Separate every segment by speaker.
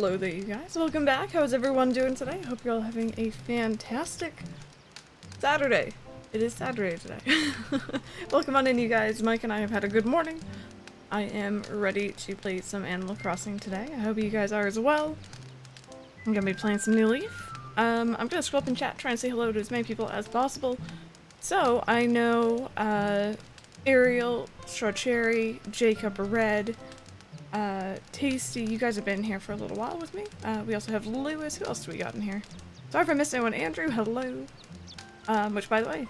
Speaker 1: Hello there, you guys. Welcome back. How's everyone doing today? I hope you're all having a fantastic Saturday. It is Saturday today. Welcome on in, you guys. Mike and I have had a good morning. I am ready to play some Animal Crossing today. I hope you guys are as well. I'm gonna be playing some New Leaf. Um, I'm gonna scroll up in chat, try and say hello to as many people as possible. So, I know, uh, Ariel, Strawcherry, Jacob Red, uh, Tasty, you guys have been here for a little while with me. Uh, we also have Lewis. Who else do we got in here? Sorry if I missed anyone. Andrew, hello. Um, which, by the way,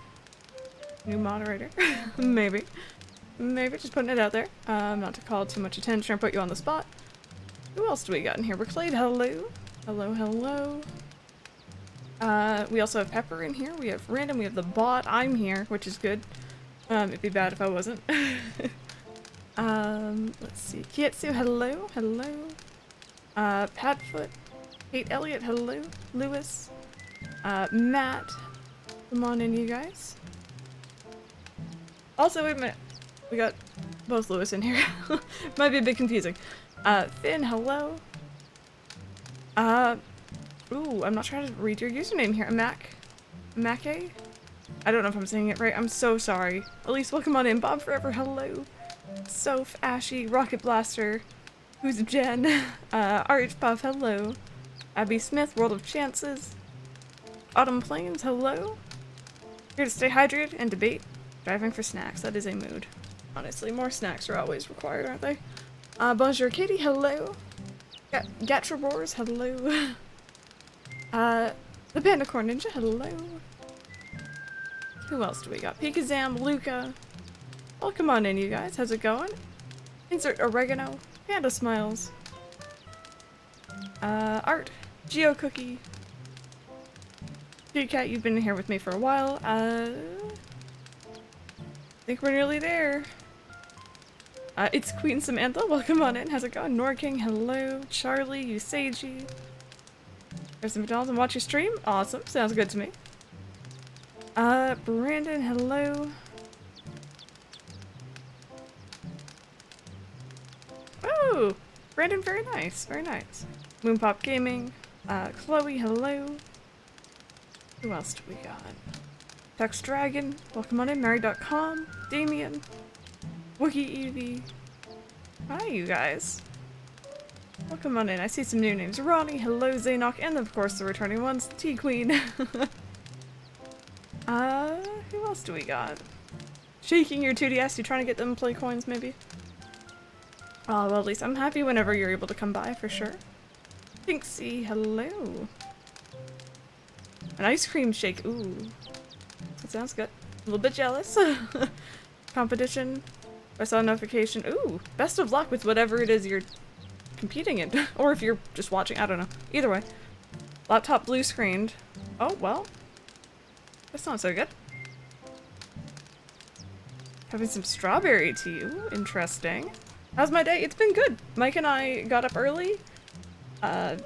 Speaker 1: new moderator. Maybe. Maybe just putting it out there. Um, not to call too much attention or put you on the spot. Who else do we got in here? Reclade, hello. Hello, hello. Uh, we also have Pepper in here. We have Random. We have the bot. I'm here, which is good. Um, it'd be bad if I wasn't. Um, let's see. Kietsu, hello, hello. Uh, Padfoot. Kate Elliott, hello. Lewis. Uh, Matt. Come on in, you guys. Also, wait a minute. We got both Lewis in here. Might be a bit confusing. Uh, Finn, hello. Uh, ooh, I'm not trying to read your username here. Mac. Make? I don't know if I'm saying it right. I'm so sorry. Elise, welcome on in. Bob Forever, hello. Soph, Ashy, Rocket Blaster, Who's Jen, uh, RH Puff, hello. Abby Smith, World of Chances. Autumn Plains, hello. Here to stay hydrated and debate. Driving for snacks, that is a mood. Honestly, more snacks are always required, aren't they? Uh, Bonjour Kitty, hello. Gat Gatra Roars, hello. uh, the Panda Corn Ninja, hello. Who else do we got? Pikazam, Luca, Welcome on in, you guys. How's it going? Insert oregano. Panda smiles. Uh, art. Geo cookie. Kitty cat, you've been here with me for a while. Uh, I think we're nearly there. Uh, it's Queen Samantha. Welcome on in. How's it going? Norking, hello. Charlie, Usagi. There's some McDonald's and watch your stream. Awesome. Sounds good to me. Uh, Brandon, hello. Oh, Brandon, very nice, very nice. Moonpop Gaming, uh, Chloe, hello. Who else do we got? Tex Dragon, welcome on in, Mary.com, Damien, Wookie Evie. Hi, you guys. Welcome on in. I see some new names. Ronnie, hello, Zaynok, and of course the returning ones, Tea Queen. uh, who else do we got? Shaking your 2DS, you trying to get them play coins maybe? Oh, well, at least I'm happy whenever you're able to come by, for sure. Pinksy, hello. An ice cream shake, ooh. That sounds good. A little bit jealous. Competition. I saw a notification. Ooh, best of luck with whatever it is you're competing in. or if you're just watching, I don't know. Either way. Laptop blue screened. Oh, well. That's not so good. Having some strawberry tea. Ooh, interesting. How's my day? It's been good. Mike and I got up early. Uh,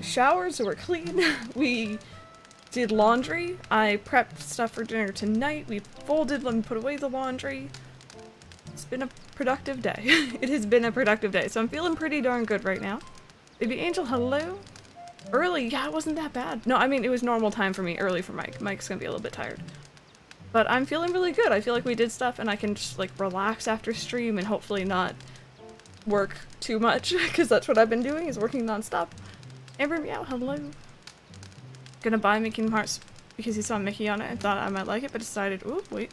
Speaker 1: showers were clean. we did laundry. I prepped stuff for dinner tonight. We folded and put away the laundry. It's been a productive day. it has been a productive day, so I'm feeling pretty darn good right now. Baby Angel, hello? Early, yeah, it wasn't that bad. No, I mean, it was normal time for me, early for Mike. Mike's gonna be a little bit tired. But I'm feeling really good. I feel like we did stuff and I can just like relax after stream and hopefully not work too much because that's what I've been doing is working nonstop. Amber Meow, hello. Gonna buy Mickey Hearts because he saw Mickey on it and thought I might like it, but decided, oh wait,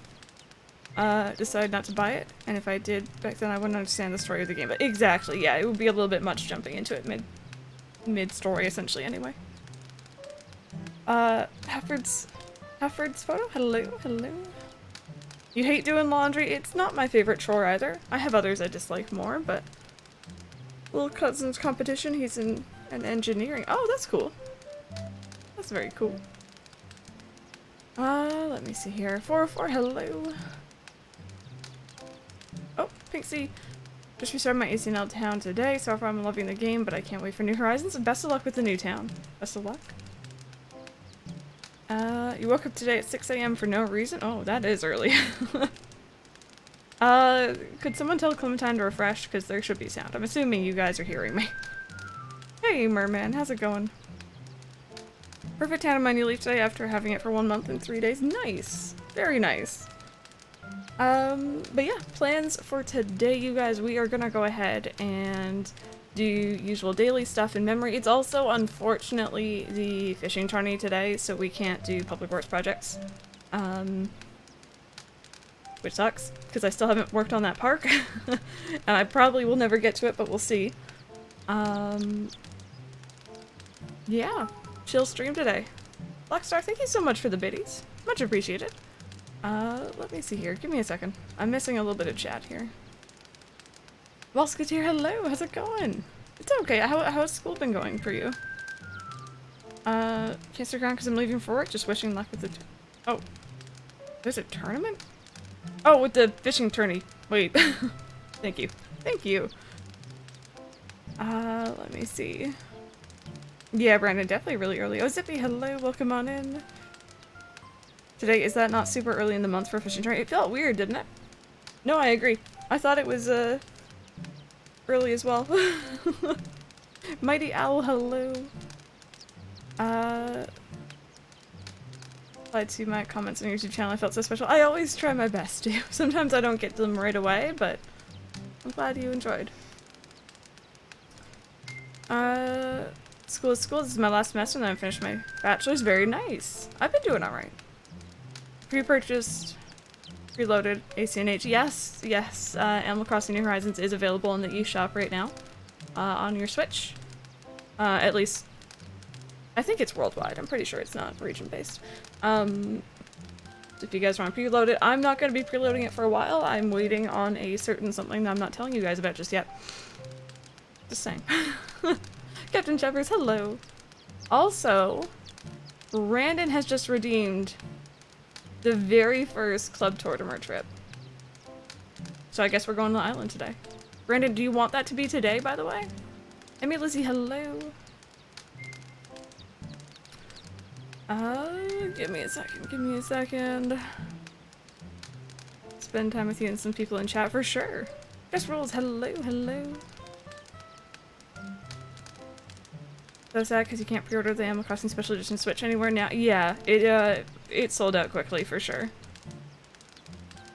Speaker 1: uh, decided not to buy it. And if I did back then, I wouldn't understand the story of the game. But exactly, yeah, it would be a little bit much jumping into it mid, mid story essentially. Anyway. Uh, Hefford's, Hefford's photo. Hello, hello. You hate doing laundry? It's not my favorite chore either. I have others I dislike more, but Little cousin's competition. He's in an engineering. Oh, that's cool. That's very cool. Uh, let me see here. 404, hello. Oh, Pinksy. Just restarted my ACNL town today. So far I'm loving the game, but I can't wait for New Horizons. And best of luck with the new town. Best of luck. Uh, you woke up today at 6 a.m. for no reason? Oh, that is early. Uh, could someone tell Clementine to refresh? Because there should be sound. I'm assuming you guys are hearing me. Hey, Merman, how's it going? Perfect time on your leaf today after having it for one month and three days. Nice. Very nice. Um, but yeah, plans for today, you guys. We are gonna go ahead and do usual daily stuff in memory. It's also, unfortunately, the fishing tourney today, so we can't do public works projects. Um, which sucks, because I still haven't worked on that park. and I probably will never get to it, but we'll see. Um, yeah, chill stream today. Blackstar, thank you so much for the biddies. Much appreciated. Uh, let me see here. Give me a second. I'm missing a little bit of chat here. Volskatir, hello! How's it going? It's okay. How, how's school been going for you? Uh, can't stick around because I'm leaving for work. Just wishing luck with the... Oh. There's a tournament? Oh, with the fishing tourney. Wait. Thank you. Thank you. Uh, let me see. Yeah, Brandon, definitely really early. Oh, Zippy, hello, welcome on in. Today, is that not super early in the month for fishing tourney? It felt weird, didn't it? No, I agree. I thought it was, uh, early as well. Mighty Owl, hello. Uh, replied to my comments on your YouTube channel. I felt so special. I always try my best to. Sometimes I don't get them right away, but I'm glad you enjoyed. Uh, school is school. This is my last semester and then I finished my bachelor's. Very nice. I've been doing alright. Pre-purchased, reloaded ACNH. Yes, yes. Uh, Animal Crossing New Horizons is available in the eShop right now uh, on your Switch. Uh, at least, I think it's worldwide. I'm pretty sure it's not region-based. Um, if you guys want to preload it, I'm not going to be preloading it for a while. I'm waiting on a certain something that I'm not telling you guys about just yet. Just saying. Captain Jeffers, hello. Also, Brandon has just redeemed the very first Club Tortimer trip. So I guess we're going to the island today. Brandon, do you want that to be today, by the way? Emmy Lizzie, hello. Uh, give me a second, give me a second. Spend time with you and some people in chat for sure. Just rules, hello, hello. So sad because you can't pre-order the Animal Crossing Special Edition Switch anywhere now. Yeah, it uh, it sold out quickly for sure.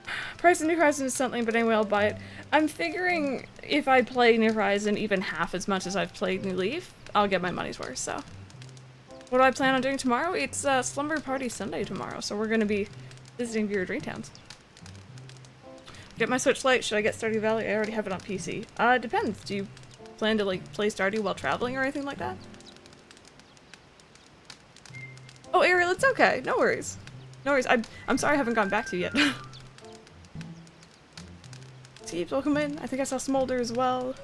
Speaker 1: Price of New Horizon is something, but anyway, I'll buy it. I'm figuring if I play New Horizon even half as much as I've played New Leaf, I'll get my money's worth, so. What do I plan on doing tomorrow? It's uh, Slumber Party Sunday tomorrow, so we're to be visiting Vera Dream Towns. Get my Switch Lite. Should I get Stardew Valley? I already have it on PC. Uh, depends. Do you plan to, like, play Stardew while traveling or anything like that? Oh, Ariel, it's okay. No worries. No worries. I'm, I'm sorry I haven't gone back to you yet. Steve, welcome in. I think I saw Smolder as well.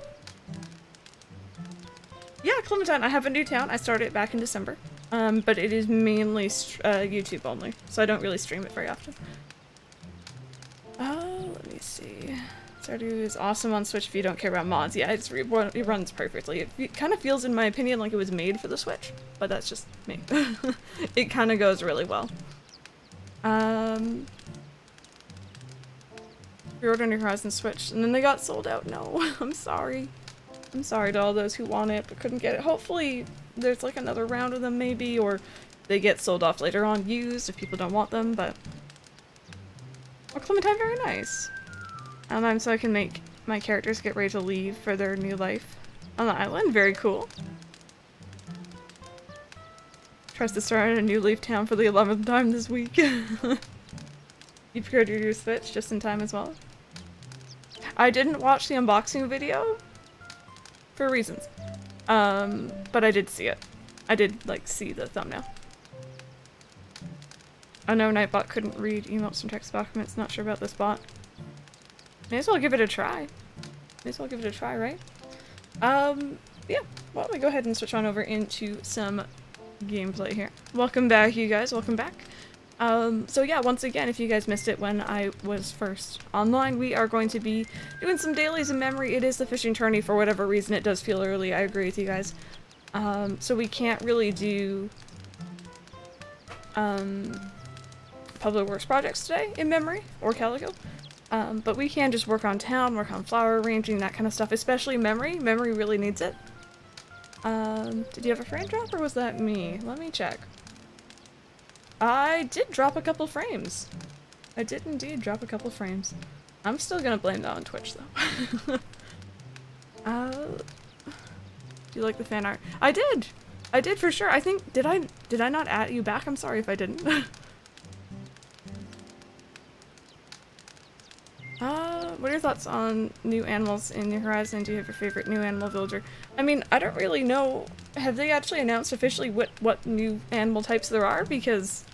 Speaker 1: Yeah, Clementine. I have a new town. I started it back in December. Um, but it is mainly uh, YouTube only, so I don't really stream it very often. Oh, let me see. Stardew is awesome on Switch if you don't care about mods. Yeah, it's it runs perfectly. It, it kind of feels, in my opinion, like it was made for the Switch, but that's just me. it kind of goes really well. Um, pre-order New Horizon Switch, and then they got sold out. No, I'm sorry. I'm sorry to all those who want it but couldn't get it. Hopefully there's like another round of them maybe, or they get sold off later on used if people don't want them, but... Oh, Clementine, very nice. Um, I'm so I can make my characters get ready to leave for their new life on the island. Very cool. Tries to start a new Leaf Town for the 11th time this week. you prepared your new Switch just in time as well? I didn't watch the unboxing video for reasons. Um, but I did see it. I did, like, see the thumbnail. I know Nightbot couldn't read emails from text documents. Not sure about this bot. May as well give it a try. May as well give it a try, right? Um, yeah. Why don't we go ahead and switch on over into some gameplay here. Welcome back, you guys. Welcome back. Um, so yeah, once again, if you guys missed it when I was first online, we are going to be doing some dailies in memory. It is the fishing tourney for whatever reason. It does feel early. I agree with you guys. Um, so we can't really do um, public works projects today in memory or Calico. Um, but we can just work on town, work on flower arranging, that kind of stuff, especially memory. Memory really needs it. Um, did you have a frame drop or was that me? Let me check. I did drop a couple frames. I did indeed drop a couple frames. I'm still gonna blame that on Twitch though. uh, do you like the fan art? I did! I did for sure. I think, did I, did I not at you back? I'm sorry if I didn't. uh, what are your thoughts on new animals in New Horizon? Do you have your favorite new animal villager? I mean, I don't really know. Have they actually announced officially what, what new animal types there are? Because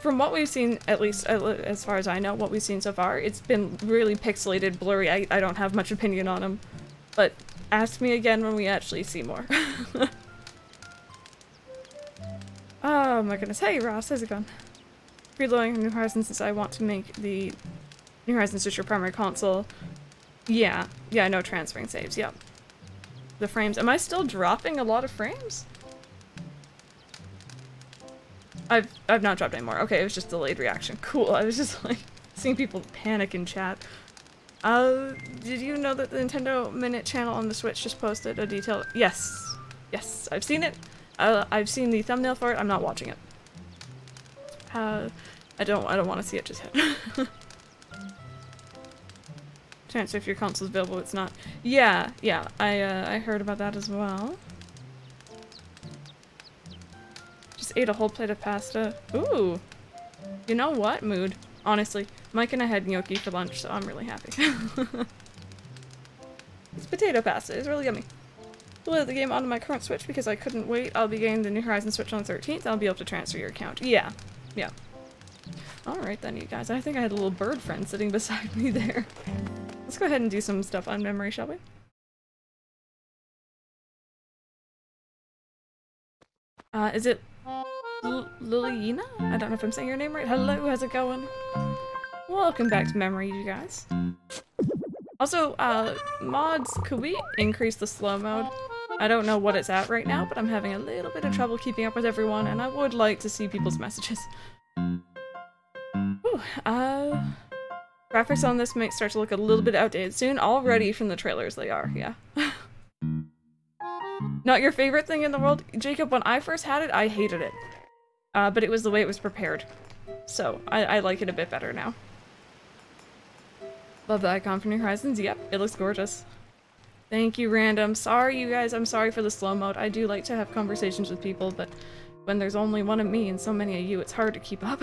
Speaker 1: from what we've seen, at least uh, as far as I know, what we've seen so far, it's been really pixelated, blurry. I, I don't have much opinion on them. But ask me again when we actually see more. oh my goodness. Hey Ross, how's it going? Reloading New Horizons since I want to make the New Horizons just your primary console. Yeah, yeah, no transferring saves, yep. The frames. Am I still dropping a lot of frames? I've I've not dropped anymore. Okay, it was just delayed reaction. Cool. I was just like seeing people panic in chat. Uh, did you know that the Nintendo Minute channel on the Switch just posted a detail? Yes, yes, I've seen it. Uh, I've seen the thumbnail for it. I'm not watching it. Uh, I don't I don't want to see it just yet. Chance if your console's available, it's not. Yeah, yeah, I uh, I heard about that as well. Just ate a whole plate of pasta. Ooh. You know what? Mood. Honestly. Mike and I had gnocchi for lunch, so I'm really happy. it's potato pasta. It's really yummy. Load the game onto my current Switch because I couldn't wait. I'll be getting the New Horizon Switch on the 13th. I'll be able to transfer your account. Yeah. Yeah. Alright then, you guys. I think I had a little bird friend sitting beside me there. Let's go ahead and do some stuff on memory, shall we? Uh, is it Liliana? I don't know if I'm saying your name right. Hello, how's it going? Welcome back to Memory, you guys. Also, uh, mods, could we increase the slow mode? I don't know what it's at right now, but I'm having a little bit of trouble keeping up with everyone, and I would like to see people's messages. Ooh, uh... Graphics on this might start to look a little bit outdated soon. Already from the trailers they are, yeah. Not your favorite thing in the world? Jacob, when I first had it, I hated it. Uh, but it was the way it was prepared. So, I, I like it a bit better now. Love the icon for New Horizons. Yep, it looks gorgeous. Thank you, Random. Sorry, you guys. I'm sorry for the slow mode. I do like to have conversations with people, but when there's only one of me and so many of you, it's hard to keep up.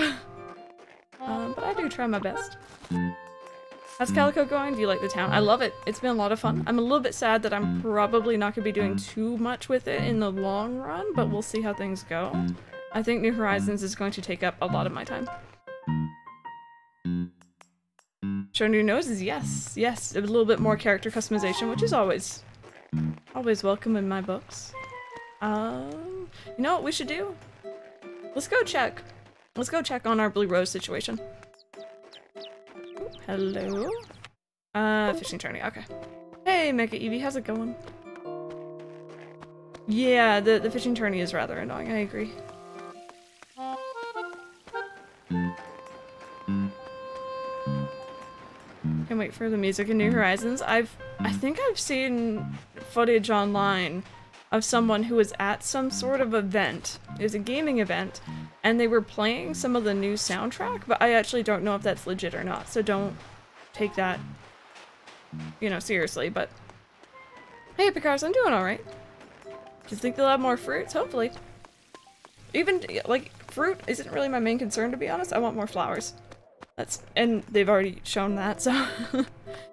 Speaker 1: um, but I do try my best. How's Calico going? Do you like the town? I love it. It's been a lot of fun. I'm a little bit sad that I'm probably not going to be doing too much with it in the long run, but we'll see how things go. I think New Horizons is going to take up a lot of my time. Show new noses, yes, yes. A little bit more character customization, which is always, always welcome in my books. Um, you know what we should do? Let's go check. Let's go check on our Blue Rose situation. Hello? Uh, fishing tourney, okay. Hey, Mega Eevee, how's it going? Yeah, the, the fishing tourney is rather annoying, I agree. Can't wait for the music in New Horizons. I've, I think I've seen footage online of someone who was at some sort of event. It was a gaming event, and they were playing some of the new soundtrack, but I actually don't know if that's legit or not, so don't take that, you know, seriously, but... Hey, Picards, I'm doing alright. Do you think they'll have more fruits? Hopefully. Even, like, fruit isn't really my main concern, to be honest. I want more flowers. That's and they've already shown that, so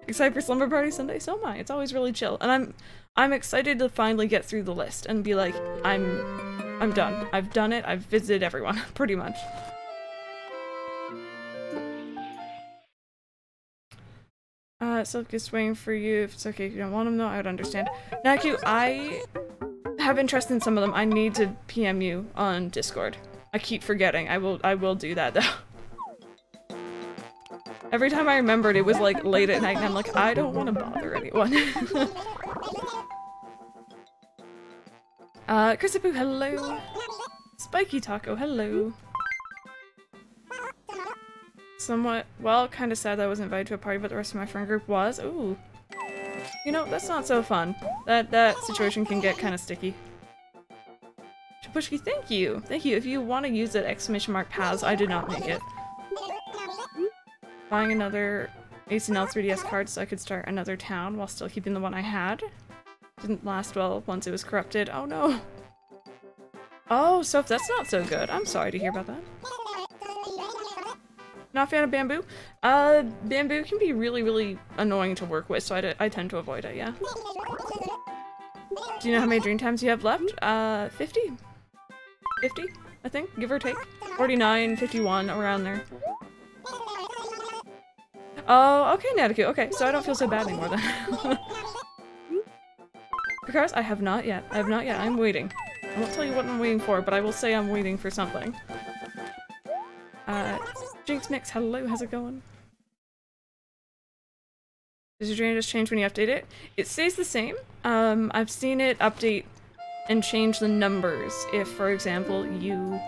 Speaker 1: excited for Slumber Party Sunday, so am I. It's always really chill. And I'm I'm excited to finally get through the list and be like, I'm I'm done. I've done it, I've visited everyone, pretty much. Uh, Silk is waiting for you. If it's okay if you don't want them though, I would understand. Naku, I have interest in some of them. I need to PM you on Discord. I keep forgetting. I will I will do that though. Every time I remembered, it was like late at night and I'm like, I don't want to bother anyone. uh, Chrisapoo, hello. Spiky Taco, hello. Somewhat, well, kind of sad that I was invited to a party, but the rest of my friend group was. Ooh. You know, that's not so fun. That that situation can get kind of sticky. Shapushki, thank you! Thank you. If you want to use that exclamation mark Paz, I did not make it. Buying another ACNL 3DS card so I could start another town while still keeping the one I had. Didn't last well once it was corrupted. Oh no! Oh, so if that's not so good. I'm sorry to hear about that. Not a fan of bamboo? Uh, bamboo can be really, really annoying to work with, so I, I tend to avoid it, yeah. Do you know how many dream times you have left? Uh, 50? 50, I think, give or take. 49, 51, around there. Oh, okay, Nataku. Okay, so I don't feel so bad anymore then. because I have not yet. I have not yet. I'm waiting. I won't tell you what I'm waiting for, but I will say I'm waiting for something. Uh, Jinx Mix, hello, how's it going? Does your drain just change when you update it? It stays the same. Um, I've seen it update and change the numbers if, for example, you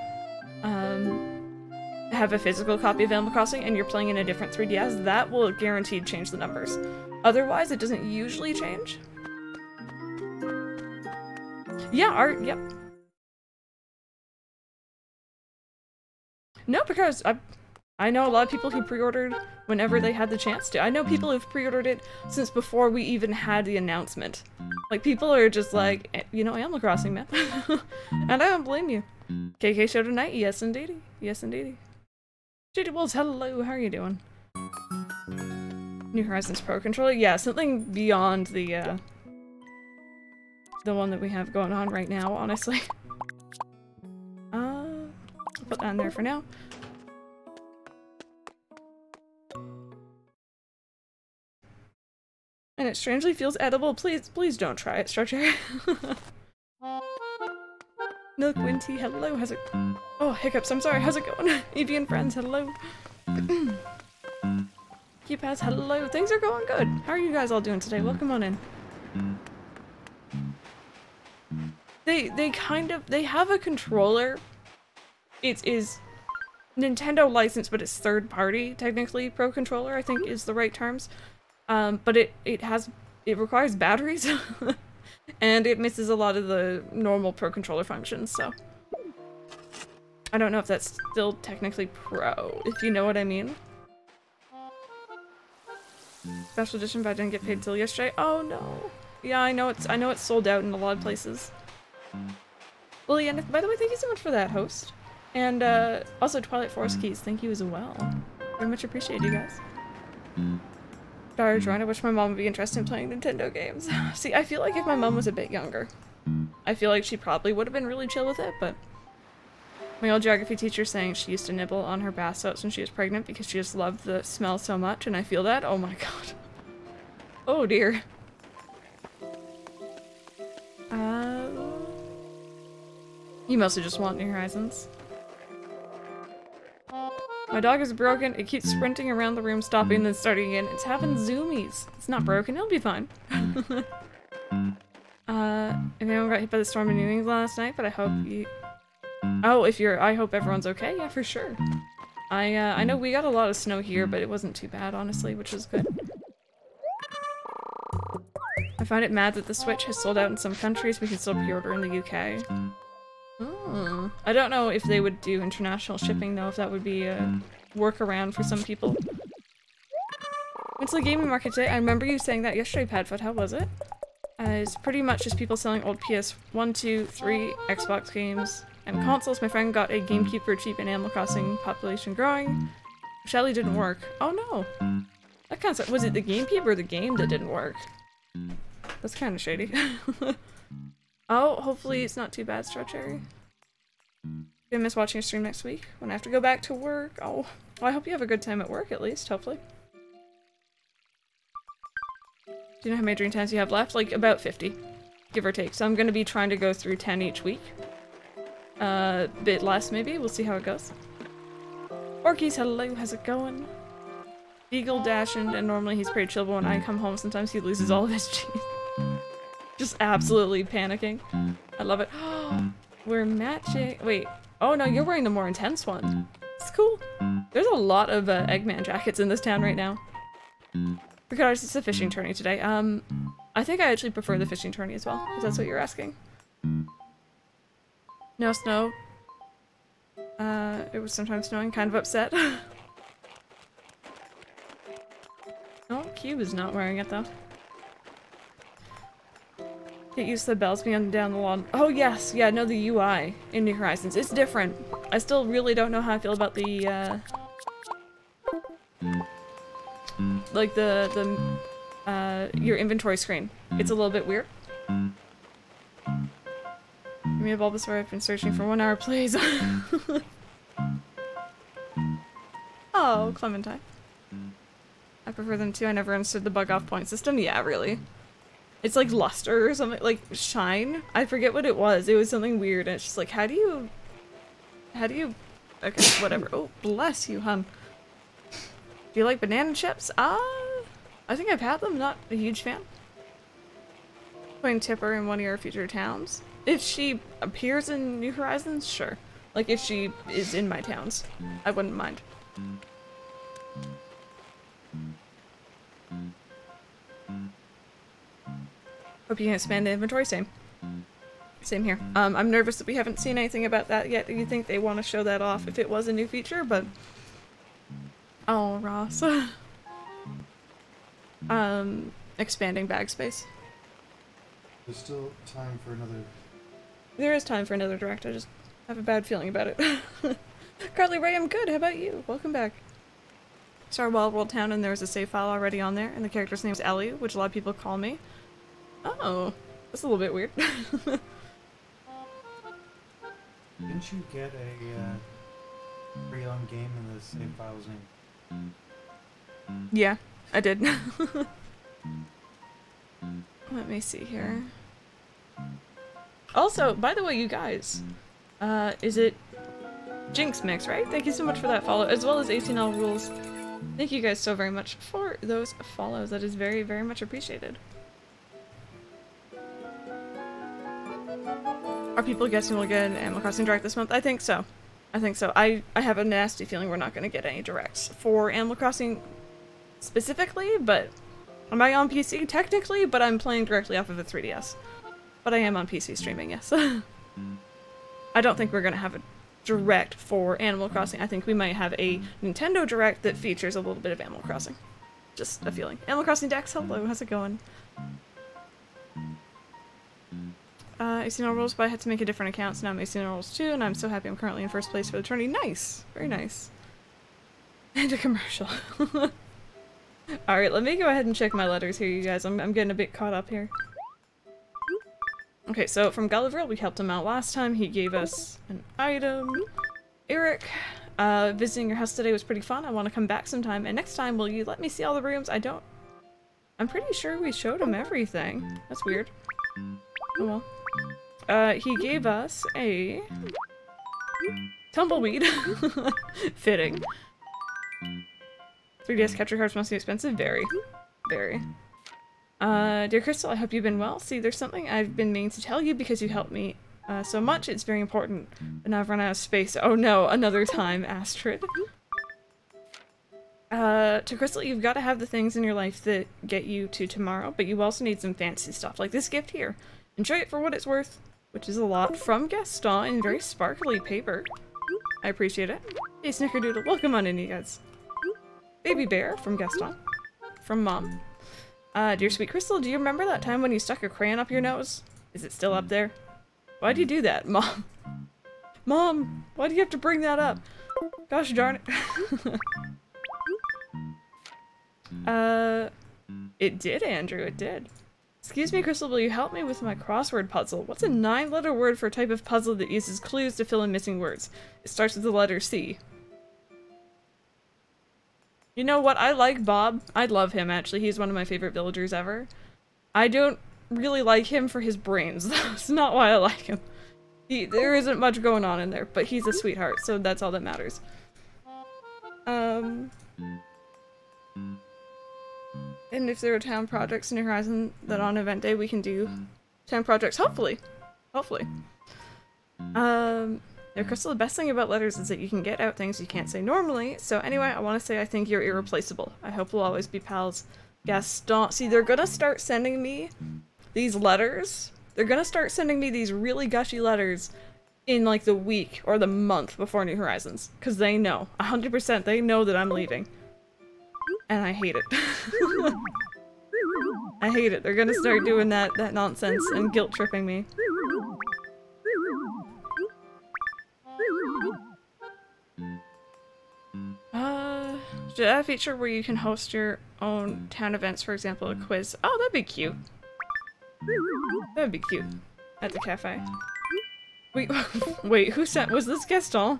Speaker 1: um, have a physical copy of Animal Crossing and you're playing in a different 3DS, that will guaranteed change the numbers. Otherwise, it doesn't usually change. Yeah, art, yep. No, because I, I know a lot of people who pre-ordered whenever they had the chance to. I know people who've pre-ordered it since before we even had the announcement. Like, people are just like, eh, you know, Animal Crossing, man. and I don't blame you. KK show tonight? Yes, indeedy. Yes, indeedy. JD Wolves, hello, how are you doing? New Horizons Pro Controller? Yeah, something beyond the, uh, the one that we have going on right now, honestly. Uh, put that in there for now. And it strangely feels edible. Please, please don't try it, Stretcher. Milk Winty, hello, how's it- Oh, hiccups, I'm sorry, how's it going? Evie and friends, hello. Keypads, hello, things are going good. How are you guys all doing today? Welcome on in. They, they kind of, they have a controller. It is Nintendo licensed, but it's third party, technically, Pro Controller, I think is the right terms. Um, but it, it has, it requires batteries. and it misses a lot of the normal Pro Controller functions, so. I don't know if that's still technically Pro, if you know what I mean. Special edition, but I didn't get paid till yesterday. Oh no. Yeah, I know it's I know it's sold out in a lot of places. Lily, and by the way, thank you so much for that, host. And uh, also Twilight Forest Keys, thank you as well. Very much appreciate you guys. Darage Run, I wish my mom would be interested in playing Nintendo games. See, I feel like if my mom was a bit younger, I feel like she probably would have been really chill with it, but my old geography teacher saying she used to nibble on her bath salts when she was pregnant because she just loved the smell so much, and I feel that. Oh my god. Oh dear. Uh, you mostly just want New Horizons. My dog is broken. It keeps sprinting around the room, stopping, then starting again. It's having zoomies. It's not broken. It'll be fine. uh, if anyone got hit by the storm in New England last night, but I hope you... Oh, if you're... I hope everyone's okay. Yeah, for sure. I, uh, I know we got a lot of snow here, but it wasn't too bad, honestly, which is good. I find it mad that the Switch has sold out in some countries. We can still pre-order in the UK. I don't know if they would do international shipping though, if that would be a workaround for some people. Went to the gaming market today. I remember you saying that yesterday, Padfoot. How was it? Uh, it's pretty much just people selling old PS1, 2, 3, Xbox games, and consoles. My friend got a GameCube for cheap in Animal Crossing Population Growing. Shelly didn't work. Oh no! That kind of was it the GameCube or the game that didn't work? That's kind of shady. oh, hopefully it's not too bad, Strawberry. Gonna miss watching your stream next week when I have to go back to work. Oh, well, I hope you have a good time at work at least, hopefully. Do you know how many dream times you have left? Like about 50, give or take. So I'm gonna be trying to go through 10 each week. A uh, bit less maybe, we'll see how it goes. Orkies, hello, how's it going? Eagle dashing, and normally he's pretty chill, but when I come home sometimes he loses all of his cheese. Just absolutely panicking. I love it. We're matching- wait. Oh no, you're wearing the more intense one. It's cool. There's a lot of uh, Eggman jackets in this town right now. Because it's a fishing tourney today. Um, I think I actually prefer the fishing tourney as well, if that's what you're asking. No snow. Uh, it was sometimes snowing, kind of upset. oh, Cube is not wearing it though. Get used to the bells being down the lawn. Oh yes, yeah, no, the UI in New Horizons. It's different. I still really don't know how I feel about the, uh... Like the, the, uh, your inventory screen. It's a little bit weird. Give me a Bulbasaur, I've been searching for one hour, please. oh, Clementine. I prefer them too, I never understood the bug off point system. Yeah, really. It's like luster or something, like shine. I forget what it was. It was something weird and it's just like, how do you... How do you... Okay, whatever. Oh, bless you, hun. Do you like banana chips? Ah, uh, I think I've had them, not a huge fan. Putting Tipper in one of your future towns. If she appears in New Horizons, sure. Like if she is in my towns, I wouldn't mind. Hope you can expand the inventory, same. Same here. Um, I'm nervous that we haven't seen anything about that yet. Do you think they want to show that off if it was a new feature? But oh, Ross. um, expanding bag space.
Speaker 2: There's still time for another.
Speaker 1: There is time for another direct. I just have a bad feeling about it. Carly Ray, I'm good. How about you? Welcome back. Star Wild World Town, and there's a save file already on there, and the character's name is Ellie, which a lot of people call me. Oh, that's a little bit weird.
Speaker 2: Didn't you get a uh, pre-owned game in the save file's name?
Speaker 1: Yeah, I did. Let me see here. Also, by the way, you guys, uh, is it Jinx Mix, right? Thank you so much for that follow, as well as 18L Rules. Thank you guys so very much for those follows. That is very, very much appreciated. Are people guessing we'll get an Animal Crossing Direct this month? I think so. I think so. I, I have a nasty feeling we're not going to get any directs for Animal Crossing specifically, but am I on PC? Technically, but I'm playing directly off of a 3DS. But I am on PC streaming, yes. I don't think we're going to have a direct for Animal Crossing. I think we might have a Nintendo Direct that features a little bit of Animal Crossing. Just a feeling. Animal Crossing Dex, hello, how's it going? Uh, all rules, but I had to make a different account, so now I'm AC rules too, and I'm so happy I'm currently in first place for the tourney. Nice! Very nice. And a commercial. Alright, let me go ahead and check my letters here, you guys. I'm, I'm getting a bit caught up here. Okay, so from Gulliver, we helped him out last time. He gave us an item. Erik, uh, visiting your house today was pretty fun. I want to come back sometime. And next time, will you let me see all the rooms? I don't... I'm pretty sure we showed him everything. That's weird. Oh well. Uh, he gave us a tumbleweed. Fitting. 3DS capture cards must be expensive. Very. Very. Uh, dear Crystal, I hope you've been well. See, there's something I've been meaning to tell you because you helped me uh, so much. It's very important. And I've run out of space. Oh no, another time, Astrid. Uh, to Crystal, you've got to have the things in your life that get you to tomorrow, but you also need some fancy stuff, like this gift here. Enjoy it for what it's worth which is a lot from Gaston in very sparkly paper. I appreciate it. Hey Snickerdoodle, welcome on in you guys. Baby Bear from Gaston. From Mom. Uh, dear sweet Crystal, do you remember that time when you stuck a crayon up your nose? Is it still up there? Why'd you do that, Mom? Mom, why do you have to bring that up? Gosh darn it. uh, it did, Andrew, it did. Excuse me, Crystal, will you help me with my crossword puzzle? What's a nine-letter word for a type of puzzle that uses clues to fill in missing words? It starts with the letter C. You know what? I like Bob. I love him, actually. He's one of my favorite villagers ever. I don't really like him for his brains. That's not why I like him. He, there isn't much going on in there, but he's a sweetheart, so that's all that matters. Um... And if there are town mm. projects in New Horizon that mm. on event day we can do mm. town projects, hopefully. Hopefully. Um, yeah, Crystal, the best thing about letters is that you can get out things you can't say normally. So anyway, I want to say I think you're irreplaceable. I hope we'll always be pals Gaston. See, they're gonna start sending me these letters. They're gonna start sending me these really gushy letters in like the week or the month before New Horizons. Because they know. 100% they know that I'm leaving. And I hate it. I hate it. They're gonna start doing that, that nonsense and guilt tripping me. Uh, should I feature where you can host your own town events, for example, a quiz? Oh, that'd be cute. That'd be cute. At the cafe. Wait, wait, who sent- was this Gaston?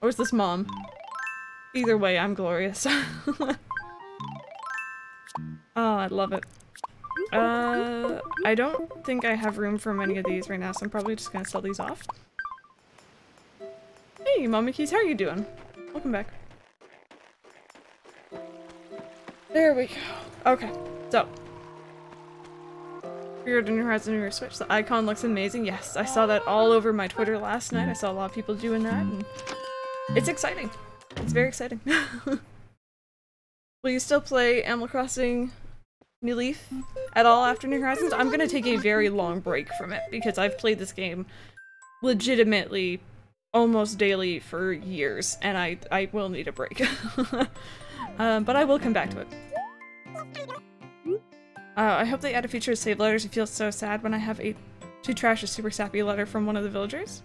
Speaker 1: Or was this mom? Either way, I'm glorious. oh, I love it. Uh, I don't think I have room for many of these right now, so I'm probably just gonna sell these off. Hey, Mommy Keys, how are you doing? Welcome back. There we go. Okay, so. Weird New Horizon New Switch. The icon looks amazing. Yes, I saw that all over my Twitter last night. I saw a lot of people doing that, and it's exciting. It's very exciting. Will you still play Animal Crossing New Leaf at all after New Horizons? I'm gonna take a very long break from it because I've played this game legitimately almost daily for years, and I, I will need a break. um, but I will come back to it. Uh, I hope they add a feature to save letters. It feels so sad when I have a to trash a super sappy letter from one of the villagers.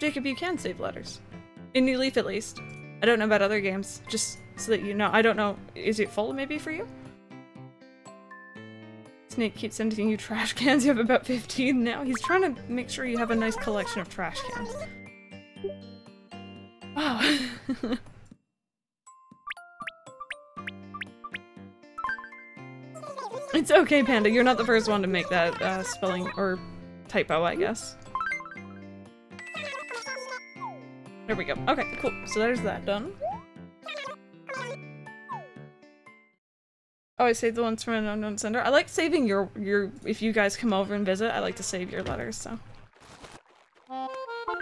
Speaker 1: Jacob, you can save letters. In New Leaf, at least. I don't know about other games, just so that you know. I don't know. Is it full, maybe, for you? Snake keeps sending you trash cans. You have about 15 now. He's trying to make sure you have a nice collection of trash cans. Wow. It's okay, Panda. You're not the first one to make that uh, spelling or typo, I guess. There we go. Okay, cool. So there's that done. Oh, I saved the ones from an unknown sender. I like saving your your if you guys come over and visit. I like to save your letters. So,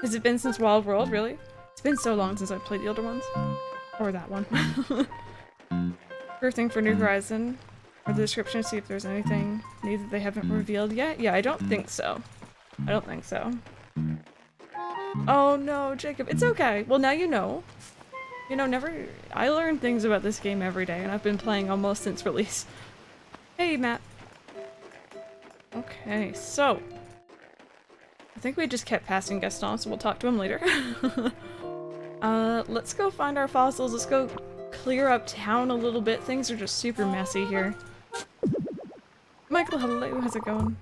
Speaker 1: has it been since Wild World? Really? It's been so long since I've played the older ones, or that one. First thing for New Horizon. Or the description, see if there's anything new that they haven't revealed yet? Yeah, I don't think so. I don't think so. Oh no, Jacob. It's okay. Well, now you know. You know, never- I learn things about this game every day, and I've been playing almost since release. Hey, Matt. Okay, so. I think we just kept passing Gaston, so we'll talk to him later. uh, let's go find our fossils. Let's go clear up town a little bit. Things are just super messy here. Michael, hello, how's it going?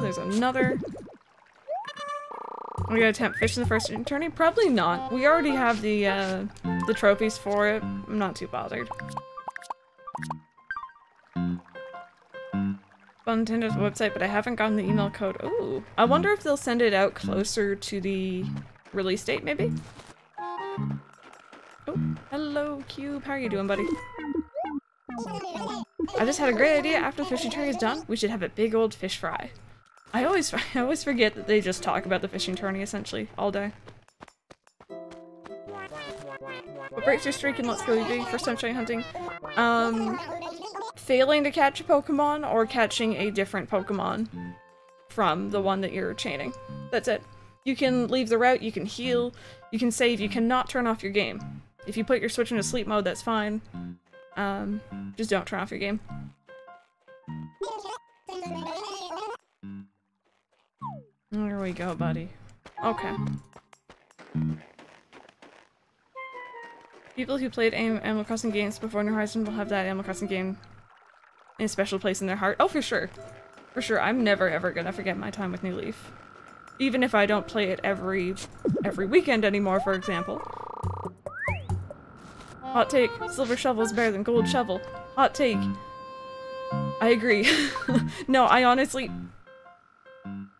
Speaker 1: There's another. Are we gonna attempt fish in the first tourney? Probably not. We already have the, uh, the trophies for it. I'm not too bothered. On Nintendo's website, but I haven't gotten the email code. Ooh. I wonder if they'll send it out closer to the release date, maybe? Oh, hello, Cube. How are you doing, buddy? I just had a great idea. After the fishing tourney is done, we should have a big old fish fry. I always, I always forget that they just talk about the fishing tourney essentially all day. What breaks your streak and let's go for sunshine hunting? Um, failing to catch a Pokemon or catching a different Pokemon from the one that you're chaining. That's it. You can leave the route, you can heal, you can save, you cannot turn off your game. If you put your Switch into sleep mode, that's fine. Um, just don't turn off your game. There we go, buddy. Okay. People who played Animal Crossing games before New Horizon will have that Animal Crossing game in a special place in their heart. Oh, for sure. For sure. I'm never ever gonna forget my time with New Leaf. Even if I don't play it every every weekend anymore, for example. Hot take. Silver shovel is better than gold shovel. Hot take. I agree. no, I honestly...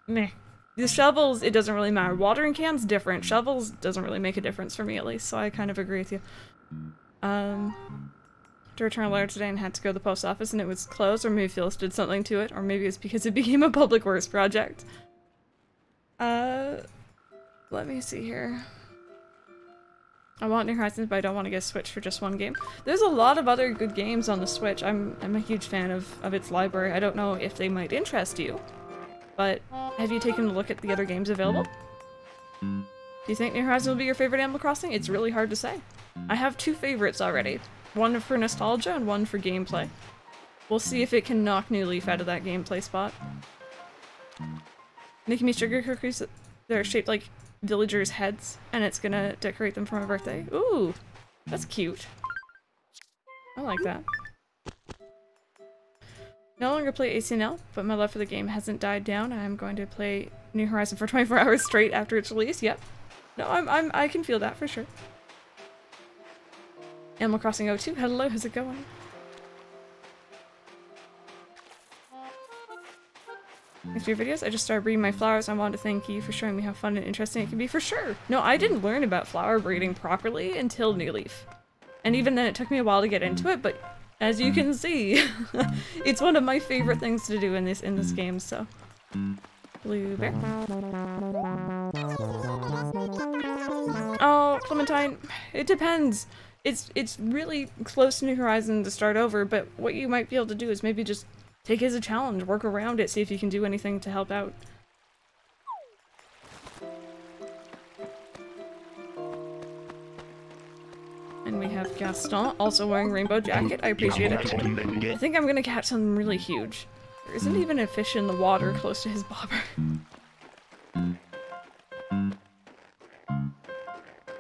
Speaker 1: Meh. The shovels, it doesn't really matter. Watering cans, different. Shovels doesn't really make a difference for me, at least, so I kind of agree with you. Um, to return a letter today and had to go to the post office and it was closed, or maybe Phyllis did something to it, or maybe it's because it became a public works project. Uh, let me see here. I want New Horizons, but I don't want to get Switch for just one game. There's a lot of other good games on the Switch. I'm I'm a huge fan of, of its library. I don't know if they might interest you, but have you taken a look at the other games available? Do you think New Horizons will be your favorite Animal Crossing? It's really hard to say. I have two favorites already. One for nostalgia and one for gameplay. We'll see if it can knock New Leaf out of that gameplay spot. Making me sugar cookies that are shaped like villagers' heads, and it's gonna decorate them for my birthday. Ooh, that's cute. I like that. No longer play ACNL, but my love for the game hasn't died down. I'm going to play New Horizon for 24 hours straight after its release. Yep. No, I'm, I'm, I can feel that for sure. Animal Crossing 02, hello, how's it going? Thanks for your videos. I just started breeding my flowers. I wanted to thank you for showing me how fun and interesting it can be for sure. No, I didn't learn about flower breeding properly until New Leaf. And even then it took me a while to get into it, but as you mm. can see, it's one of my favorite things to do in this in this mm. game, so. Bluebear. Oh, Clementine, it depends. It's it's really close to New Horizon to start over, but what you might be able to do is maybe just Take it as a challenge, work around it, see if you can do anything to help out. And we have Gaston, also wearing rainbow jacket. I appreciate it. I think I'm gonna catch something really huge. There isn't even a fish in the water close to his bobber.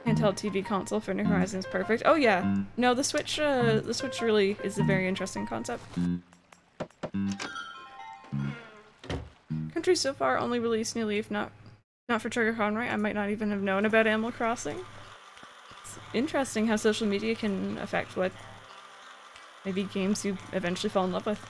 Speaker 1: Handheld TV console for New Horizons perfect. Oh yeah, no, the Switch, uh, the Switch really is a very interesting concept. Country so far only released New Leaf, not not for TriggerCon, right? I might not even have known about Animal Crossing. Interesting how social media can affect what maybe games you eventually fall in love with.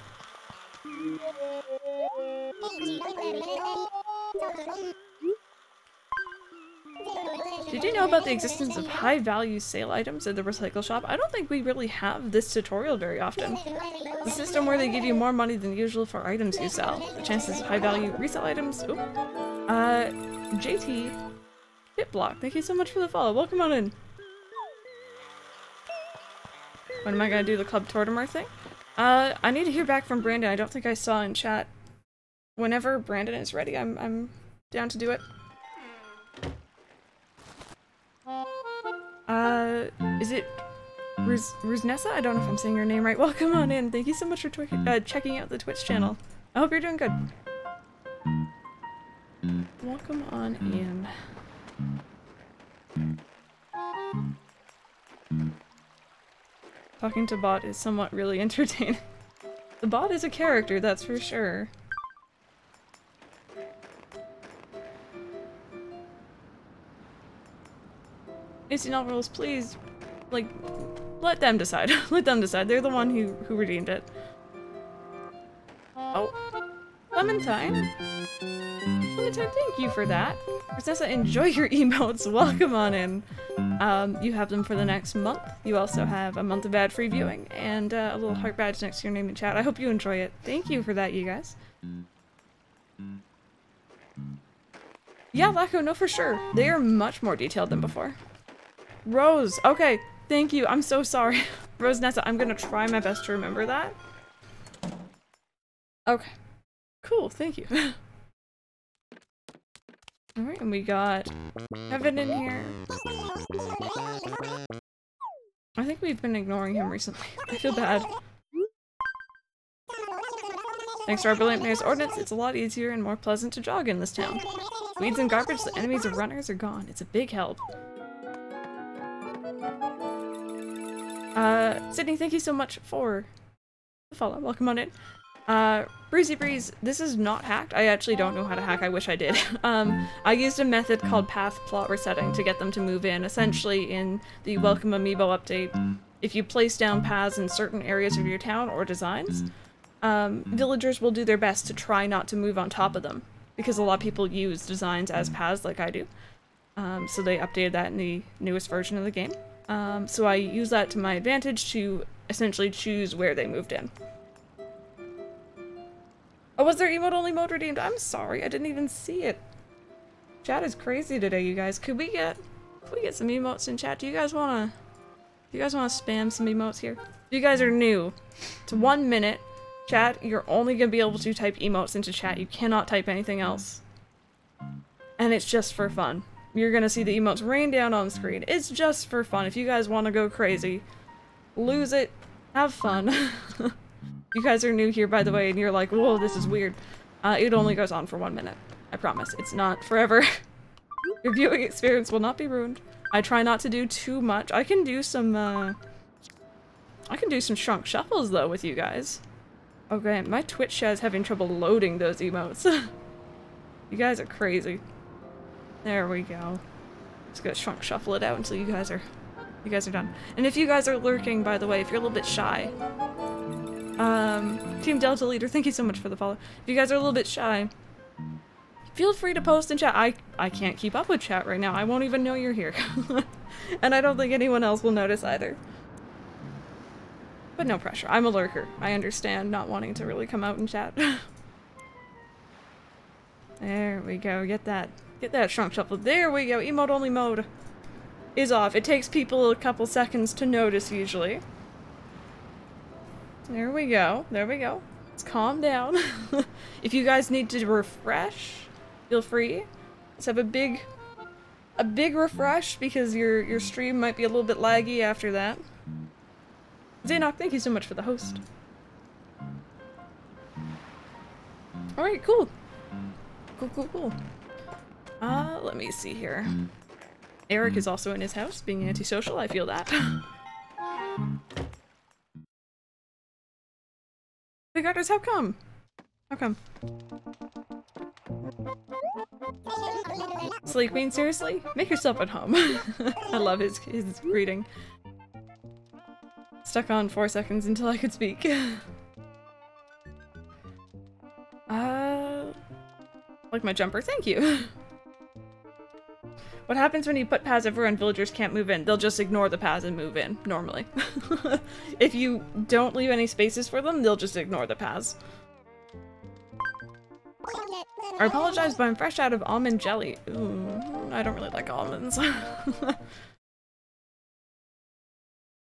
Speaker 1: Did you know about the existence of high value sale items at the recycle shop? I don't think we really have this tutorial very often. The system where they give you more money than usual for items you sell. The chances of high value resale items. Ooh. Uh, JT. Bitblock, thank you so much for the follow. Welcome on in. When am I gonna do the Club Tortimer thing? Uh, I need to hear back from Brandon. I don't think I saw in chat. Whenever Brandon is ready, I'm, I'm down to do it. Uh, is it Ruz Ruznessa? I don't know if I'm saying your name right. Welcome on in. Thank you so much for uh, checking out the Twitch channel. I hope you're doing good. Welcome on in. Talking to bot is somewhat really entertaining. the bot is a character, that's for sure. ACNL rules, please, like, let them decide. let them decide. They're the one who, who redeemed it. Oh, Clementine. Clementine, thank you for that. Princessa, enjoy your emotes. Welcome on in. Um, you have them for the next month. You also have a month of ad-free viewing and uh, a little heart badge next to your name in chat. I hope you enjoy it. Thank you for that, you guys. Yeah, Laco, no, for sure. They are much more detailed than before. Rose. Okay. Thank you. I'm so sorry. Rose Nessa, I'm gonna try my best to remember that. Okay. Cool. Thank you. Alright, and we got Kevin in here. I think we've been ignoring him recently. I feel bad. Thanks to our brilliant mayor's ordinance, it's a lot easier and more pleasant to jog in this town. Weeds and garbage, the enemies of runners are gone. It's a big help. Uh, Sydney, thank you so much for the follow. Welcome on in. Uh, Breezy Breeze, this is not hacked. I actually don't know how to hack. I wish I did. um, I used a method called path plot resetting to get them to move in. Essentially, in the Welcome Amiibo update, if you place down paths in certain areas of your town or designs, um, villagers will do their best to try not to move on top of them. Because a lot of people use designs as paths like I do. Um, so they updated that in the newest version of the game. Um, so I use that to my advantage to essentially choose where they moved in. Oh, was there emote only mode redeemed? I'm sorry, I didn't even see it. Chat is crazy today, you guys. Could we get Can we get some emotes in chat? Do you guys wanna do you guys wanna spam some emotes here? If you guys are new to one minute, chat, you're only gonna be able to type emotes into chat. You cannot type anything else. And it's just for fun. You're gonna see the emotes rain down on screen. It's just for fun. If you guys wanna go crazy, lose it, have fun. you guys are new here, by the way, and you're like, whoa, this is weird. Uh, it only goes on for one minute. I promise. It's not forever. Your viewing experience will not be ruined. I try not to do too much. I can do some, uh... I can do some shrunk shuffles, though, with you guys. Okay, my Twitch chat is having trouble loading those emotes. you guys are crazy. There we go. Just gonna shrunk shuffle it out until you guys are you guys are done. And if you guys are lurking, by the way, if you're a little bit shy, um, Team Delta Leader, thank you so much for the follow. If you guys are a little bit shy, feel free to post in chat. I, I can't keep up with chat right now. I won't even know you're here. and I don't think anyone else will notice either. But no pressure. I'm a lurker. I understand not wanting to really come out and chat. there we go. Get that. Get that shrunk shuffle. There we go. Emote only mode is off. It takes people a couple seconds to notice usually. There we go. There we go. Let's calm down. if you guys need to refresh, feel free. Let's have a big a big refresh because your your stream might be a little bit laggy after that. Zaynok, thank you so much for the host. Alright, cool. Cool, cool, cool. Uh, let me see here. Erik is also in his house, being antisocial, I feel that. Regardless, how come? How come? Slay Queen, seriously? Make yourself at home. I love his, his greeting. Stuck on four seconds until I could speak. uh, like my jumper, thank you. What happens when you put paths everywhere and villagers can't move in? They'll just ignore the paths and move in, normally. if you don't leave any spaces for them, they'll just ignore the paths. I apologize, but I'm fresh out of almond jelly. Ooh, I don't really like almonds.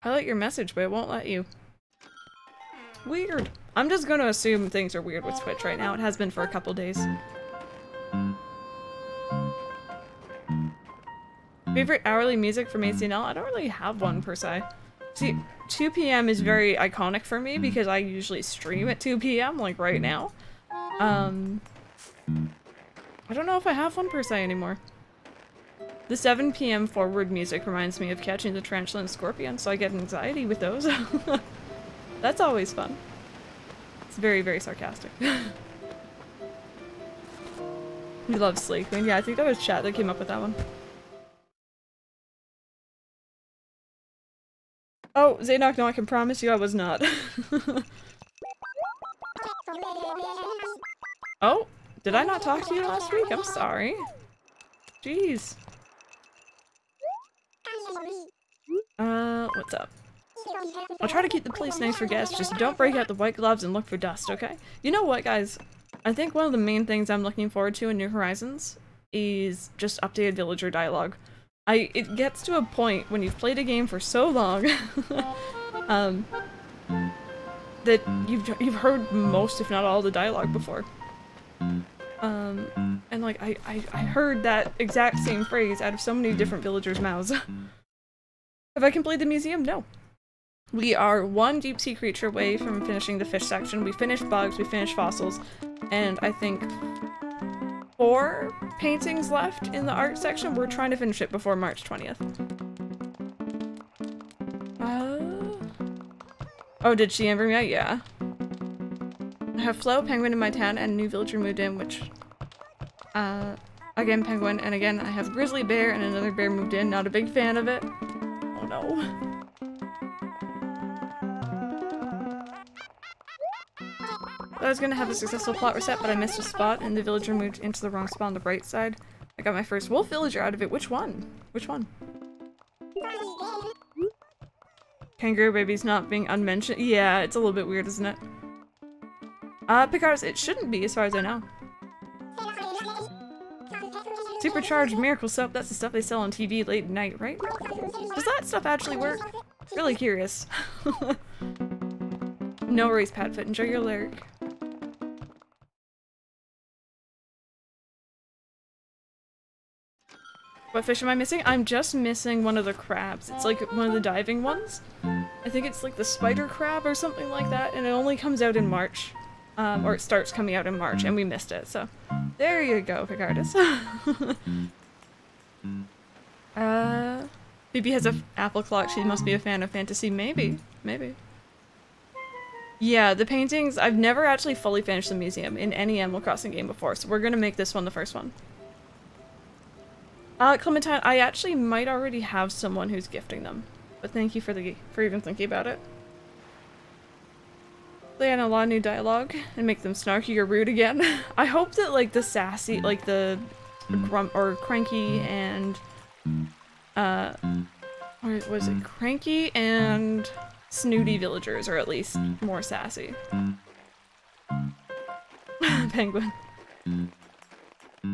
Speaker 1: Highlight your message, but it won't let you. Weird. I'm just gonna assume things are weird with Twitch right now. It has been for a couple days. Favorite mm. hourly music from mm. ACNL? I don't really have one mm. per se. See, 2 p.m. is very iconic for me because I usually stream at 2 p.m. like right now. Um, I don't know if I have one per se anymore. The 7 p.m. forward music reminds me of catching the tarantula and scorpion, so I get anxiety with those. That's always fun. It's very, very sarcastic. we love Slay Queen. Yeah, I think that was chat that came up with that one. Oh, Zaynok, no, I can promise you I was not. oh, did I not talk to you last week? I'm sorry. Jeez. Uh, what's up? I'll try to keep the place nice for guests, just don't break out the white gloves and look for dust, okay? You know what, guys? I think one of the main things I'm looking forward to in New Horizons is just updated villager dialogue. I it gets to a point when you've played a game for so long um, that you've you've heard most, if not all, the dialogue before. Um, and like I, I I heard that exact same phrase out of so many different villagers' mouths. Have I completed the museum? No. We are one deep sea creature away from finishing the fish section. We finished bugs, we finished fossils, and I think four paintings left in the art section. We're trying to finish it before March 20th. Uh... Oh, did she ever me out? Yeah. I have Flo, Penguin in my town, and new villager moved in, which... Uh, again, Penguin, and again, I have Grizzly Bear and another bear moved in. Not a big fan of it. Oh no. I was gonna have a successful plot reset, but I missed a spot, and the villager moved into the wrong spot on the right side. I got my first wolf villager out of it. Which one? Which one? Kangaroo baby's not being unmentioned. Yeah, it's a little bit weird, isn't it? Uh, Picards, it shouldn't be, as far as I know. Supercharged miracle soap, that's the stuff they sell on TV late at night, right? Does that stuff actually work? Really curious. no worries, Padfoot. Enjoy your lyric. What fish am I missing? I'm just missing one of the crabs. It's like one of the diving ones. I think it's like the spider crab or something like that, and it only comes out in March. Um, or it starts coming out in March, and we missed it, so there you go, Picardus. uh, Phoebe has a apple clock. She must be a fan of fantasy. Maybe, maybe. Yeah, the paintings, I've never actually fully finished the museum in any Animal Crossing game before, so we're gonna make this one the first one. Uh, Clementine, I actually might already have someone who's gifting them, but thank you for the for even thinking about it. They add a lot of new dialogue and make them snarky or rude again. I hope that like the sassy, like the grump or cranky and uh, or was it cranky and snooty villagers are at least more sassy. Penguin.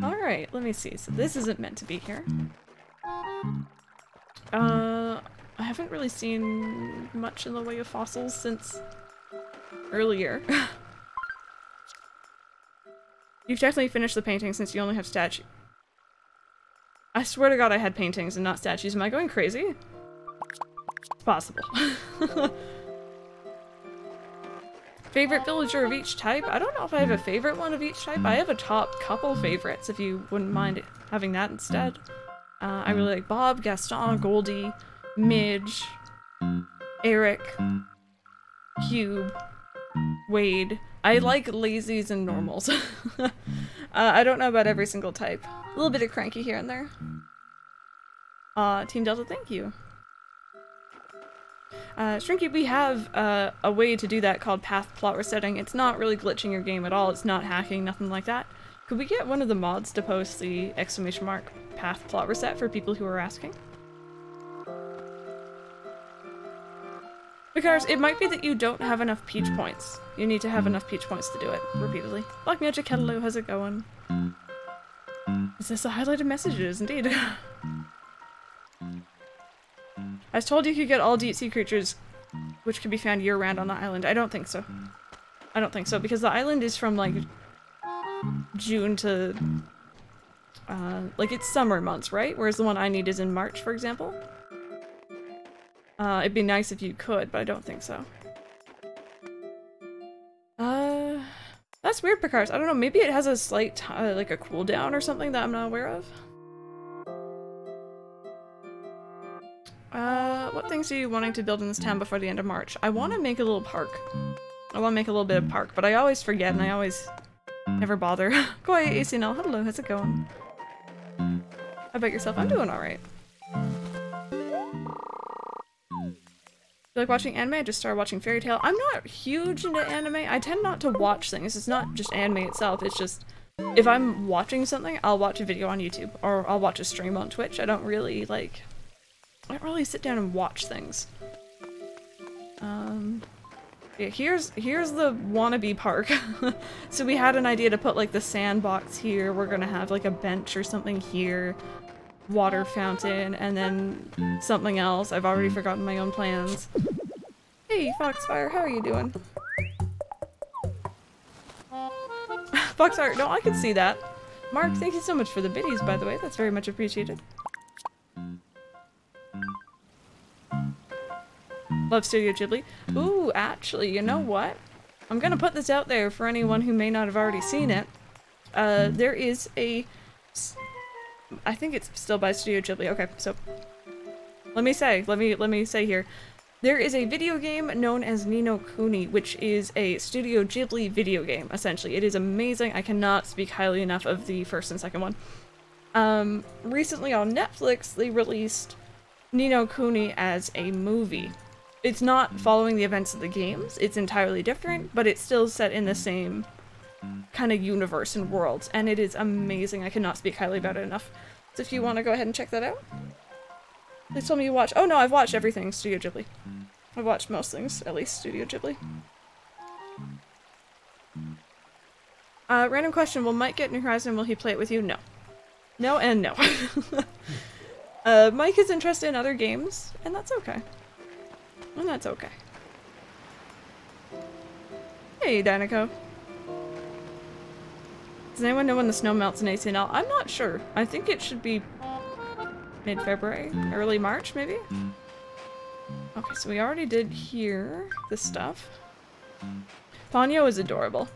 Speaker 1: Alright, let me see. So this isn't meant to be here. Uh, I haven't really seen much in the way of fossils since earlier. You've definitely finished the painting since you only have statue. I swear to god I had paintings and not statues. Am I going crazy? It's possible. Favorite villager of each type? I don't know if I have a favorite one of each type. I have a top couple favorites, if you wouldn't mind having that instead. Uh, I really like Bob, Gaston, Goldie, Midge, Erik, Cube, Wade. I like lazies and normals. uh, I don't know about every single type. A little bit of cranky here and there. Uh, Team Delta, thank you. Uh, Shrinky, we have uh, a way to do that called path plot resetting. It's not really glitching your game at all. It's not hacking, nothing like that. Could we get one of the mods to post the exclamation mark path plot reset for people who are asking? Because it might be that you don't have enough peach points. You need to have enough peach points to do it repeatedly. Black Magic Hello, how's it going? Is this a highlighted message? It is indeed. I was told you could get all deep sea creatures which can be found year-round on the island. I don't think so. I don't think so, because the island is from, like, June to... Uh, like, it's summer months, right? Whereas the one I need is in March, for example. Uh, it'd be nice if you could, but I don't think so. Uh, that's weird, Picard. I don't know, maybe it has a slight, uh, like, a cooldown or something that I'm not aware of. Uh, what things are you wanting to build in this town before the end of March? I want to make a little park. I want to make a little bit of park, but I always forget and I always never bother. Koi ACNL, hello, how's it going? How about yourself? I'm doing alright. You like watching anime? I just started watching Fairy Tail. I'm not huge into anime. I tend not to watch things. It's not just anime itself, it's just if I'm watching something, I'll watch a video on YouTube or I'll watch a stream on Twitch. I don't really like I don't really sit down and watch things. Um, yeah, here's here's the wannabe park. so we had an idea to put like the sandbox here. We're gonna have like a bench or something here, water fountain, and then something else. I've already forgotten my own plans. Hey, Foxfire, how are you doing? Foxfire, no, I can see that. Mark, thank you so much for the biddies, by the way. That's very much appreciated. Love Studio Ghibli. Ooh, actually, you know what? I'm gonna put this out there for anyone who may not have already seen it. Uh, there is a... I think it's still by Studio Ghibli. Okay, so... Let me say, let me, let me say here. There is a video game known as Ni no Kuni, which is a Studio Ghibli video game, essentially. It is amazing. I cannot speak highly enough of the first and second one. Um, recently on Netflix, they released Ni no Kuni as a movie. It's not following the events of the games, it's entirely different, but it's still set in the same kind of universe and world, and it is amazing. I cannot speak highly about it enough. So if you want to go ahead and check that out. They told me you watch- oh no, I've watched everything Studio Ghibli. I've watched most things, at least Studio Ghibli. Uh, random question, will Mike get New Horizon will he play it with you? No. No and no. uh, Mike is interested in other games, and that's okay. And that's okay. Hey, Danico. Does anyone know when the snow melts in ACNL? I'm not sure. I think it should be mid-February, early March, maybe? Okay, so we already did here, this stuff. Ponyo is adorable.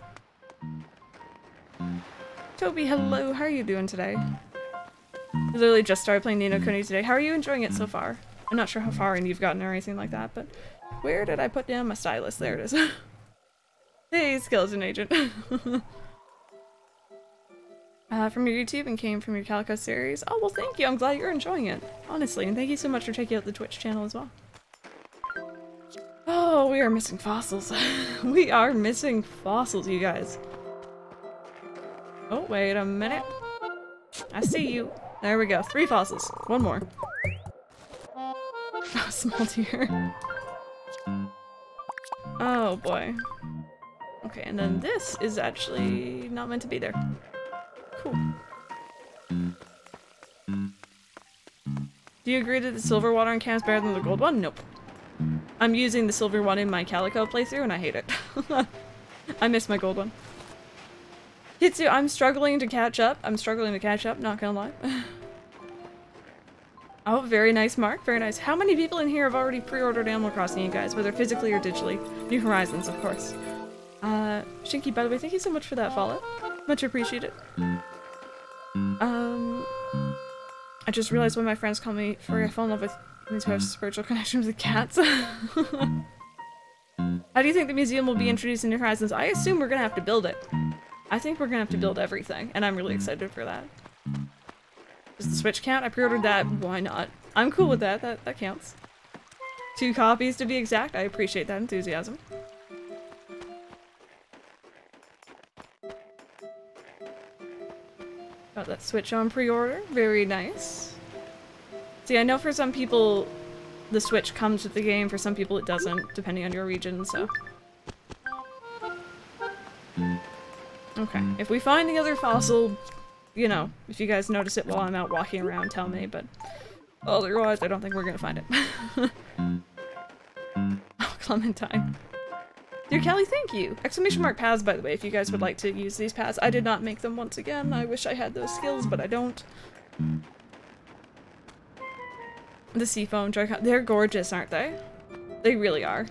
Speaker 1: Toby, hello, how are you doing today? I literally just started playing Ni no Kuni today. How are you enjoying it so far? I'm not sure how far in you've gotten or anything like that, but where did I put down my stylus? There it is. hey, Skeleton Agent. uh, from your YouTube and came from your Calico series. Oh, well thank you. I'm glad you're enjoying it. Honestly, and thank you so much for checking out the Twitch channel as well. Oh, we are missing fossils. we are missing fossils, you guys. Oh, wait a minute. I see you. There we go. Three fossils. One more. Oh, small deer. Oh boy. Okay, and then this is actually not meant to be there. Cool. Do you agree that the silver water can is better than the gold one? Nope. I'm using the silver one in my Calico playthrough and I hate it. I miss my gold one. Hitsu, I'm struggling to catch up. I'm struggling to catch up, not gonna lie. oh, very nice, Mark. Very nice. How many people in here have already pre-ordered Animal Crossing, you guys? Whether physically or digitally? New Horizons, of course. Uh, Shinky, by the way, thank you so much for that follow. Much appreciated. Um, I just realized when my friends call me for I fall in love with means we have spiritual connection with cats. How do you think the museum will be introduced in New Horizons? I assume we're gonna have to build it. I think we're gonna have to build everything, and I'm really excited for that. Does the Switch count? I pre-ordered that. Why not? I'm cool with that. That that counts. Two copies to be exact. I appreciate that enthusiasm. Got that Switch on pre-order. Very nice. See, I know for some people the Switch comes with the game, for some people it doesn't, depending on your region, so... Okay, if we find the other fossil, you know, if you guys notice it while I'm out walking around, tell me, but otherwise I don't think we're gonna find it. oh, Clementine. Dear Kelly, thank you! Exclamation mark paths, by the way, if you guys would like to use these paths. I did not make them once again. I wish I had those skills, but I don't. The seafoam dry they're gorgeous, aren't they? They really are.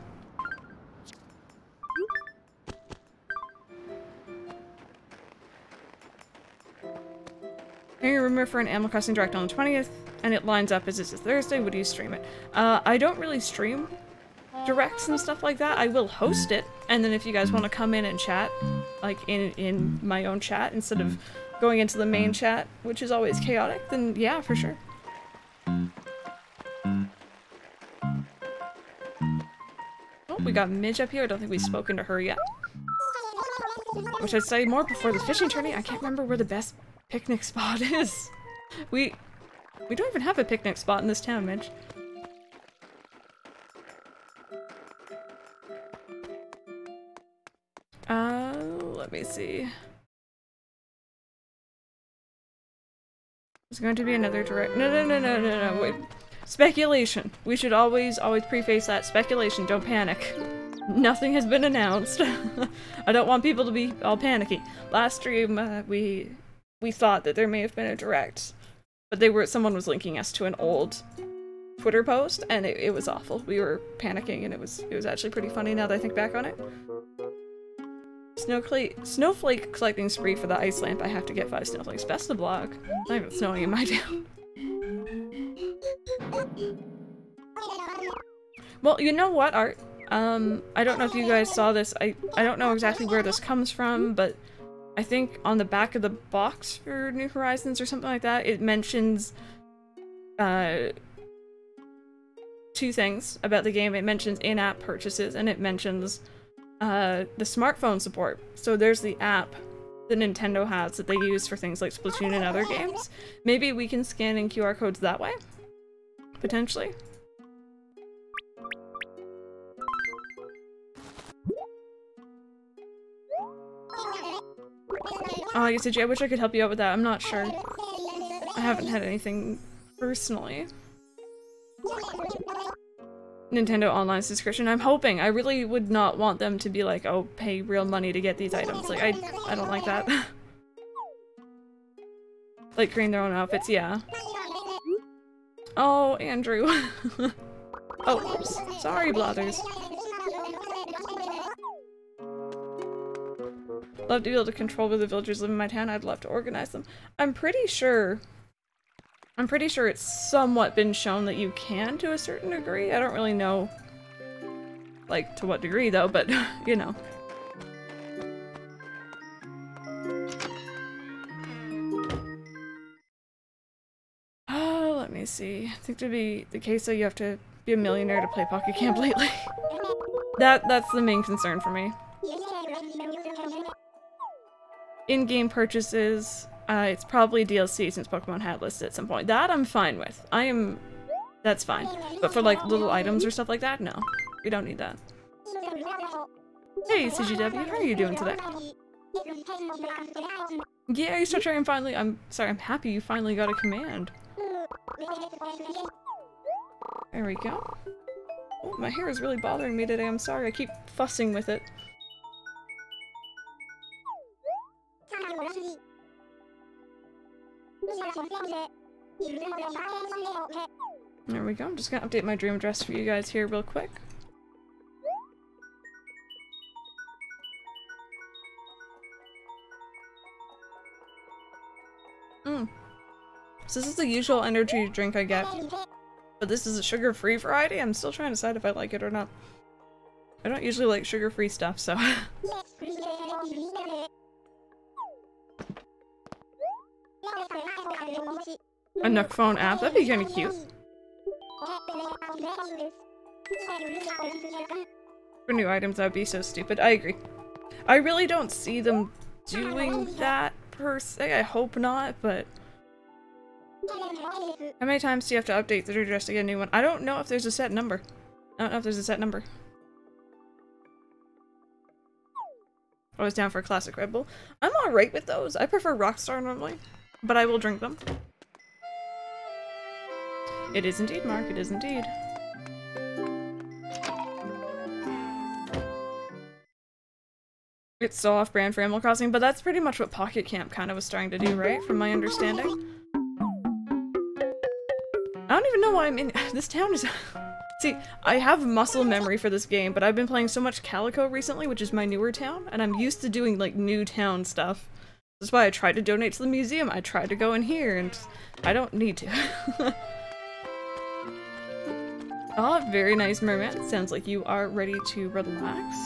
Speaker 1: Hearing a rumor for an Animal Crossing Direct on the 20th, and it lines up as it's a Thursday, would you stream it? Uh, I don't really stream directs and stuff like that. I will host it, and then if you guys want to come in and chat, like in, in my own chat, instead of going into the main chat, which is always chaotic, then yeah, for sure. Oh, we got Midge up here. I don't think we've spoken to her yet. Which I'd say more before the fishing tourney. I can't remember where the best picnic spot is. We we don't even have a picnic spot in this town, Midge. Uh, let me see. There's going to be another direct- no, no, no, no, no, no, wait. Speculation. We should always, always preface that. Speculation, don't panic. Nothing has been announced. I don't want people to be all panicky. Last stream, uh, we we thought that there may have been a direct, but they were someone was linking us to an old Twitter post, and it, it was awful. We were panicking, and it was it was actually pretty funny now that I think back on it. Snowflake, snowflake collecting spree for the ice lamp. I have to get five snowflakes. Best of luck. Not even snowing in my town. Well, you know what, Art? Um, I don't know if you guys saw this. I, I don't know exactly where this comes from, but I think on the back of the box for New Horizons or something like that, it mentions uh, two things about the game. It mentions in-app purchases, and it mentions uh, the smartphone support. So there's the app that Nintendo has that they use for things like Splatoon and other games. Maybe we can scan in QR codes that way? Potentially. Oh, I guess I wish I could help you out with that. I'm not sure. I haven't had anything personally. Nintendo Online subscription. I'm hoping. I really would not want them to be like, oh, pay real money to get these items. Like, I, I don't like that. like creating their own outfits, yeah. Oh, Andrew. oh, oops. Sorry, Blathers. Love to be able to control where the villagers live in my town. I'd love to organize them. I'm pretty sure... I'm pretty sure it's somewhat been shown that you can to a certain degree. I don't really know, like, to what degree though, but, you know. Oh, let me see. I think to be the case though, you have to be a millionaire to play Pocket Camp lately. that That's the main concern for me in-game purchases, uh, it's probably DLC since Pokemon had listed at some point. That I'm fine with. I am... That's fine. But for like little items or stuff like that, no. We don't need that. Hey CGW, how are you doing today? Yeah, you start trying finally- I'm sorry, I'm happy you finally got a command. There we go. Oh, my hair is really bothering me today, I'm sorry, I keep fussing with it. There we go. I'm just gonna update my dream address for you guys here real quick. Mm. So this is the usual energy drink I get. But this is a sugar-free variety. I'm still trying to decide if I like it or not. I don't usually like sugar-free stuff, so... A Nook phone app? That'd be kinda cute. For new items, that would be so stupid. I agree. I really don't see them doing that per se. I hope not, but... How many times do you have to update the address to get a new one? I don't know if there's a set number. I don't know if there's a set number. I was down for a classic Red Bull. I'm alright with those. I prefer Rockstar normally, but I will drink them. It is indeed, Mark. It is indeed. It's so off-brand for Animal Crossing, but that's pretty much what Pocket Camp kind of was trying to do, right? From my understanding. I don't even know why I'm in- this town is- See, I have muscle memory for this game, but I've been playing so much Calico recently, which is my newer town, and I'm used to doing, like, new town stuff. That's why I tried to donate to the museum, I tried to go in here, and I don't need to. Oh, very nice merman. Sounds like you are ready to relax.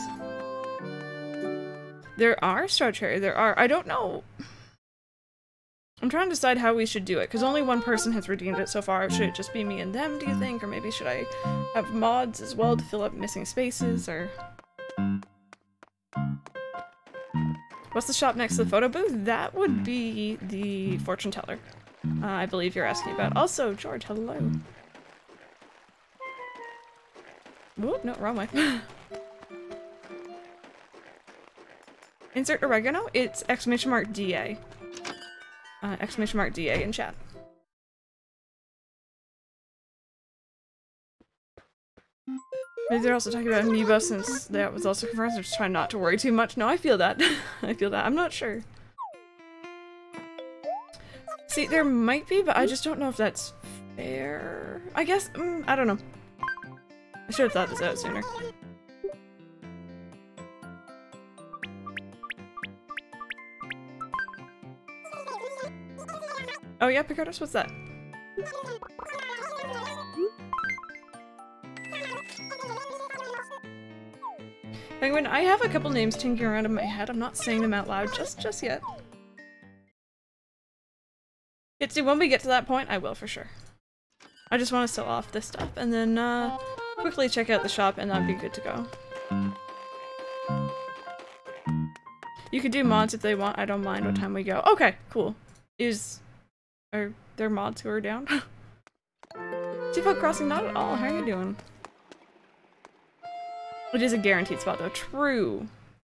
Speaker 1: There are Star Cherry, there are. I don't know. I'm trying to decide how we should do it, because only one person has redeemed it so far. Should it just be me and them, do you think? Or maybe should I have mods as well to fill up missing spaces, or... What's the shop next to the photo booth? That would be the fortune teller. Uh, I believe you're asking about. Also, George, hello. Whoop, no, wrong way. Insert oregano? It's exclamation mark DA. Uh, exclamation mark DA in chat. Maybe they're also talking about Amiibo since that was also confirmed. They're just trying not to worry too much. No, I feel that. I feel that. I'm not sure. See, there might be, but I just don't know if that's fair. I guess, mm, I don't know. I should have thought this out sooner. Oh yeah, Picardus, what's that? Penguin, I have a couple names tinkering around in my head. I'm not saying them out loud just just yet. It's when we get to that point, I will for sure. I just want to sell off this stuff and then uh, quickly check out the shop and that'd be good to go. You could do mods if they want. I don't mind what time we go. Okay, cool. Is are there mods who are down? Seafood Crossing, not at all. How are you doing? It is a guaranteed spot though. True.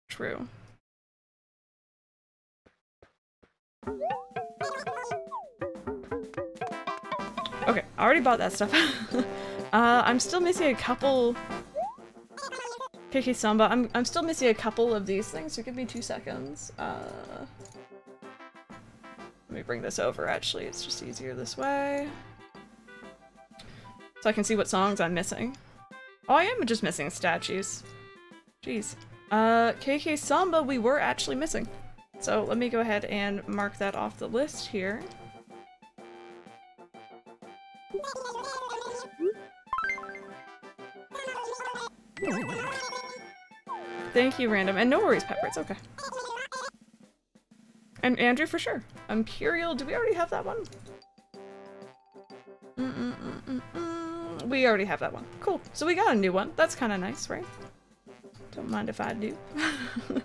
Speaker 1: True. Okay, I already bought that stuff. uh, I'm still missing a couple... KK Samba, I'm, I'm still missing a couple of these things, so give me two seconds. Uh, let me bring this over, actually. It's just easier this way. So I can see what songs I'm missing. Oh, I am just missing statues. Jeez. Uh, KK Samba we were actually missing. So let me go ahead and mark that off the list here. Thank you, random. And no worries, Pepper. It's okay. And Andrew for sure. Imperial, do we already have that one? Mm -mm -mm we already have that one. Cool. So we got a new one. That's kind of nice, right? Don't mind if I do.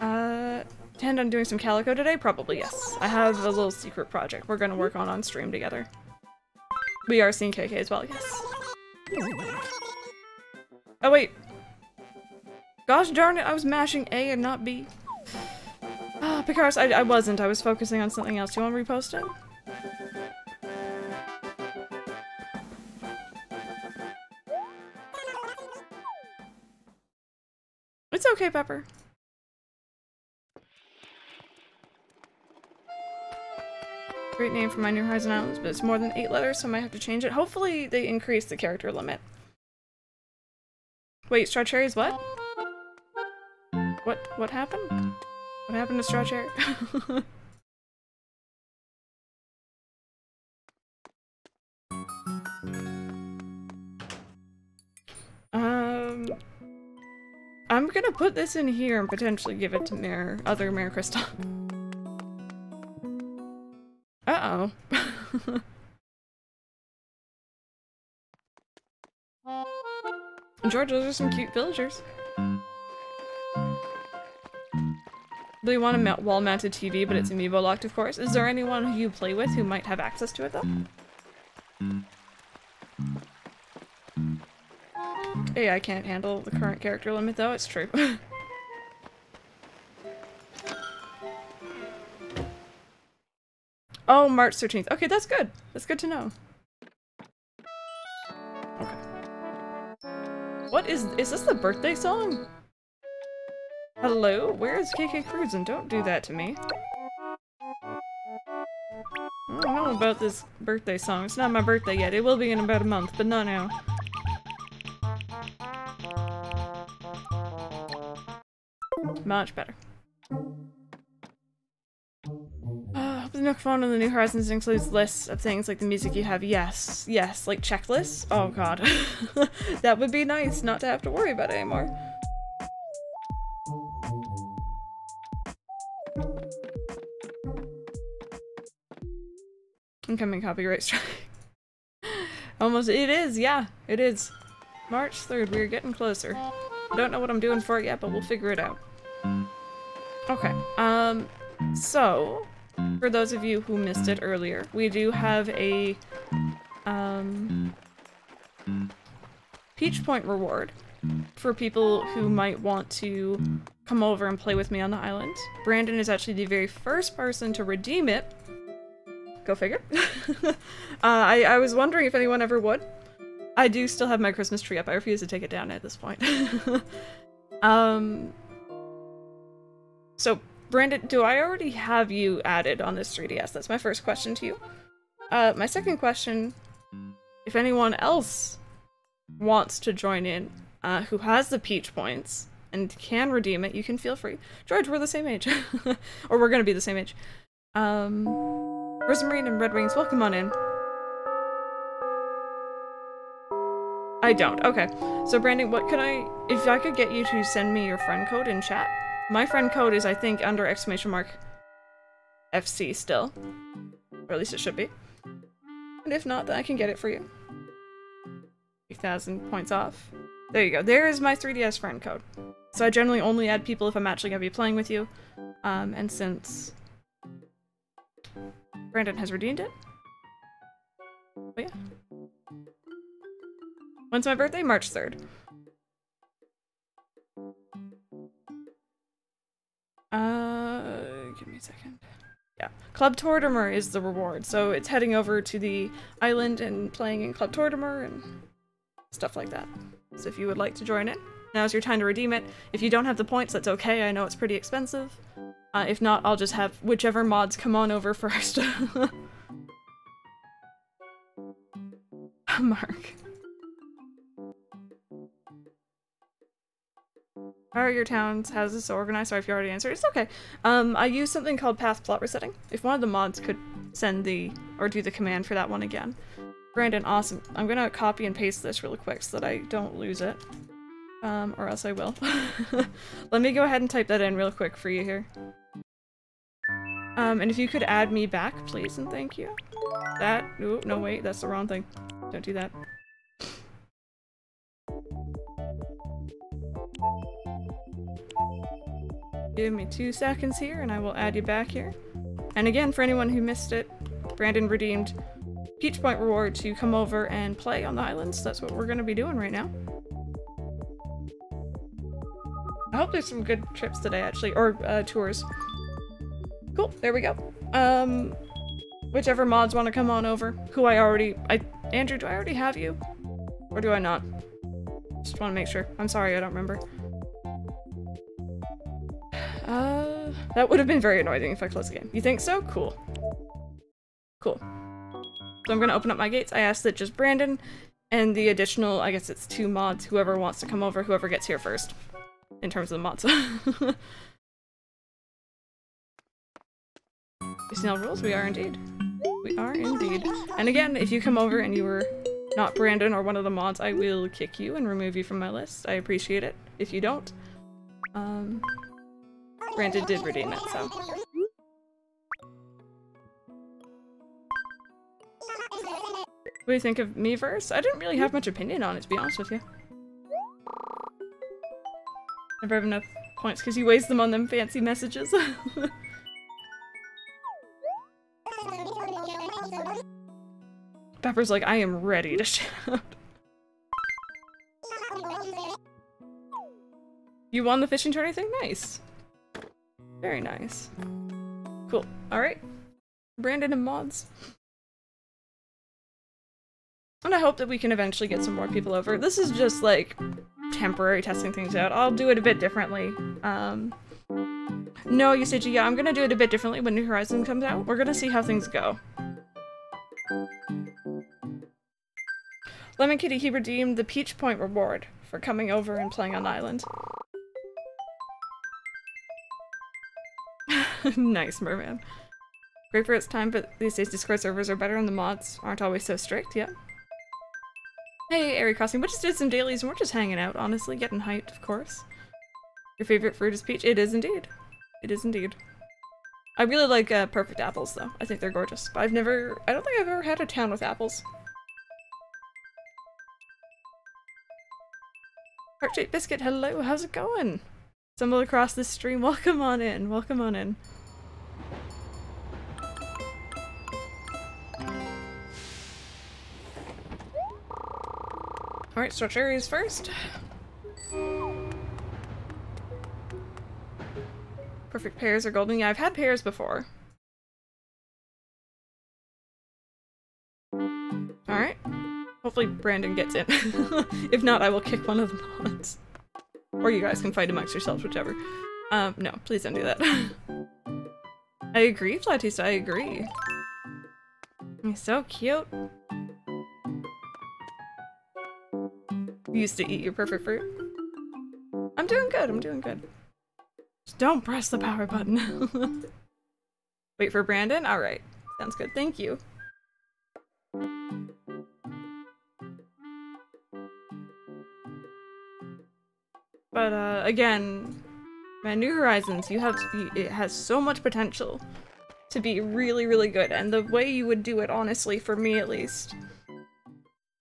Speaker 1: uh, intend on doing some Calico today? Probably yes. I have a little secret project we're gonna work on on stream together. We are seeing KK as well, yes. Oh wait. Gosh darn it, I was mashing A and not B. Ah, Picaris, I, I wasn't. I was focusing on something else. Do you want to repost it? Okay, Pepper. Great name for my New Horizon Islands, but it's more than eight letters, so I might have to change it. Hopefully they increase the character limit. Wait, Straw Cherry's what? What what happened? What happened to Straw Cherry? I'm gonna put this in here and potentially give it to Mayor other Mayor Crystal. Uh-oh. George, those are some cute villagers. We want a wall-mounted TV, but it's amiibo locked, of course. Is there anyone you play with who might have access to it, though? Hey, I can't handle the current character limit, though. It's true. oh, March 13th. Okay, that's good. That's good to know. Okay. What is- is this the birthday song? Hello? Where is KK Cruisin'? Don't do that to me. I don't know about this birthday song. It's not my birthday yet. It will be in about a month, but not now. Much better. Uh, the Nook phone on the New Horizons includes lists of things like the music you have. Yes, yes, like checklists. Oh god. that would be nice not to have to worry about it anymore. Incoming copyright strike. Almost, it is, yeah, it is. March 3rd, we're getting closer. I don't know what I'm doing for it yet, but we'll figure it out. Okay, um, so, for those of you who missed it earlier, we do have a, um, Peach Point reward for people who might want to come over and play with me on the island. Brandon is actually the very first person to redeem it. Go figure. uh, I, I was wondering if anyone ever would. I do still have my Christmas tree up. I refuse to take it down at this point. um, so, Brandon, do I already have you added on this 3DS? That's my first question to you. Uh, my second question, if anyone else wants to join in, uh, who has the Peach points and can redeem it, you can feel free. George, we're the same age. or we're gonna be the same age. Um, Rosemarine and Red Wings, welcome on in. I don't. Okay. So Brandon, what could I if I could get you to send me your friend code in chat? My friend code is I think under exclamation mark FC still. Or at least it should be. And if not, then I can get it for you. 3,000 points off. There you go. There is my 3DS friend code. So I generally only add people if I'm actually going to be playing with you. Um, and since Brandon has redeemed it. Oh yeah. When's my birthday? March 3rd. Uh, give me a second. Yeah. Club Tortimer is the reward, so it's heading over to the island and playing in Club Tortimer and stuff like that. So if you would like to join it, now's your time to redeem it. If you don't have the points, that's okay. I know it's pretty expensive. Uh, if not, I'll just have whichever mods come on over first. Mark. How are your towns? How's this organized? Sorry if you already answered. It's okay. Um, I use something called path plot resetting. If one of the mods could send the, or do the command for that one again. Brandon, awesome. I'm gonna copy and paste this really quick so that I don't lose it. Um, or else I will. Let me go ahead and type that in real quick for you here. Um, and if you could add me back, please, and thank you. That, ooh, no wait, that's the wrong thing. Don't do that. Give me two seconds here and I will add you back here. And again, for anyone who missed it, Brandon redeemed Peach Point reward to come over and play on the islands. That's what we're going to be doing right now. I hope there's some good trips today, actually, or uh, tours. Cool, there we go. Um, whichever mods want to come on over, who I already- I- Andrew, do I already have you? Or do I not? Just want to make sure. I'm sorry, I don't remember. Uh, that would have been very annoying if I closed the game. You think so? Cool. Cool. So I'm gonna open up my gates. I ask that just Brandon and the additional, I guess it's two mods, whoever wants to come over, whoever gets here first. In terms of the mods. Snell rules, we are indeed. We are indeed. And again, if you come over and you were not Brandon or one of the mods, I will kick you and remove you from my list. I appreciate it. If you don't, um, Brandon did redeem it, so. What do you think of Miiverse? I didn't really have much opinion on it, to be honest with you. Never have enough points because you waste them on them fancy messages. Pepper's like, I am ready to shout. You won the fishing tourney thing? Nice. Very nice. Cool. Alright. Brandon and mods. And I hope that we can eventually get some more people over. This is just like temporary testing things out. I'll do it a bit differently. Um, no, Usagi, yeah, I'm gonna do it a bit differently when New Horizon comes out. We're gonna see how things go. Lemon Kitty, he redeemed the Peach Point reward for coming over and playing on island. nice, Merman. Great for its time, but these days Discord servers are better and the mods aren't always so strict, yeah. Hey, Airy Crossing, we just did some dailies and we're just hanging out, honestly, getting hyped, of course. Your favorite fruit is peach? It is indeed. It is indeed. I really like uh, perfect apples, though. I think they're gorgeous. But I've never- I don't think I've ever had a town with apples. Heart-shaped biscuit, hello, how's it going? Stumbled across this stream, welcome on in, welcome on in. Alright, stretch areas first. Perfect pears are golden. Yeah, I've had pears before. Alright. Hopefully Brandon gets in. if not, I will kick one of the mods. Or you guys can fight amongst yourselves, whichever. Um, no, please don't do that. I agree, Flatista, I agree. He's so cute. You used to eat your perfect fruit. I'm doing good, I'm doing good. Just don't press the power button. Wait for Brandon? Alright. Sounds good, thank you. But uh, again, man, New Horizons, you have it has so much potential to be really, really good. And the way you would do it, honestly, for me at least,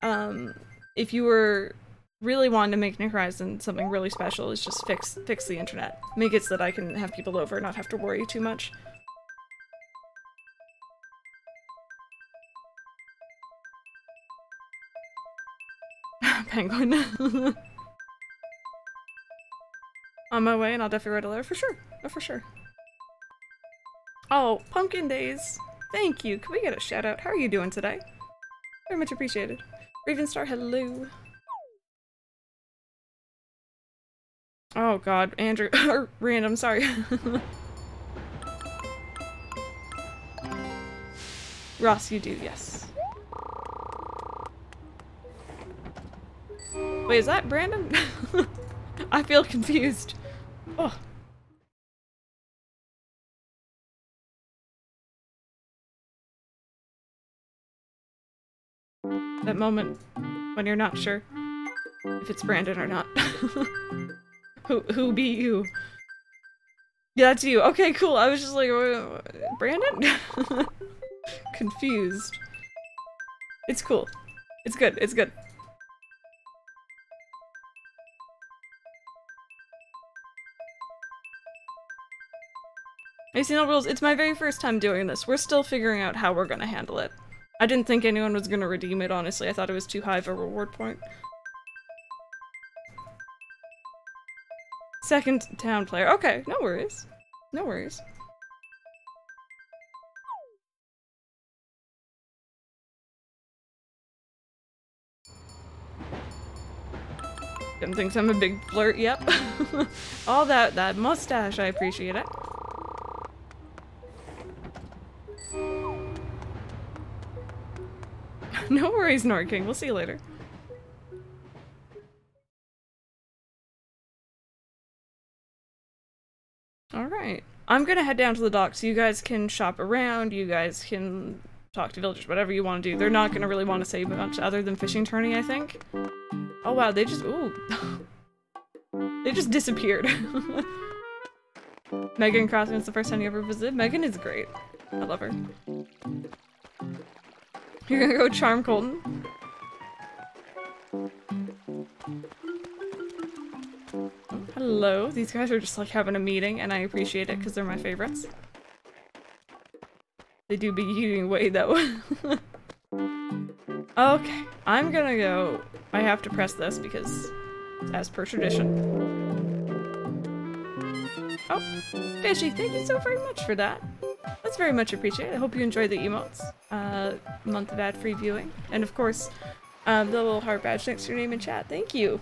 Speaker 1: um, if you were really wanting to make New Horizons something really special, is just fix fix the internet. Make it so that I can have people over, not have to worry too much. Penguin. On my way, and I'll definitely write a letter for sure. Oh, for sure. Oh, Pumpkin Days. Thank you. Can we get a shout out? How are you doing today? Very much appreciated. Ravenstar, hello. Oh god, Andrew, or random, sorry. Ross, you do, yes. Wait, is that Brandon? I feel confused. Oh. That moment when you're not sure if it's Brandon or not. who who be you? Yeah, that's you. Okay, cool. I was just like, Brandon? Confused. It's cool. It's good. It's good. ACNL rules, it's my very first time doing this. We're still figuring out how we're gonna handle it. I didn't think anyone was gonna redeem it, honestly. I thought it was too high of a reward point. Second town player. Okay, no worries. No worries. Tim thinks I'm a big flirt, yep. All that, that mustache, I appreciate it. no worries, Nord King. We'll see you later. Alright. I'm gonna head down to the dock so you guys can shop around, you guys can talk to villagers, whatever you want to do. They're not gonna really want to say much other than fishing tourney, I think. Oh wow, they just- ooh. they just disappeared. Megan Crossman is the first time you ever visited. Megan is great. I love her. You're gonna go charm Colton? Hello. These guys are just like having a meeting and I appreciate it because they're my favorites. They do be eating away though. okay. I'm gonna go. I have to press this because as per tradition. Oh, Fishy, thank you so very much for that. That's very much appreciated. I hope you enjoyed the emotes. Uh, month of ad-free viewing. And of course, um, the little heart badge next to your name in chat. Thank you.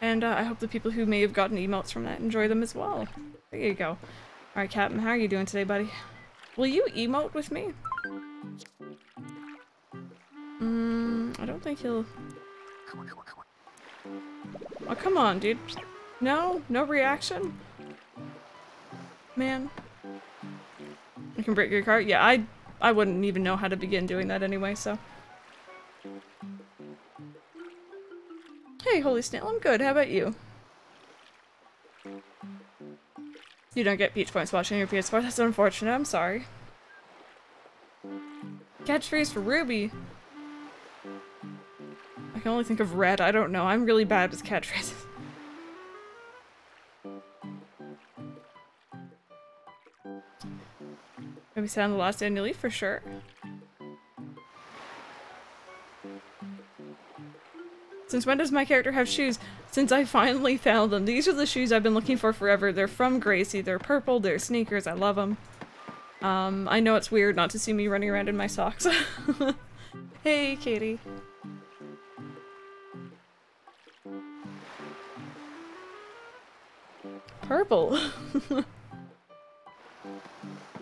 Speaker 1: And uh, I hope the people who may have gotten emotes from that enjoy them as well. There you go. Alright, Captain, how are you doing today, buddy? Will you emote with me? Mm, I don't think he'll... Oh, come on, dude. No? No reaction? Man. You can break your car? Yeah, I I wouldn't even know how to begin doing that anyway, so. Hey, Holy Snail, I'm good. How about you? You don't get peach points watching your PS4. That's unfortunate. I'm sorry. Catchphrase for Ruby. I can only think of red. I don't know. I'm really bad with catchphrases. Maybe sit on the last annual leave for sure. Since when does my character have shoes? Since I finally found them. These are the shoes I've been looking for forever. They're from Gracie. They're purple. They're sneakers. I love them. Um, I know it's weird not to see me running around in my socks. hey, Katie. Purple.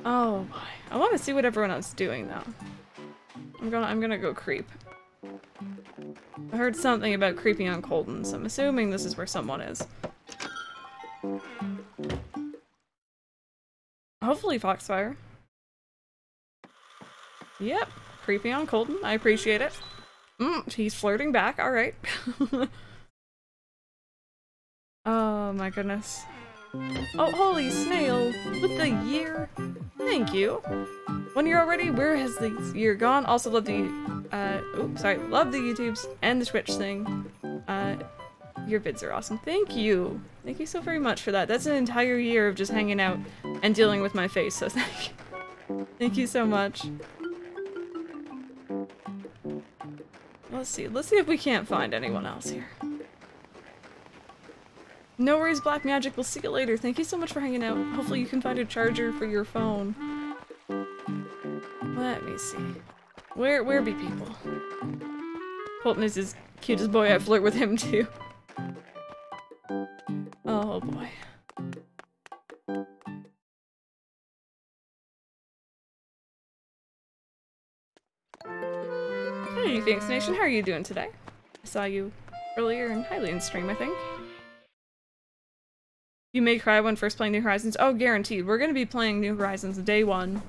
Speaker 1: oh boy. I want to see what everyone else is doing though. I'm gonna I'm gonna go creep. I heard something about creeping on Colton, so I'm assuming this is where someone is. Hopefully Foxfire. Yep, creeping on Colton. I appreciate it. Mm, he's flirting back. All right. oh my goodness. Oh, holy snail! With the year! Thank you! One year already? Where has the year gone? Also love the, uh, oops, sorry, love the YouTubes and the Twitch thing. Uh, your vids are awesome. Thank you! Thank you so very much for that. That's an entire year of just hanging out and dealing with my face, so thank you. Thank you so much. Let's see, let's see if we can't find anyone else here. No worries, Black Magic. We'll see you later. Thank you so much for hanging out. Hopefully you can find a charger for your phone. Let me see. Where where be people? Colton is his cutest boy. I flirt with him too. Oh boy. Hey, Phoenix Nation, how are you doing today? I saw you earlier in stream, I think. You may cry when first playing New Horizons. Oh, guaranteed. We're gonna be playing New Horizons day one.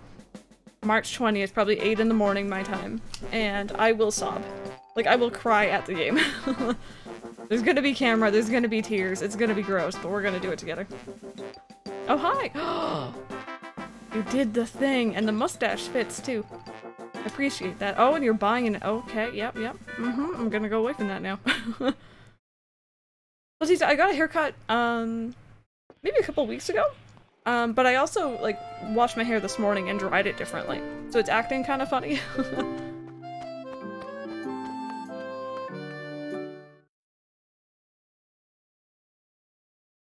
Speaker 1: March 20th, probably 8 in the morning my time. And I will sob. Like, I will cry at the game. there's gonna be camera, there's gonna be tears, it's gonna be gross, but we're gonna do it together. Oh, hi! you did the thing, and the mustache fits too. I appreciate that. Oh, and you're buying an- okay, yep, yep. Mm-hmm, I'm gonna go away from that now. Leticia, I got a haircut, um, maybe a couple weeks ago? Um, but I also, like, washed my hair this morning and dried it differently. So it's acting kind of funny.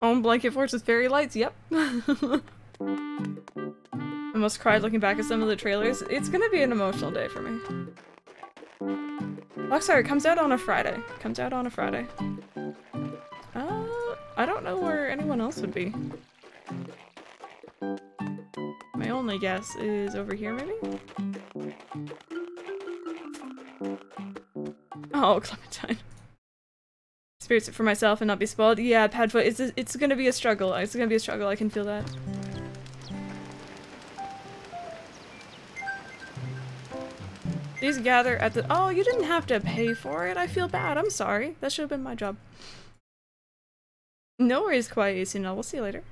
Speaker 1: Own blanket forts with fairy lights? Yep. I almost cried looking back at some of the trailers. It's gonna be an emotional day for me. It comes out on a Friday. Comes out on a Friday. Uh, I don't know where anyone else would be. My only guess is over here, maybe? Oh, Clementine. Experience it for myself and not be spoiled. Yeah, Padfoot, it's, it's gonna be a struggle. It's gonna be a struggle, I can feel that. These gather at the- Oh, you didn't have to pay for it. I feel bad. I'm sorry. That should have been my job. No worries, Kawaii Asuna. We'll see you later.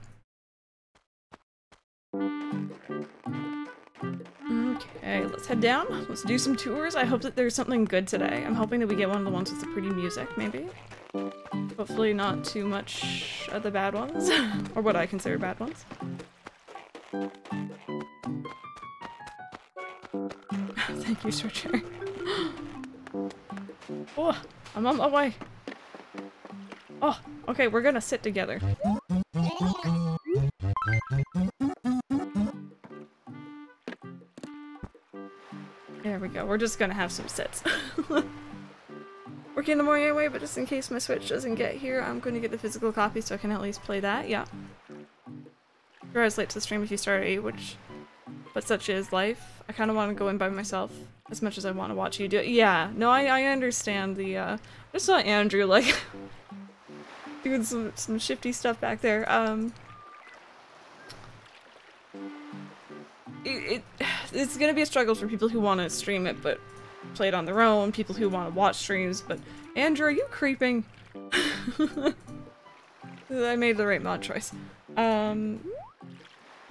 Speaker 1: Okay, let's head down. Let's do some tours. I hope that there's something good today. I'm hoping that we get one of the ones with the pretty music, maybe. Hopefully not too much of the bad ones. or what I consider bad ones. Thank you, Searcher. oh, I'm on my way. Oh, okay, we're gonna sit together. There we go. We're just gonna have some sits. Working in the morning anyway, but just in case my Switch doesn't get here, I'm to get the physical copy so I can at least play that. Yeah. Sure, I was late to the stream if you start at 8, which... But such is life. I kind of want to go in by myself as much as I want to watch you do it. Yeah, no, I, I understand the, uh... I just saw Andrew, like... doing some, some shifty stuff back there. Um... It, it, it's gonna be a struggle for people who want to stream it, but play it on their own, people who want to watch streams, but Andrew, are you creeping? I made the right mod choice. Um,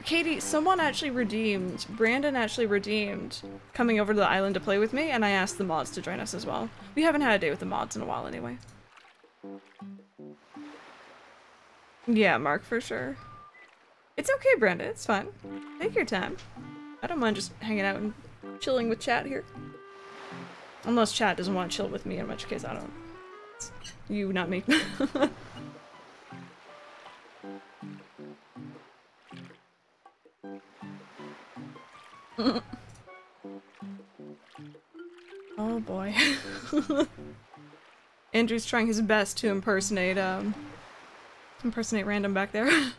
Speaker 1: Katie, someone actually redeemed, Brandon actually redeemed coming over to the island to play with me, and I asked the mods to join us as well. We haven't had a day with the mods in a while anyway. Yeah, Mark, for sure. It's okay, Brenda. it's fine. Take your time. I don't mind just hanging out and chilling with chat here. Unless chat doesn't want to chill with me, in which case I don't. It's you, not me. oh boy. Andrew's trying his best to impersonate, um, impersonate random back there.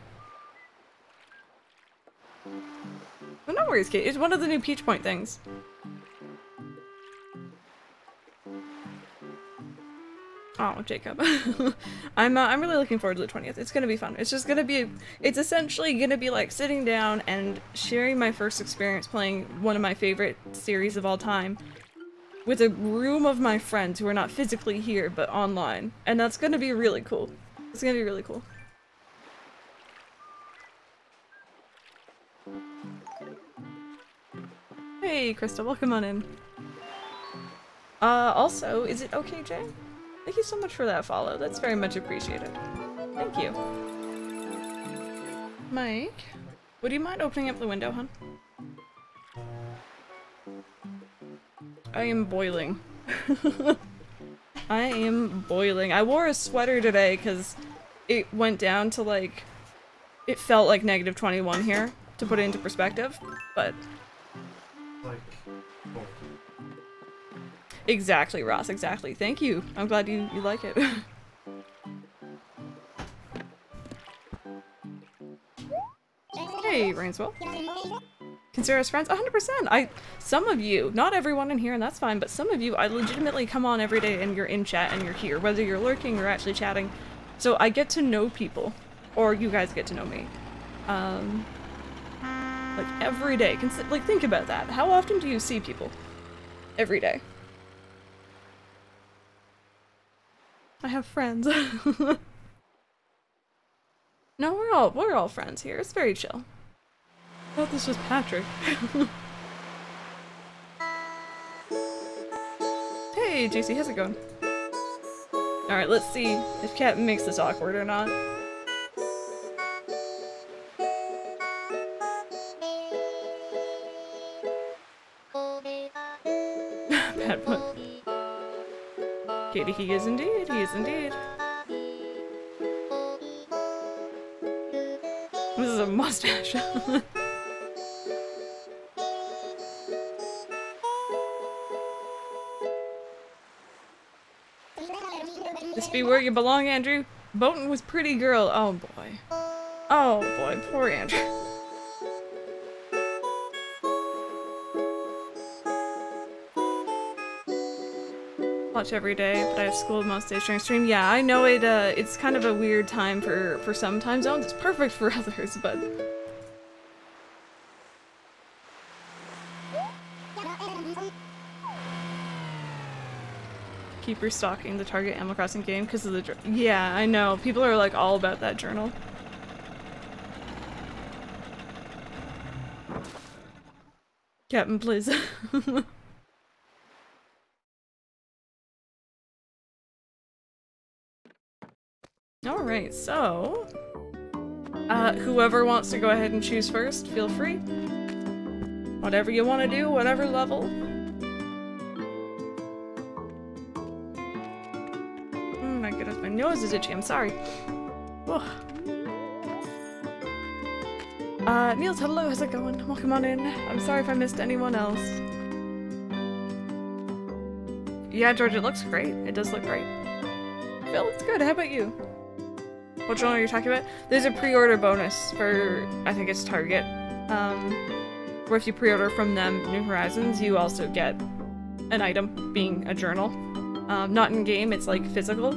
Speaker 1: no worries, Kate. It's one of the new Peach Point things. Oh, Jacob. I'm uh, I'm really looking forward to the 20th. It's gonna be fun. It's just gonna be, it's essentially gonna be like sitting down and sharing my first experience playing one of my favorite series of all time with a room of my friends who are not physically here but online. And that's gonna be really cool. It's gonna be really cool. Hey, Krista, welcome on in. Uh, also, is it okay, Jay? Thank you so much for that follow. That's very much appreciated. Thank you. Mike, would you mind opening up the window, hon? I am boiling. I am boiling. I wore a sweater today because it went down to like, it felt like negative 21 here, to put it into perspective, but exactly, Ross, exactly. Thank you. I'm glad you, you like it. hey, Rainswell. Consider us friends? 100%! I- some of you, not everyone in here and that's fine, but some of you, I legitimately come on every day and you're in chat and you're here, whether you're lurking or actually chatting. So I get to know people. Or you guys get to know me. Um, like every day. Consi- like think about that. How often do you see people? Every day. I have friends. no, we're all we're all friends here. It's very chill. I thought this was Patrick. hey, JC, how's it going? Alright, let's see if Cat makes this awkward or not. Katie, he is indeed, he is indeed. This is a mustache. this be where you belong, Andrew. Boating was pretty girl. Oh boy. Oh boy, poor Andrew. Every day, but I have school most days during stream. Yeah, I know it. Uh, it's kind of a weird time for for some time zones. It's perfect for others, but keep restocking the Target Animal Crossing game because of the. Yeah, I know. People are like all about that journal. Captain, please. So... Uh, whoever wants to go ahead and choose first, feel free. Whatever you want to do, whatever level. Oh my goodness, my nose is itchy, I'm sorry. Ugh. Uh, Niels, hello, how's it going? Welcome on in. I'm sorry if I missed anyone else. Yeah, George, it looks great. It does look great. Phil, it's good. How about you? What journal are you talking about? There's a pre-order bonus for, I think it's Target, um, where if you pre-order from them New Horizons, you also get an item, being a journal. Um, not in-game, it's like physical.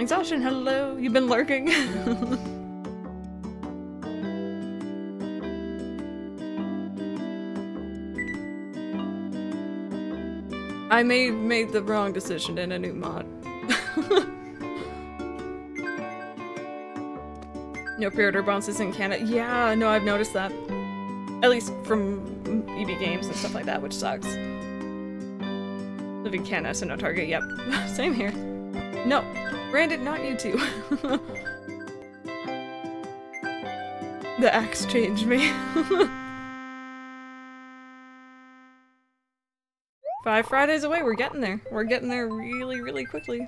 Speaker 1: Exhaustion, hello! You've been lurking? I made made the wrong decision in a new mod. no pre-order bonuses in Canada. Yeah, no, I've noticed that. At least from EB Games and stuff like that, which sucks. Live in Canada, so no Target. Yep, same here. No, Brandon, not you too. the axe changed me. Five Fridays away, we're getting there. We're getting there really, really quickly.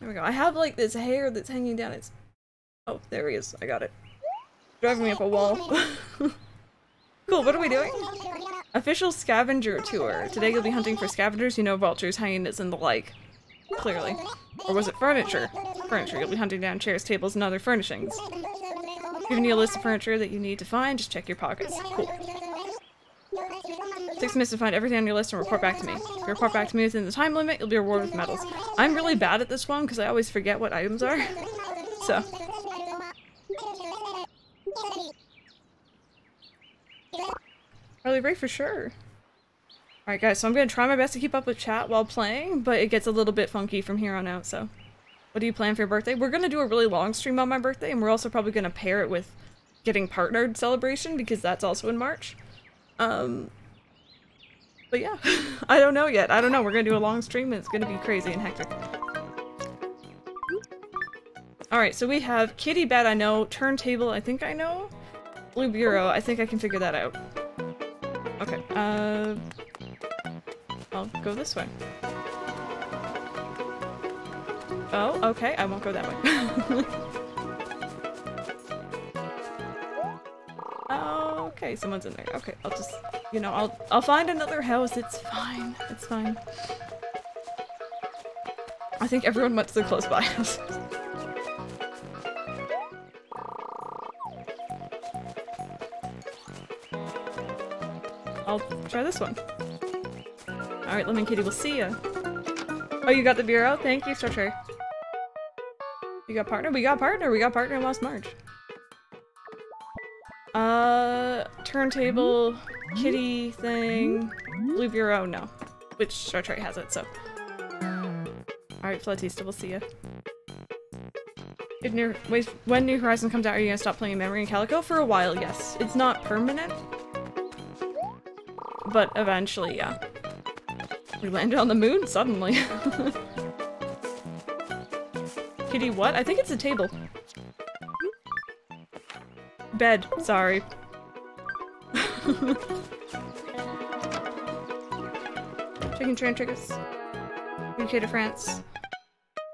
Speaker 1: There we go. I have like this hair that's hanging down. It's oh, there he is. I got it. Driving me up a wall. cool. What are we doing? Official scavenger tour. Today you'll be hunting for scavengers. You know, vultures, hyenas, and the like. Clearly. Or was it furniture? Furniture. You'll be hunting down chairs, tables, and other furnishings. Giving you a list of furniture that you need to find. Just check your pockets. Cool. Six minutes to find everything on your list and report back to me. If you report back to me within the time limit, you'll be rewarded with medals. I'm really bad at this one because I always forget what items are. So. Early break for sure. Alright guys, so I'm gonna try my best to keep up with chat while playing, but it gets a little bit funky from here on out, so. What do you plan for your birthday? We're gonna do a really long stream on my birthday, and we're also probably gonna pair it with getting partnered celebration, because that's also in March. Um, but yeah, I don't know yet. I don't know. We're gonna do a long stream and it's gonna be crazy and hectic. Alright, so we have kitty bed, I know. Turntable, I think I know. Blue bureau, I think I can figure that out. Okay, uh... I'll go this way. Oh, okay, I won't go that way. okay, someone's in there. Okay, I'll just, you know, I'll I'll find another house. It's fine. It's fine. I think everyone went to the close by house. I'll try this one. Alright, Lemon Kitty, we'll see ya. Oh, you got the bureau? Thank you, Star. You got partner? We got partner! We got partner last March. Uh, turntable, kitty thing, blue bureau, no. Which Star Trek has it, so. Alright, Flatista, we'll see ya. If New, wait, when New Horizon comes out, are you gonna stop playing Memory and Calico? For a while, yes. It's not permanent. But eventually, yeah. We landed on the moon suddenly. Kitty what? I think it's a table. Bed, sorry. Chicken train triggers. UK to France.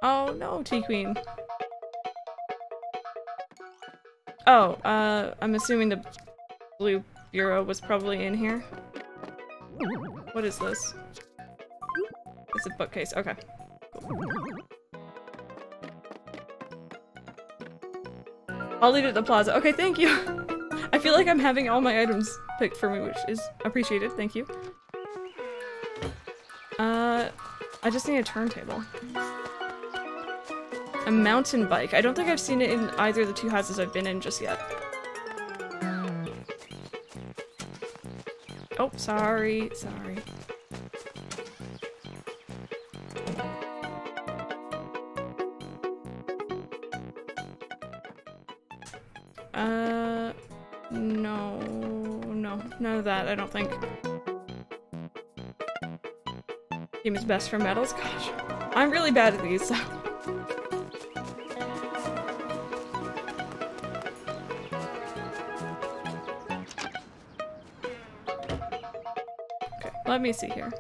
Speaker 1: Oh no, T-Queen. Oh, uh, I'm assuming the blue bureau was probably in here. What is this? It's a bookcase, okay. I'll leave it at the plaza. Okay, thank you! I feel like I'm having all my items picked for me, which is appreciated, thank you. Uh, I just need a turntable. A mountain bike. I don't think I've seen it in either of the two houses I've been in just yet. Oh, sorry, sorry. Of that, I don't think. Game is best for medals? Gosh, I'm really bad at these, so. Okay, let me see here.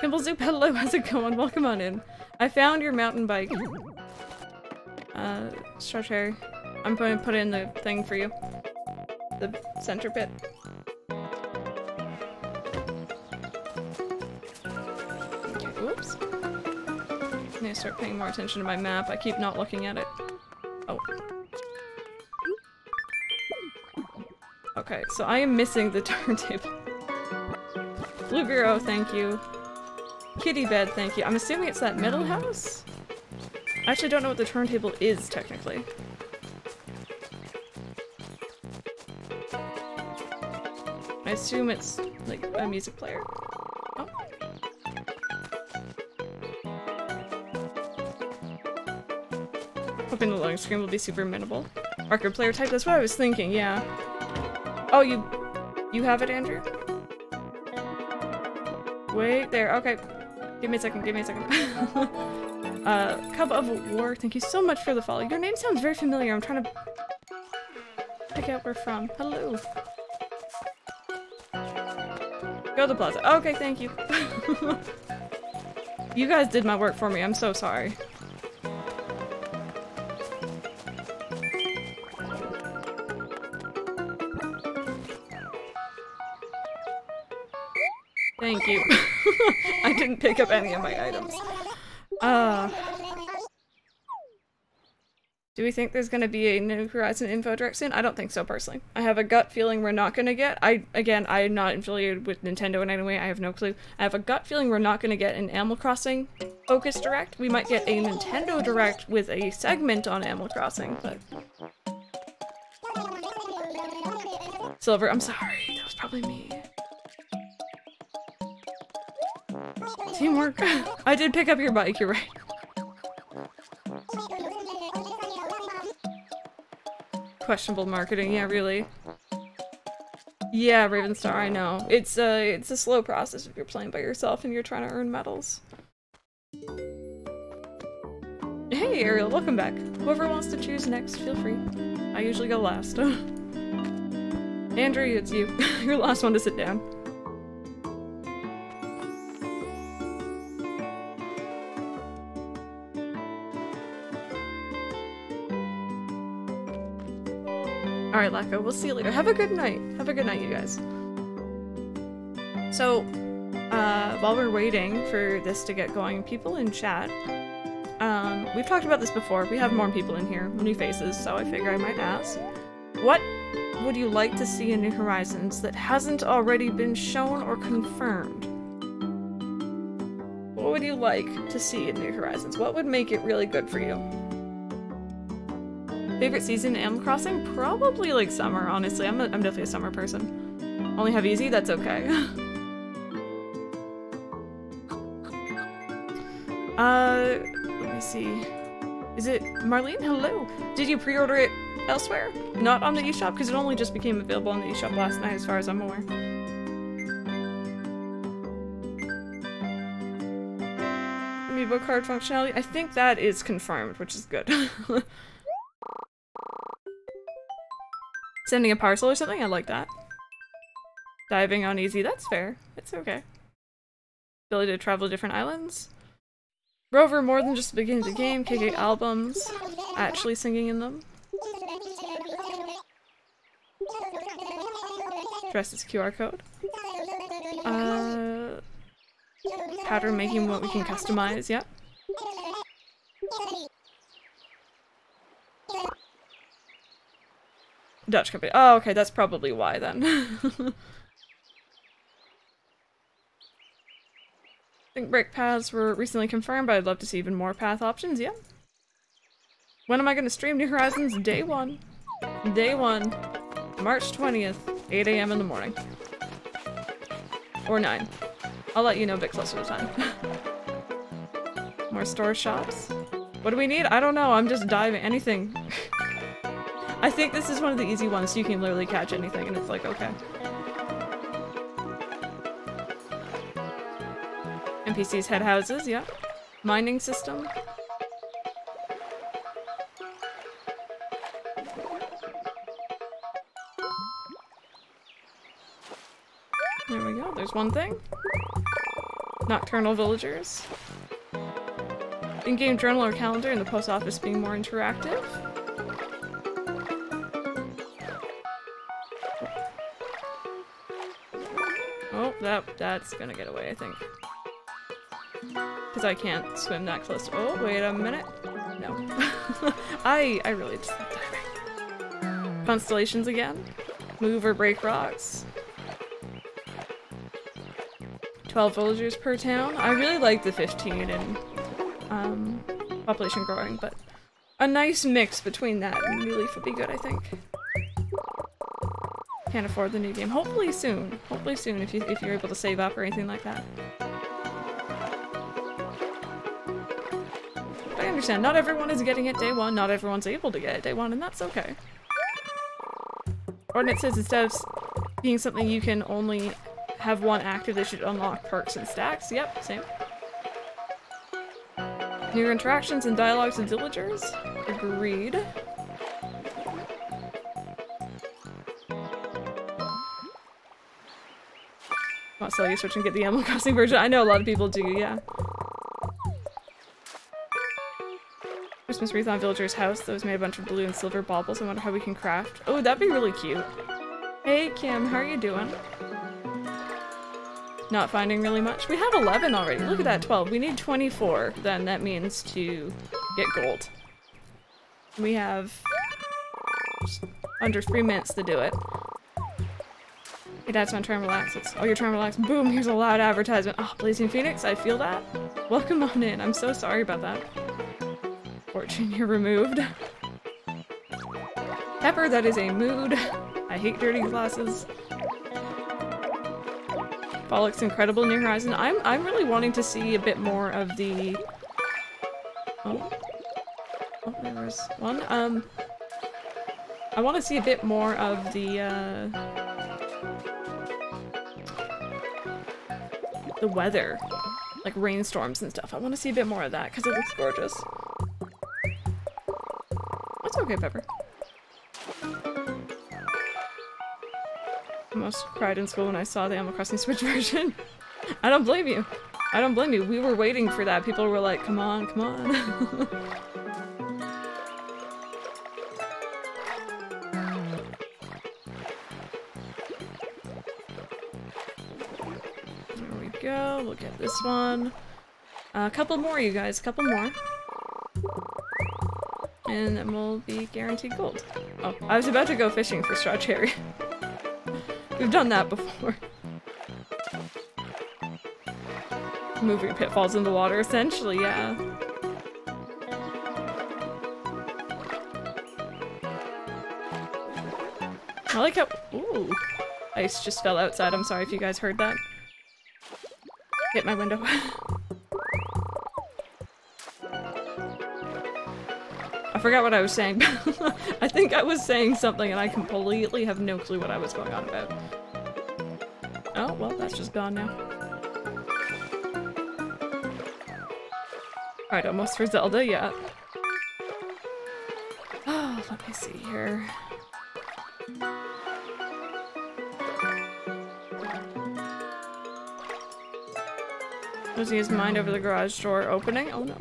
Speaker 1: Pimple Zoop, hello, how's it going? Welcome on in. I found your mountain bike. Uh, Strawberry. I'm going to put in the thing for you. The center pit. Start paying more attention to my map. I keep not looking at it. Oh. Okay, so I am missing the turntable. Blue Bureau, thank you. Kitty bed, thank you. I'm assuming it's that middle house? I actually don't know what the turntable is, technically. I assume it's, like, a music player. Screen will be super minimal. Marker player type, that's what I was thinking, yeah. Oh, you- you have it, Andrew? Wait, there, okay. Give me a second, give me a second. uh, Cub of War, thank you so much for the follow. Your name sounds very familiar, I'm trying to pick out where from. Hello. Go to the plaza. Okay, thank you. you guys did my work for me, I'm so sorry. I didn't pick up any of my items. Uh, do we think there's going to be a New Horizon info direct soon? I don't think so, personally. I have a gut feeling we're not going to get. I Again, I'm not affiliated with Nintendo in any way. I have no clue. I have a gut feeling we're not going to get an Animal Crossing focus direct. We might get a Nintendo direct with a segment on Animal Crossing, but... Silver, I'm sorry. That was probably me. Teamwork. I did pick up your bike, you're right. Questionable marketing, yeah, really. Yeah, Ravenstar, I know. It's a, it's a slow process if you're playing by yourself and you're trying to earn medals. Hey, Ariel, welcome back. Whoever wants to choose next, feel free. I usually go last. Andrew, it's you. you're the last one to sit down. Alright, Lacko, we'll see you later. Have a good night. Have a good night, you guys. So, uh, while we're waiting for this to get going, people in chat, um, we've talked about this before. We have more people in here, new faces, so I figure I might ask. What would you like to see in New Horizons that hasn't already been shown or confirmed? What would you like to see in New Horizons? What would make it really good for you? Favorite season Animal Crossing? Probably like summer, honestly. I'm, a, I'm definitely a summer person. Only have easy? That's okay. uh, let me see. Is it Marlene? Hello. Did you pre-order it elsewhere? Not on the eShop? Because it only just became available on the eShop last night as far as I'm aware. Amiibo card functionality? I think that is confirmed, which is good. Sending a parcel or something? I like that. Diving on easy? That's fair. It's okay. Ability to travel to different islands? Rover more than just the beginning of the game, KK albums, actually singing in them. Dress as QR code. Uh, pattern making what we can customize, yep. Dutch company. Oh, okay, that's probably why then. I think brake paths were recently confirmed, but I'd love to see even more path options, yeah. When am I going to stream New Horizons? Day one. Day one. March 20th, 8 a.m. in the morning. Or 9. I'll let you know a bit closer to time. more store shops. What do we need? I don't know, I'm just diving. Anything. I think this is one of the easy ones, you can literally catch anything and it's like, okay. NPCs head houses, yeah. Mining system. There we go, there's one thing. Nocturnal villagers. In-game journal or calendar and the post office being more interactive. That that's gonna get away, I think. Because I can't swim that close. Oh, wait a minute. No. I I really just. Constellations again. Move or break rocks. 12 villagers per town. I really like the 15 and um, population growing, but a nice mix between that and New Leaf would be good, I think. Can't afford the new game. Hopefully soon. Hopefully soon if, you, if you're able to save up or anything like that. But I understand, not everyone is getting it day one, not everyone's able to get it day one, and that's okay. Ordinance says instead of being something you can only have one active, they should unlock perks and stacks. Yep, same. New interactions and dialogues with villagers. Agreed. To sell you switch and get the Animal Crossing version? I know a lot of people do, yeah. Christmas wreath on villager's house that was made a bunch of blue and silver baubles. I wonder how we can craft. Oh, that'd be really cute. Hey Kim, how are you doing? Not finding really much. We have 11 already. Look at that, 12. We need 24, then that means to get gold. We have under three minutes to do it. Hey dad's on try and relax. It's, oh, you're trying to relax. Boom, here's a loud advertisement. Oh, Blazing Phoenix, I feel that. Welcome on in. I'm so sorry about that. Fortune, you're removed. Pepper, that is a mood. I hate dirty glasses. Fall looks incredible New Horizon. I'm I'm really wanting to see a bit more of the Oh. Oh, there was one. Um I want to see a bit more of the uh the weather. Like rainstorms and stuff. I want to see a bit more of that because it looks gorgeous. That's okay, Pepper. almost cried in school when I saw the Animal Crossing Switch version. I don't blame you. I don't blame you. We were waiting for that. People were like, come on, come on. go. We'll get this one. A couple more, you guys. A couple more. And then we'll be guaranteed gold. Oh, I was about to go fishing for straw cherry. We've done that before. Moving pitfalls in the water, essentially, yeah. I like how- ooh. Ice just fell outside, I'm sorry if you guys heard that. Hit my window. I forgot what I was saying. I think I was saying something and I completely have no clue what I was going on about. Oh, well, that's just gone now. Alright, almost for Zelda, yeah. Oh, let me see here. Losing his mind over the garage door opening? Oh no.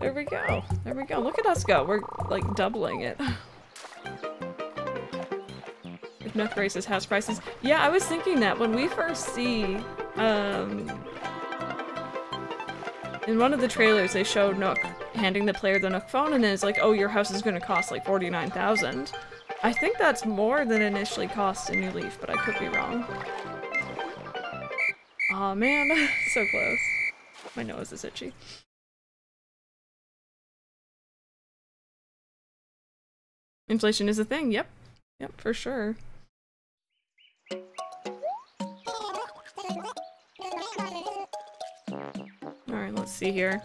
Speaker 1: There we go. There we go. Look at us go. We're like doubling it. If Nook raises house prices. Yeah, I was thinking that when we first see, um, in one of the trailers they showed Nook handing the player the Nook phone and it's like, oh, your house is gonna cost like 49,000. I think that's more than initially cost in New Leaf, but I could be wrong. Aw oh, man, so close. My nose is itchy. Inflation is a thing, yep. Yep, for sure. Alright, let's see here.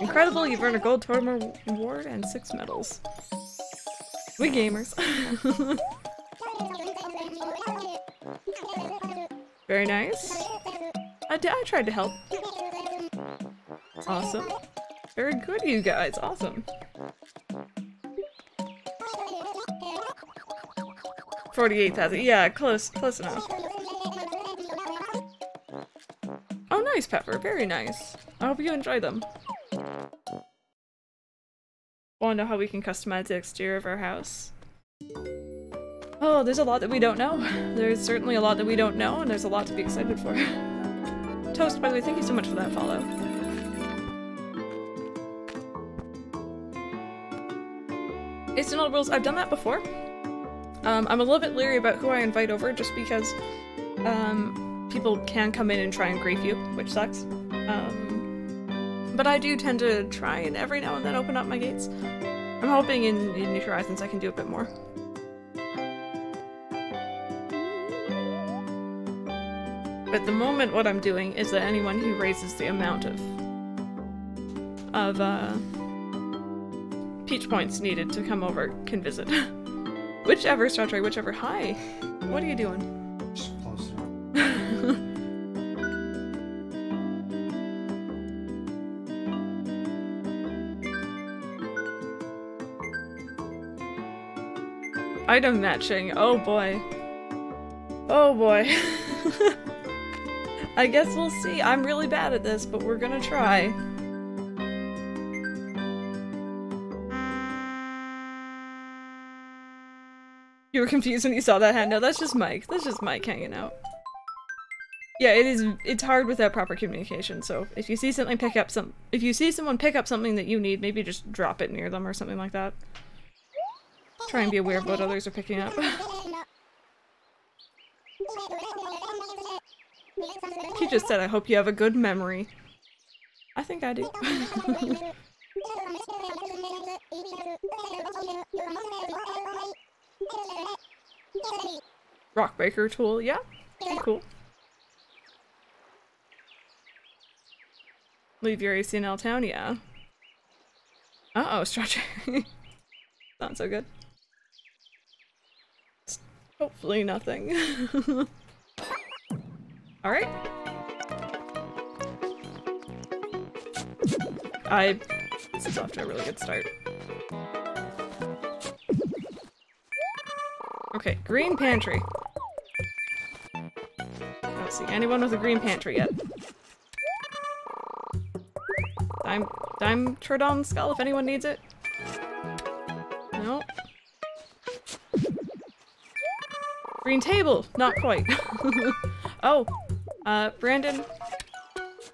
Speaker 1: Incredible, you've earned a gold totem award and six medals. We gamers. Very nice. I, I tried to help. Awesome. Very good, you guys. Awesome. 48,000. Yeah, close, close enough. Oh, nice, Pepper. Very nice. I hope you enjoy them. Want to know how we can customize the exterior of our house? Oh, there's a lot that we don't know. There's certainly a lot that we don't know, and there's a lot to be excited for. Toast, by the way, thank you so much for that follow. It's in old rules, I've done that before. Um, I'm a little bit leery about who I invite over just because um, people can come in and try and grief you, which sucks. Um, but I do tend to try and every now and then open up my gates. I'm hoping in, in New Horizons I can do a bit more. At the moment, what I'm doing is that anyone who raises the amount of of uh, peach points needed to come over can visit. whichever, Star Trek, whichever. Hi, what are you doing? Item matching. Oh boy. Oh boy. I guess we'll see. I'm really bad at this, but we're gonna try. You were confused when you saw that hand? No, that's just Mike. That's just Mike hanging out. Yeah, it is- it's hard without proper communication, so if you see something pick up some- if you see someone pick up something that you need, maybe just drop it near them or something like that. Try and be aware of what others are picking up. he just said, I hope you have a good memory. I think I do. Rock breaker tool, yeah. Cool. Leave your ACNL town, yeah. Uh-oh, stretching. Not so good. Hopefully nothing. Alright. I... This is off to a really good start. Okay, green pantry. I don't see anyone with a green pantry yet. I'm Dimetrodon skull if anyone needs it. Green table! Not quite. oh, uh, Brandon.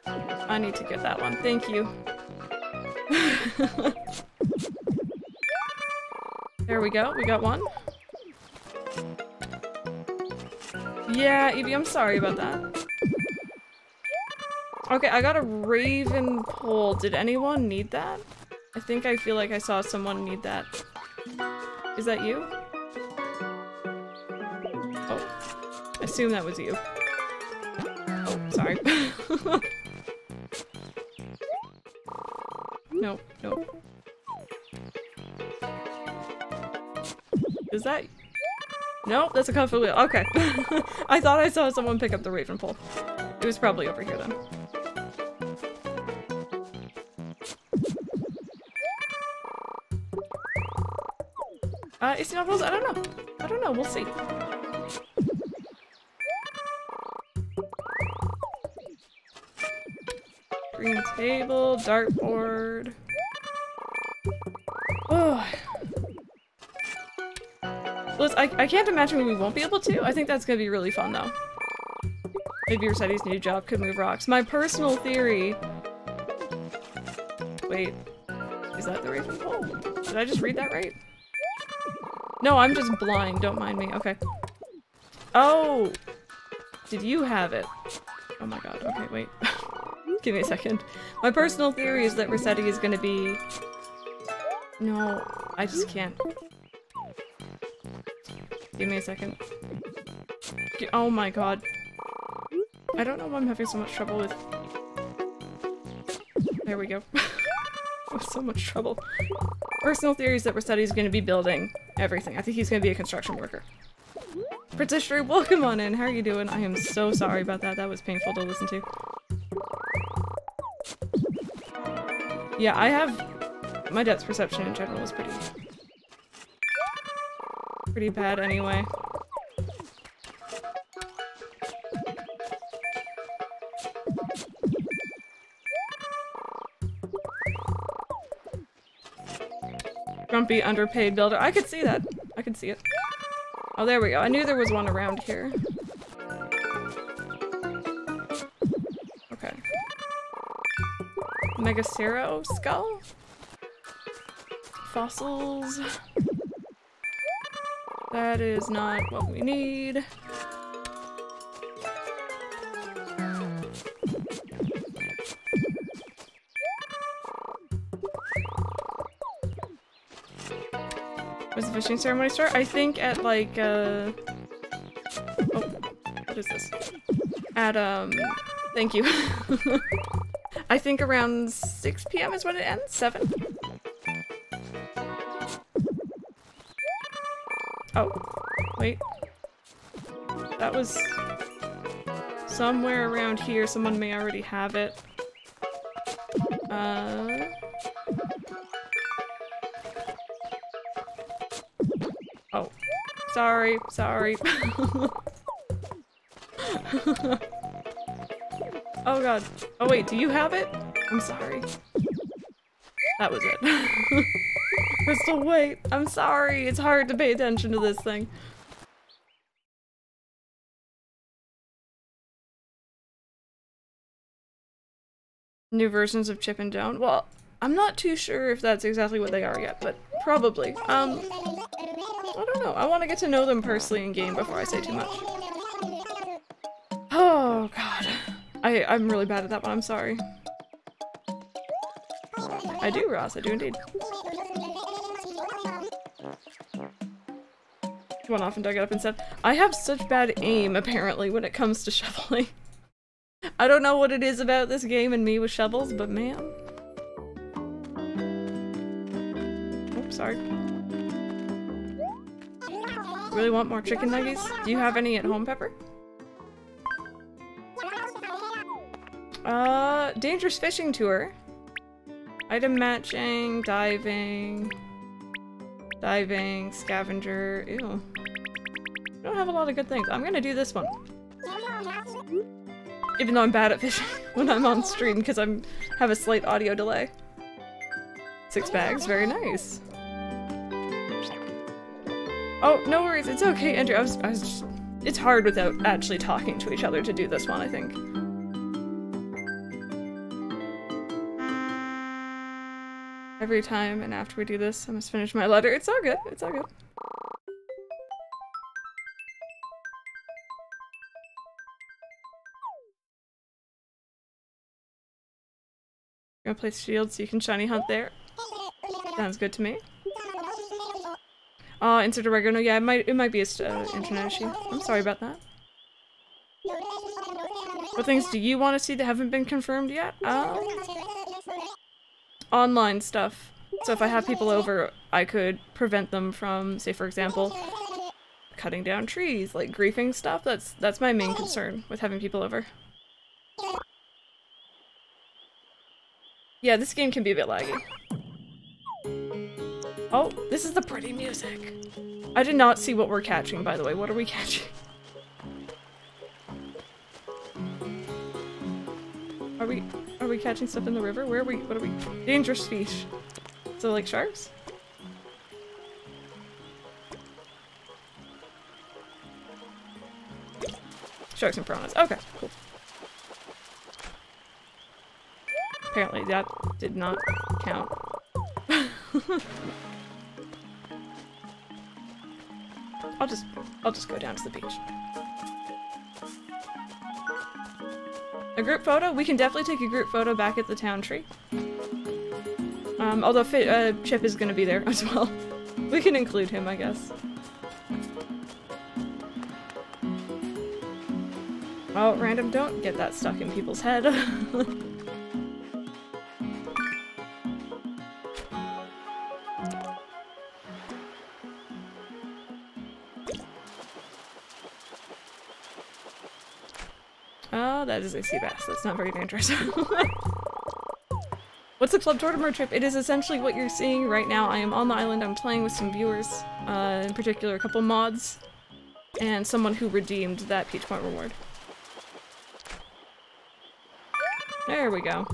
Speaker 1: I need to get that one. Thank you. there we go. We got one. Yeah, Evie, I'm sorry about that. Okay, I got a raven pole. Did anyone need that? I think I feel like I saw someone need that. Is that you? Assume that was you. Oh, sorry. nope, nope. Is that... Nope, that's a cuff wheel. Okay. I thought I saw someone pick up the raven pole. It was probably over here then. Uh, is he not rose? I don't know. I don't know. We'll see. Table, dartboard. Oh. Liz, I, I can't imagine we won't be able to. I think that's gonna be really fun though. Maybe Resetti's new job could move rocks. My personal theory... Wait. Is that the Raven Pole? Did I just read that right? No, I'm just blind. Don't mind me. Okay. Oh! Did you have it? Give me a second. My personal theory is that Resetti is gonna be... No, I just can't. Give me a second. Oh my god. I don't know why I'm having so much trouble with... There we go. so much trouble. Personal theory is that is gonna be building everything. I think he's gonna be a construction worker. Princess welcome on in. How are you doing? I am so sorry about that. That was painful to listen to. Yeah, I have... My depth perception in general is pretty... Pretty bad anyway. grumpy, underpaid builder. I could see that. I could see it. Oh, there we go. I knew there was one around here. Megacerops skull? Fossils. That is not what we need. Where's the fishing ceremony start? I think at like, uh... Oh, what is this? At, um... Thank you. I think around 6 p.m. is when it ends? 7? Oh. Wait. That was... Somewhere around here. Someone may already have it. Uh... Oh. Sorry, sorry. oh god. Oh wait, do you have it? I'm sorry. That was it. Crystal, wait. I'm sorry. It's hard to pay attention to this thing. New versions of Chip and Joan? Well, I'm not too sure if that's exactly what they are yet, but probably. Um, I don't know. I want to get to know them personally in game before I say too much. Oh, God. I, I'm really bad at that one. I'm sorry. I do, Ross. I do indeed. Went off and dug it up and said, I have such bad aim, apparently, when it comes to shoveling. I don't know what it is about this game and me with shovels, but man. Oops, sorry. Really want more chicken nuggets? Do you have any at home, Pepper? Uh, dangerous fishing tour. Item matching, diving, diving, scavenger. Ew. I don't have a lot of good things. I'm gonna do this one. Even though I'm bad at fishing when I'm on stream because I'm have a slight audio delay. Six bags, very nice. Oh, no worries, it's okay, Andrew. I was, I was just, it's hard without actually talking to each other to do this one, I think. Every time, and after we do this, I must finish my letter. It's all good, it's all good. Gonna place shield so you can shiny hunt there. Sounds good to me. Uh, insert oregano. Yeah, it might it might be a uh, internet issue. I'm sorry about that. What things do you want to see that haven't been confirmed yet? Um, online stuff. So if I have people over, I could prevent them from, say for example, cutting down trees, like griefing stuff. That's that's my main concern with having people over. Yeah, this game can be a bit laggy. Oh, this is the pretty music. I did not see what we're catching, by the way. What are we catching? Are we we catching stuff in the river? Where are we? What are we? Dangerous fish. So like sharks? Sharks and piranhas. Okay, cool. Apparently that did not count. I'll just I'll just go down to the beach. A group photo? We can definitely take a group photo back at the town tree. Um, although uh, Chip is gonna be there as well. We can include him, I guess. Oh, random, don't get that stuck in people's head. that is a sea bass. That's not very dangerous. What's the Club Tortimer trip? It is essentially what you're seeing right now. I am on the island, I'm playing with some viewers, uh, in particular a couple mods, and someone who redeemed that Peach Point reward. There we go.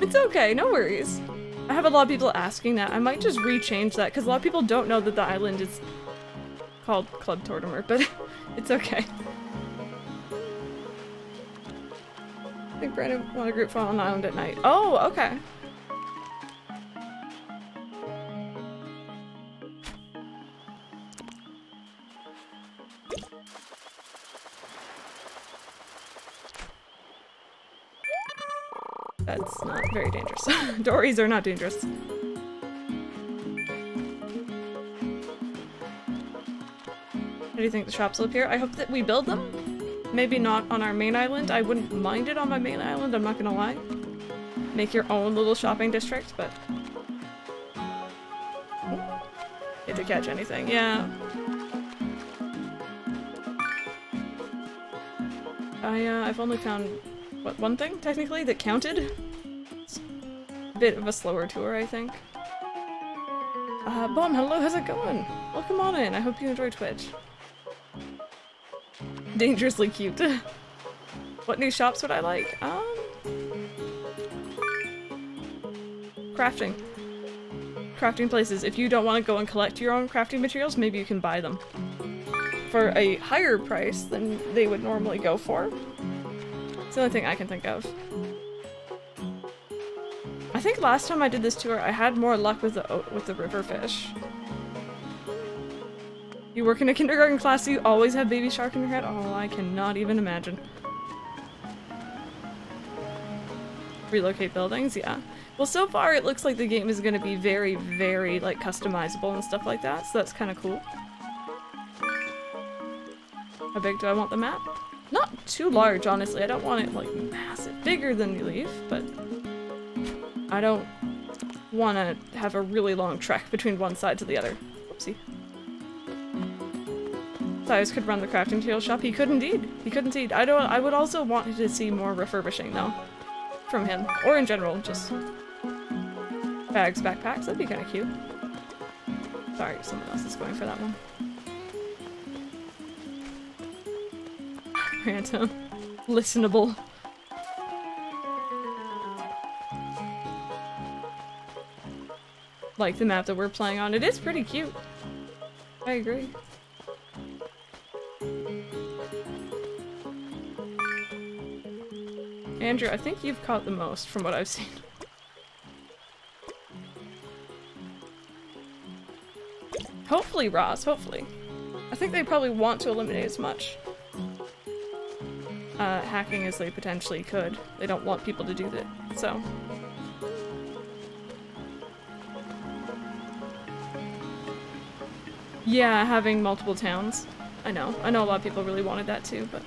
Speaker 1: It's okay, no worries. I have a lot of people asking that. I might just rechange that because a lot of people don't know that the island is called Club Tortimer, but it's okay. I think Brandon want a group fun on the island at night. Oh, okay. Dories are not dangerous. Do you think the shops will appear? I hope that we build them. Maybe not on our main island. I wouldn't mind it on my main island, I'm not gonna lie. Make your own little shopping district, but... Get to catch anything, yeah. I, uh, I've only found what, one thing, technically, that counted? Bit of a slower tour, I think. Uh, Bomb, hello, how's it going? Welcome on in, I hope you enjoy Twitch. Dangerously cute. what new shops would I like? Um... Crafting. Crafting places. If you don't want to go and collect your own crafting materials, maybe you can buy them. For a higher price than they would normally go for. It's the only thing I can think of. I think last time I did this tour, I had more luck with the with the river fish. You work in a kindergarten class, you always have baby shark in your head? Oh, I cannot even imagine. Relocate buildings, yeah. Well, so far it looks like the game is going to be very, very, like, customizable and stuff like that, so that's kind of cool. How big do I want the map? Not too large, honestly. I don't want it, like, massive. Bigger than Leaf, but I don't want to have a really long trek between one side to the other. Oopsie. Cyrus could run the crafting material shop. He could indeed. He could indeed. I don't. I would also want to see more refurbishing though, from him, or in general, just bags, backpacks. That'd be kind of cute. Sorry, someone else is going for that one. random, listenable. Like the map that we're playing on. It is pretty cute. I agree. Andrew, I think you've caught the most from what I've seen. Hopefully, Ross, hopefully. I think they probably want to eliminate as much uh, hacking as they potentially could. They don't want people to do that, so. Yeah, having multiple towns. I know. I know a lot of people really wanted that too, but...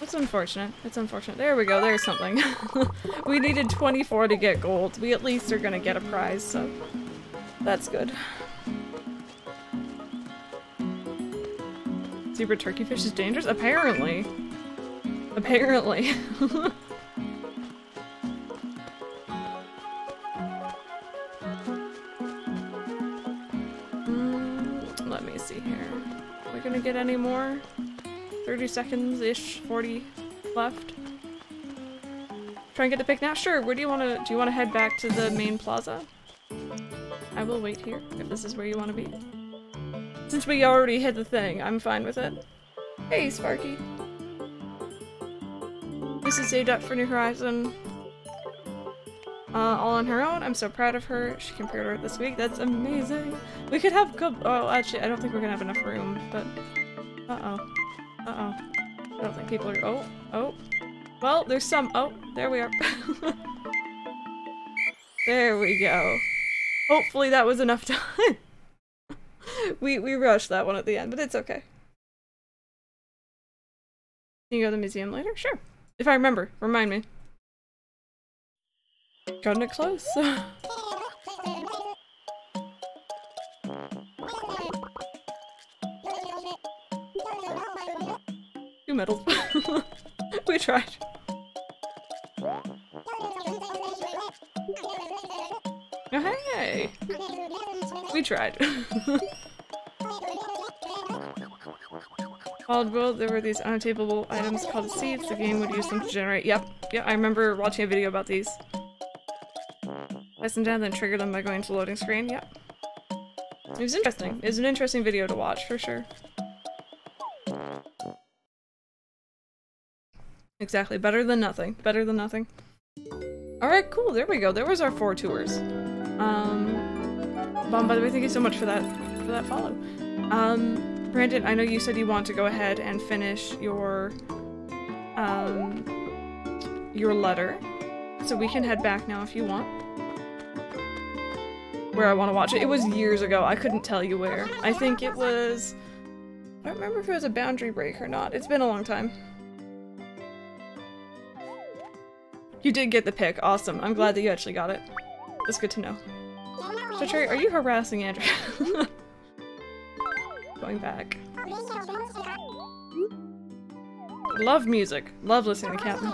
Speaker 1: It's unfortunate. It's unfortunate. There we go. There's something. we needed 24 to get gold. We at least are gonna get a prize, so that's good. Zebra turkey fish is dangerous? Apparently. Apparently. Are we any more? 30 seconds-ish, 40 left. Try and get the pick now? Sure, where do you want to- do you want to head back to the main plaza? I will wait here, if this is where you want to be. Since we already hit the thing, I'm fine with it. Hey, Sparky. This is saved up for New Horizon. Uh, all on her own. I'm so proud of her. She pre-order it this week. That's amazing. We could have Oh, actually, I don't think we're gonna have enough room, but... Uh-oh. Uh-oh. I don't think people are- oh, oh. Well, there's some- oh, there we are. there we go. Hopefully that was enough time. we- we rushed that one at the end, but it's okay. Can you go to the museum later? Sure. If I remember, remind me. Cutting it close. We tried. Oh, hey! We tried. Wild World, there were these unattainable items called seeds. The game would use them to generate- yep. Yeah, I remember watching a video about these. Place them down, then trigger them by going to loading screen. Yep. It was interesting. It was an interesting video to watch, for sure. Exactly. Better than nothing. Better than nothing. Alright, cool. There we go. There was our four tours. Um, Bomb, by the way, thank you so much for that, for that follow. Um, Brandon, I know you said you want to go ahead and finish your, um, your letter. So we can head back now if you want. Where I want to watch it. It was years ago. I couldn't tell you where. I think it was... I don't remember if it was a boundary break or not. It's been a long time. You did get the pick. Awesome. I'm glad that you actually got it. That's good to know. So Trey, are you harassing Andrew? Going back. Love music. Love listening to Captain.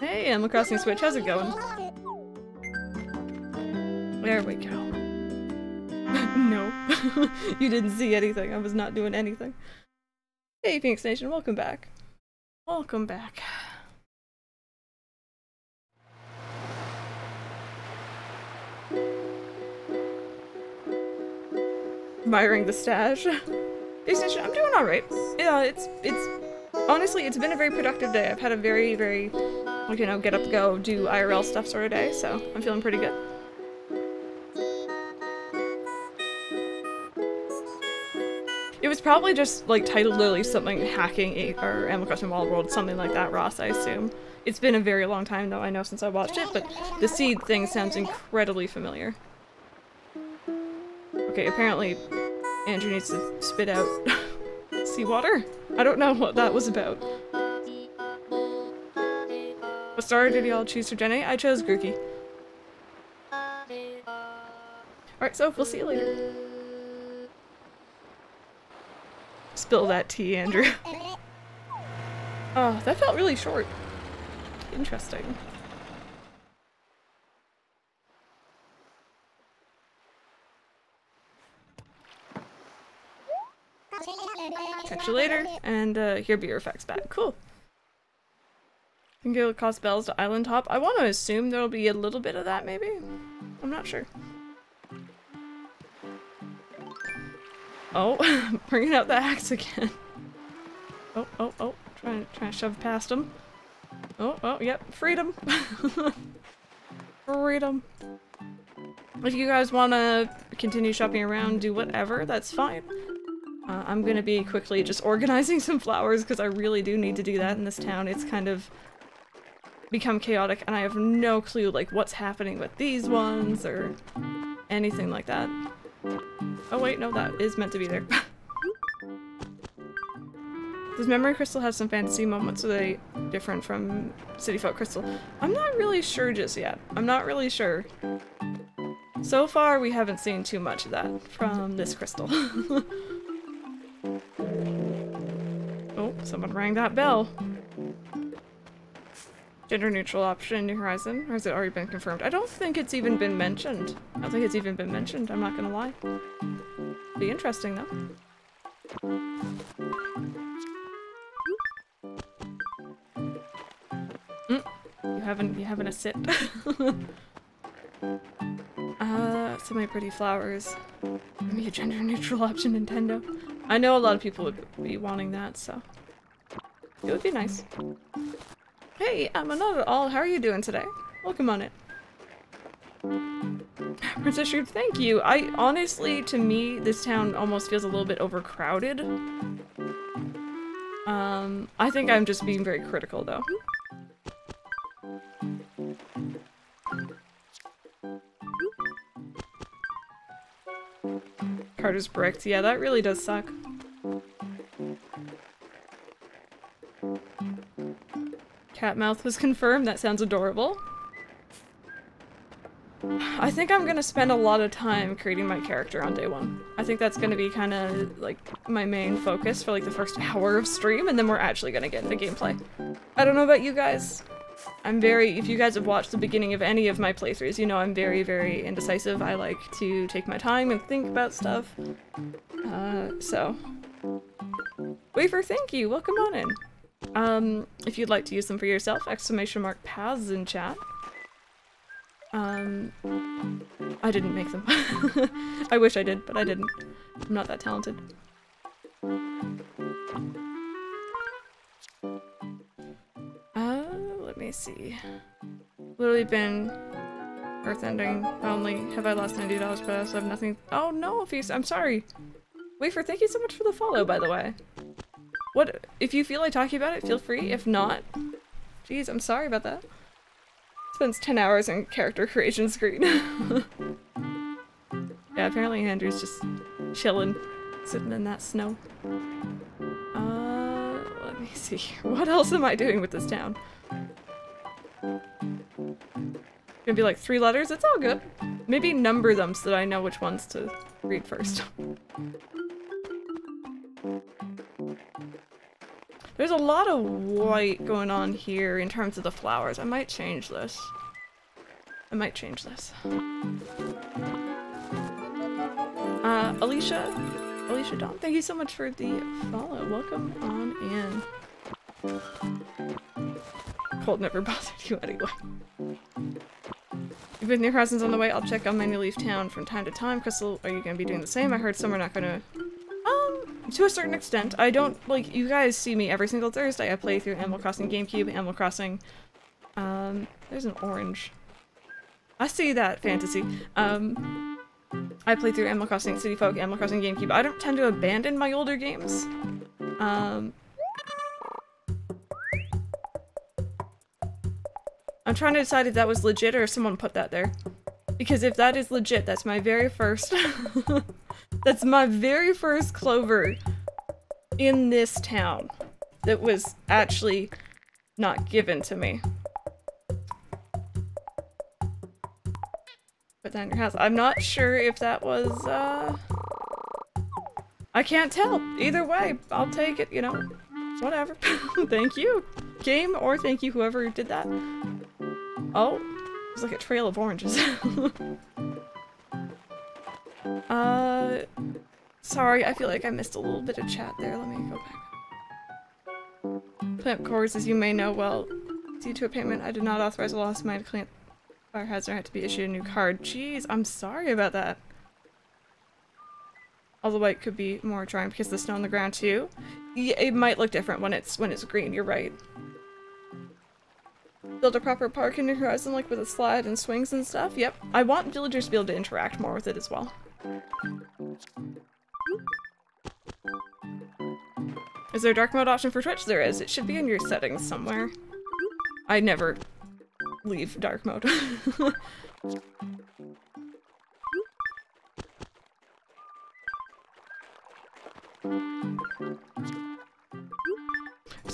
Speaker 1: Hey, Animal Crossing Switch. How's it going? There we go. no. you didn't see anything. I was not doing anything. Hey, Phoenix Nation. Welcome back. Welcome back. Admiring the stash. I'm doing alright. Yeah, it's, it's, honestly, it's been a very productive day. I've had a very, very, like, you know, get up, go, do IRL stuff sort of day, so I'm feeling pretty good. It was probably just, like, titled literally something hacking or Animal Crossing Wild World, something like that, Ross, I assume. It's been a very long time, though, I know, since I watched it, but the seed thing sounds incredibly familiar. Okay, apparently Andrew needs to spit out seawater? I don't know what that was about. What star did y'all choose for 8? I chose Grookey. Alright, so we'll see you later. Spill that tea, Andrew. oh, that felt really short. Interesting. Catch you later. And uh, here be your effects back. Cool. Think it'll cost bells to island hop? I want to assume there'll be a little bit of that, maybe? I'm not sure. Oh, bringing out the axe again. Oh, oh, oh. Trying, to, trying to shove past him. Oh, oh, yep. Freedom. Freedom. If you guys want to continue shopping around, do whatever, that's fine. Uh, I'm gonna be quickly just organizing some flowers because I really do need to do that in this town. It's kind of become chaotic and I have no clue like what's happening with these ones or anything like that. Oh wait, no, that is meant to be there. Does Memory Crystal have some fantasy moments? Are they different from City Folk Crystal? I'm not really sure just yet. I'm not really sure. So far, we haven't seen too much of that from this crystal. oh, someone rang that bell. Gender neutral option in New Horizon, or has it already been confirmed? I don't think it's even been mentioned. I don't think it's even been mentioned, I'm not gonna lie. Be interesting though. Mm, you haven't you haven't a sit. uh so many pretty flowers. Give me a gender neutral option, Nintendo. I know a lot of people would be wanting that, so it would be nice. Hey, I'm not at all. How are you doing today? Welcome on it. Princess Shroot, thank you. I honestly, to me, this town almost feels a little bit overcrowded. Um, I think I'm just being very critical though. Carter's bricked. Yeah, that really does suck. Catmouth was confirmed. That sounds adorable. I think I'm gonna spend a lot of time creating my character on day one. I think that's gonna be kind of like my main focus for like the first hour of stream and then we're actually gonna get into gameplay. I don't know about you guys. I'm very, if you guys have watched the beginning of any of my playthroughs, you know I'm very, very indecisive. I like to take my time and think about stuff. Uh, so. Wafer, thank you! Welcome on in. Um, if you'd like to use them for yourself, exclamation mark paths in chat. Um, I didn't make them. I wish I did, but I didn't. I'm not that talented. Uh, let me see. Literally been earth-ending Not only. Have I lost $90 but I also have nothing- Oh no, he's- I'm sorry! Wafer, thank you so much for the follow, by the way. What- if you feel like talking about it, feel free. If not, jeez, I'm sorry about that. Spends 10 hours in character creation screen. yeah, apparently Andrew's just chilling, sitting in that snow. Uh, let me see. What else am I doing with this town? Gonna be like three letters? It's all good. Maybe number them so that I know which ones to read first. There's a lot of white going on here in terms of the flowers. I might change this. I might change this. Uh, Alicia? Alicia Dawn, thank you so much for the follow. Welcome on in. Cold never bothered you anyway. If New Horizons on the way, I'll check on Manual Leaf Town from time to time. Crystal, are you going to be doing the same? I heard some are not going to Um, to a certain extent. I don't, like, you guys see me every single Thursday. I play through Animal Crossing GameCube, Animal Crossing, um, there's an orange. I see that, fantasy. Um, I play through Animal Crossing City Folk, Animal Crossing GameCube. I don't tend to abandon my older games. Um, I'm trying to decide if that was legit or if someone put that there. Because if that is legit, that's my very first That's my very first clover in this town that was actually not given to me. Put that in your house. I'm not sure if that was, uh... I can't tell. Either way, I'll take it, you know. Whatever. thank you. Game, or thank you whoever did that. Oh, it's like a trail of oranges. Uh, Sorry, I feel like I missed a little bit of chat there. Let me go back. Plant cores, as you may know well, due to a payment, I did not authorize a loss of my client fire hazard had to be issued a new card. Jeez, I'm sorry about that. The white could be more drying because the snow on the ground too. Yeah, it might look different when it's when it's green, you're right. Build a proper park in New Horizon, like with a slide and swings and stuff. Yep. I want villagers to be able to interact more with it as well. Is there a dark mode option for Twitch? There is. It should be in your settings somewhere. I never leave dark mode.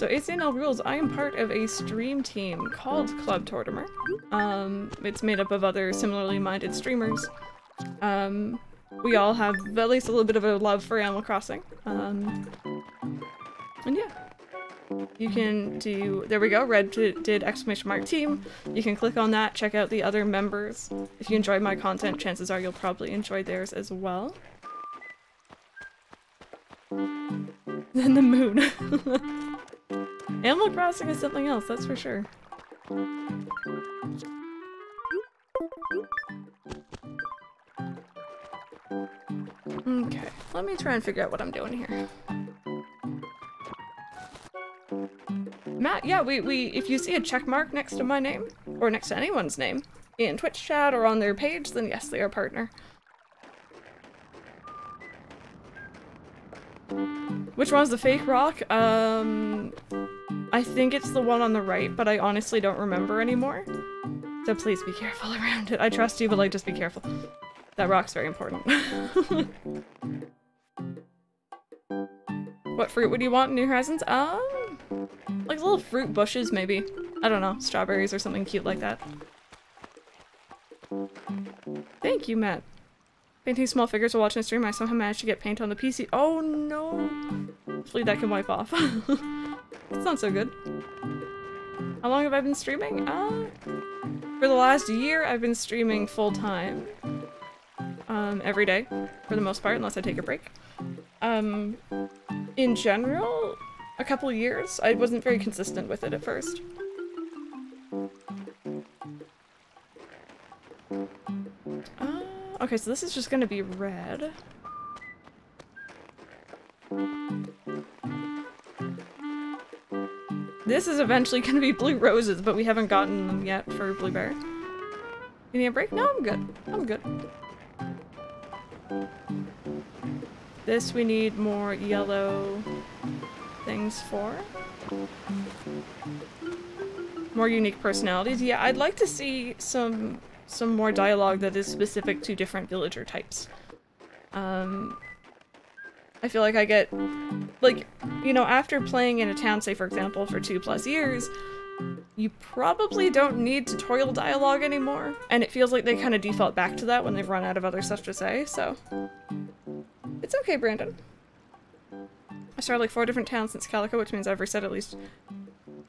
Speaker 1: So ACNL rules, I am part of a stream team called Club Tortimer. Um, it's made up of other similarly minded streamers. Um, we all have at least a little bit of a love for Animal Crossing. Um, and yeah. You can do, there we go, Red did exclamation mark team. You can click on that, check out the other members. If you enjoy my content, chances are you'll probably enjoy theirs as well. Then the moon. Animal Crossing is something else, that's for sure. Okay, let me try and figure out what I'm doing here. Matt, yeah, we, we if you see a check mark next to my name, or next to anyone's name, in Twitch chat or on their page, then yes, they are partner. Which one's the fake rock? Um, I think it's the one on the right, but I honestly don't remember anymore. So please be careful around it. I trust you, but like, just be careful. That rock's very important. what fruit would you want in New Horizons? Um, like little fruit bushes, maybe. I don't know, strawberries or something cute like that. Thank you, Matt. Painting small figures while watching a stream, I somehow managed to get paint on the PC. Oh no! Hopefully that can wipe off. it's not so good. How long have I been streaming? Uh, for the last year, I've been streaming full-time. Um, every day, for the most part, unless I take a break. Um, in general, a couple years. I wasn't very consistent with it at first. Uh, okay, so this is just gonna be red. This is eventually gonna be blue roses, but we haven't gotten them yet for blueberry. You need a break? No, I'm good. I'm good. This we need more yellow things for. More unique personalities. Yeah, I'd like to see some some more dialogue that is specific to different villager types. Um, I feel like I get, like, you know, after playing in a town, say for example, for two plus years, you probably don't need tutorial dialogue anymore, and it feels like they kind of default back to that when they've run out of other stuff to say, so... It's okay, Brandon. I started like four different towns since Calico, which means I've reset at least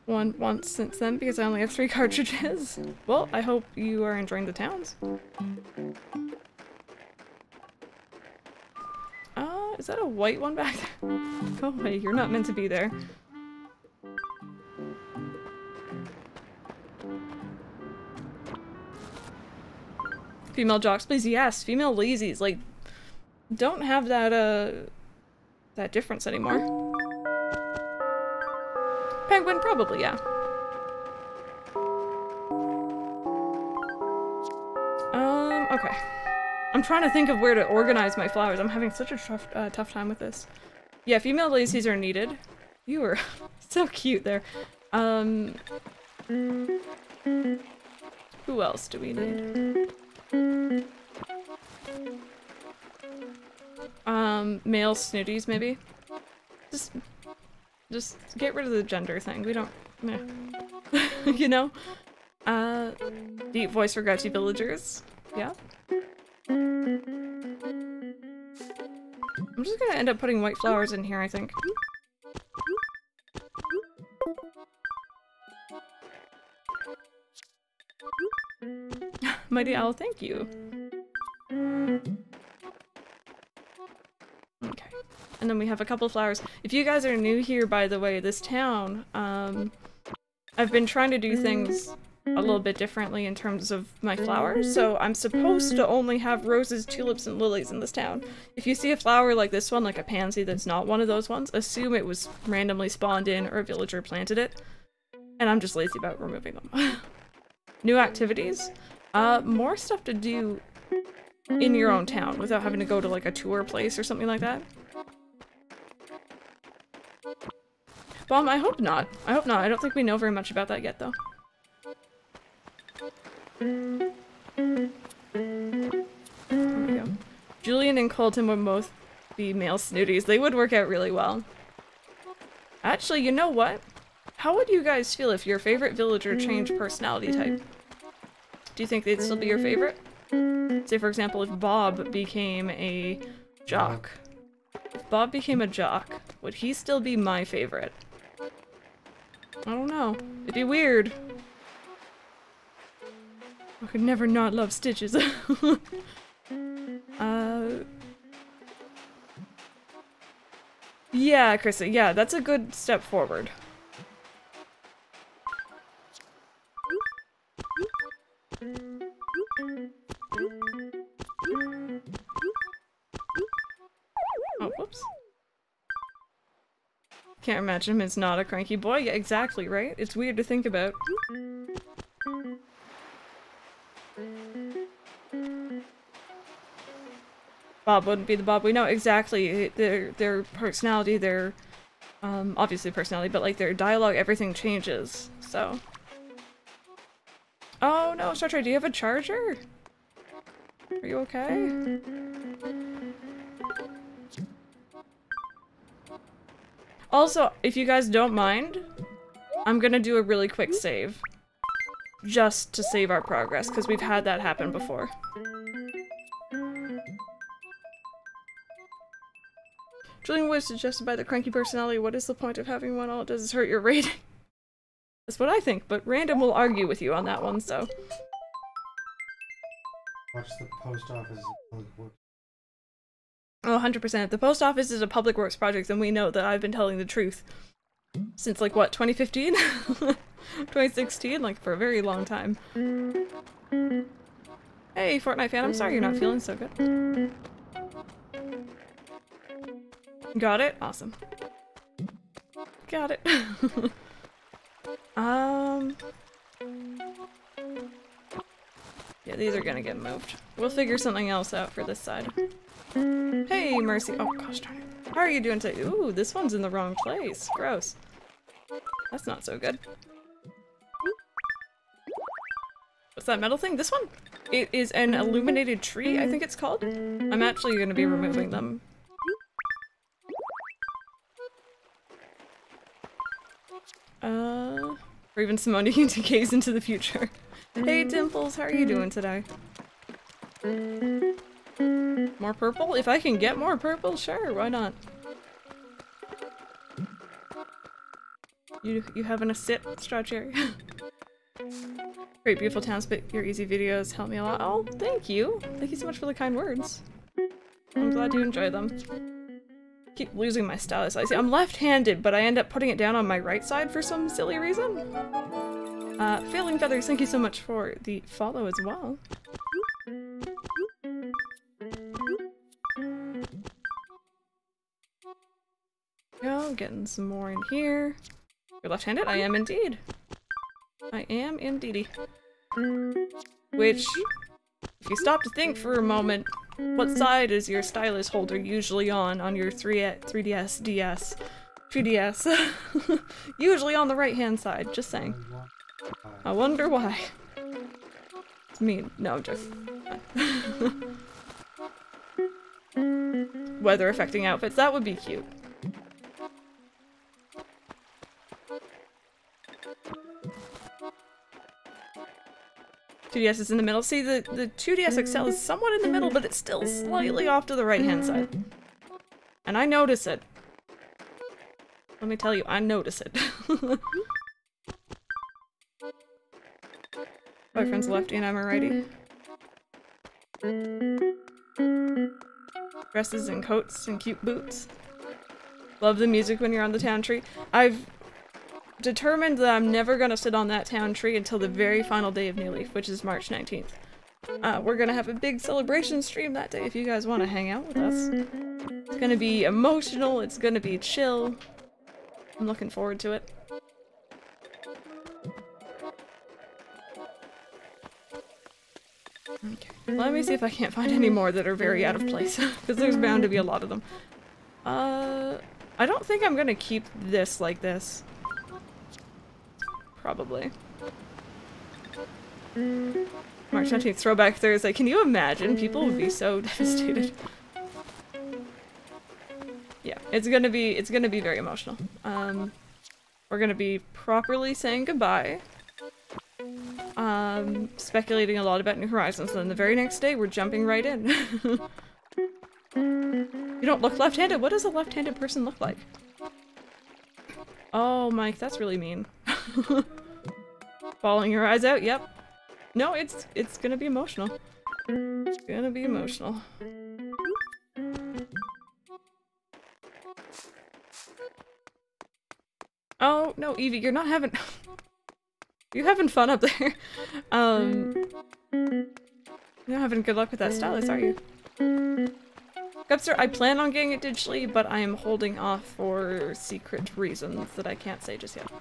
Speaker 1: one once since then because I only have three cartridges. Well, I hope you are enjoying the towns. Uh, is that a white one back there? Go away, you're not meant to be there. Female jocks, please. Yes, female lazies. Like, don't have that, uh, that difference anymore. Penguin, probably, yeah. Um, okay. I'm trying to think of where to organize my flowers. I'm having such a tough, uh, tough time with this. Yeah, female lazies are needed. You were so cute there. Um, who else do we need? Um, male snooties, maybe? Just, just get rid of the gender thing. We don't, meh. you know? Uh, deep voice for grouchy villagers. Yeah. I'm just gonna end up putting white flowers in here, I think. Mighty Owl, thank you. And then we have a couple flowers. If you guys are new here, by the way, this town, um, I've been trying to do things a little bit differently in terms of my flowers, so I'm supposed to only have roses, tulips, and lilies in this town. If you see a flower like this one, like a pansy that's not one of those ones, assume it was randomly spawned in or a villager planted it. And I'm just lazy about removing them. New activities. Uh, more stuff to do in your own town without having to go to like a tour place or something like that. Bomb, I hope not. I hope not. I don't think we know very much about that yet though. Julian and Colton would both be male snooties. They would work out really well. Actually, you know what? How would you guys feel if your favorite villager changed personality type? Do you think they'd still be your favorite? Say, for example, if Bob became a jock. If Bob became a jock, would he still be my favorite? I don't know. It'd be weird. I could never not love Stitches. uh... Yeah, Krista, yeah, that's a good step forward. Whoops. Can't imagine him as not a cranky boy. Yeah, exactly, right? It's weird to think about. Bob wouldn't be the Bob we know. Exactly. Their their personality, their um obviously personality, but like their dialogue, everything changes. So Oh no, Star Trek, do you have a charger? Are you okay? Also, if you guys don't mind, I'm gonna do a really quick save. Just to save our progress, because we've had that happen before. Julian was suggested by the cranky personality, what is the point of having one? All it does is hurt your rating. That's what I think, but Random will argue with you on that one, so.
Speaker 2: Watch the post office.
Speaker 1: Oh, 100%. The post office is a public works project, and we know that I've been telling the truth. Since, like, what, 2015? 2016? Like, for a very long time. Hey, Fortnite fan, I'm sorry you're not feeling so good. Got it? Awesome. Got it. um... Yeah, these are gonna get moved. We'll figure something else out for this side. Hey, Mercy. Oh, gosh darn it. How are you doing today? Ooh, this one's in the wrong place. Gross. That's not so good. What's that metal thing? This one? It is an illuminated tree, I think it's called. I'm actually going to be removing them. Uh, or even Simone to gaze into the future. Hey Dimples, how are you doing today? More purple? If I can get more purple, sure, why not? You you having a sit, Strawberry? Great, beautiful town, but your easy videos help me a lot. Oh, thank you. Thank you so much for the kind words. I'm glad you enjoy them. Keep losing my stylus. I see. I'm left-handed, but I end up putting it down on my right side for some silly reason. Uh, Failing Feathers, thank you so much for the follow as well. Go, getting some more in here. You're left-handed? I am indeed. I am indeedy. Which, if you stop to think for a moment, what side is your stylus holder usually on on your 3 3DS, DS, 3DS? usually on the right-hand side, just saying. I wonder why. It's mean. No, just Weather affecting outfits, that would be cute. 2DS is in the middle. See, the, the 2DS XL is somewhat in the middle, but it's still slightly off to the right-hand side. And I notice it. Let me tell you, I notice it. Boyfriend's lefty and I'm a righty. Dresses and coats and cute boots. Love the music when you're on the town tree. I've determined that I'm never gonna sit on that town tree until the very final day of New Leaf, which is March 19th. Uh, we're gonna have a big celebration stream that day if you guys want to hang out with us. It's gonna be emotional, it's gonna be chill. I'm looking forward to it. Okay, let me see if I can't find any more that are very out of place, because there's bound to be a lot of them. Uh, I don't think I'm gonna keep this like this. Probably. March 19th, Throwback Thursday. Can you imagine? People would be so devastated. Yeah, it's gonna be it's gonna be very emotional. Um, we're gonna be properly saying goodbye. Um, speculating a lot about New Horizons, and then the very next day we're jumping right in. you don't look left-handed. What does a left-handed person look like? Oh, Mike, that's really mean. Bawling your eyes out, yep. No, it's it's gonna be emotional. It's gonna be emotional. Oh, no, Evie, you're not having- You're having fun up there. Um, you're having good luck with that stylus, are you? Gupster, I plan on getting it digitally, but I am holding off for secret reasons that I can't say just yet.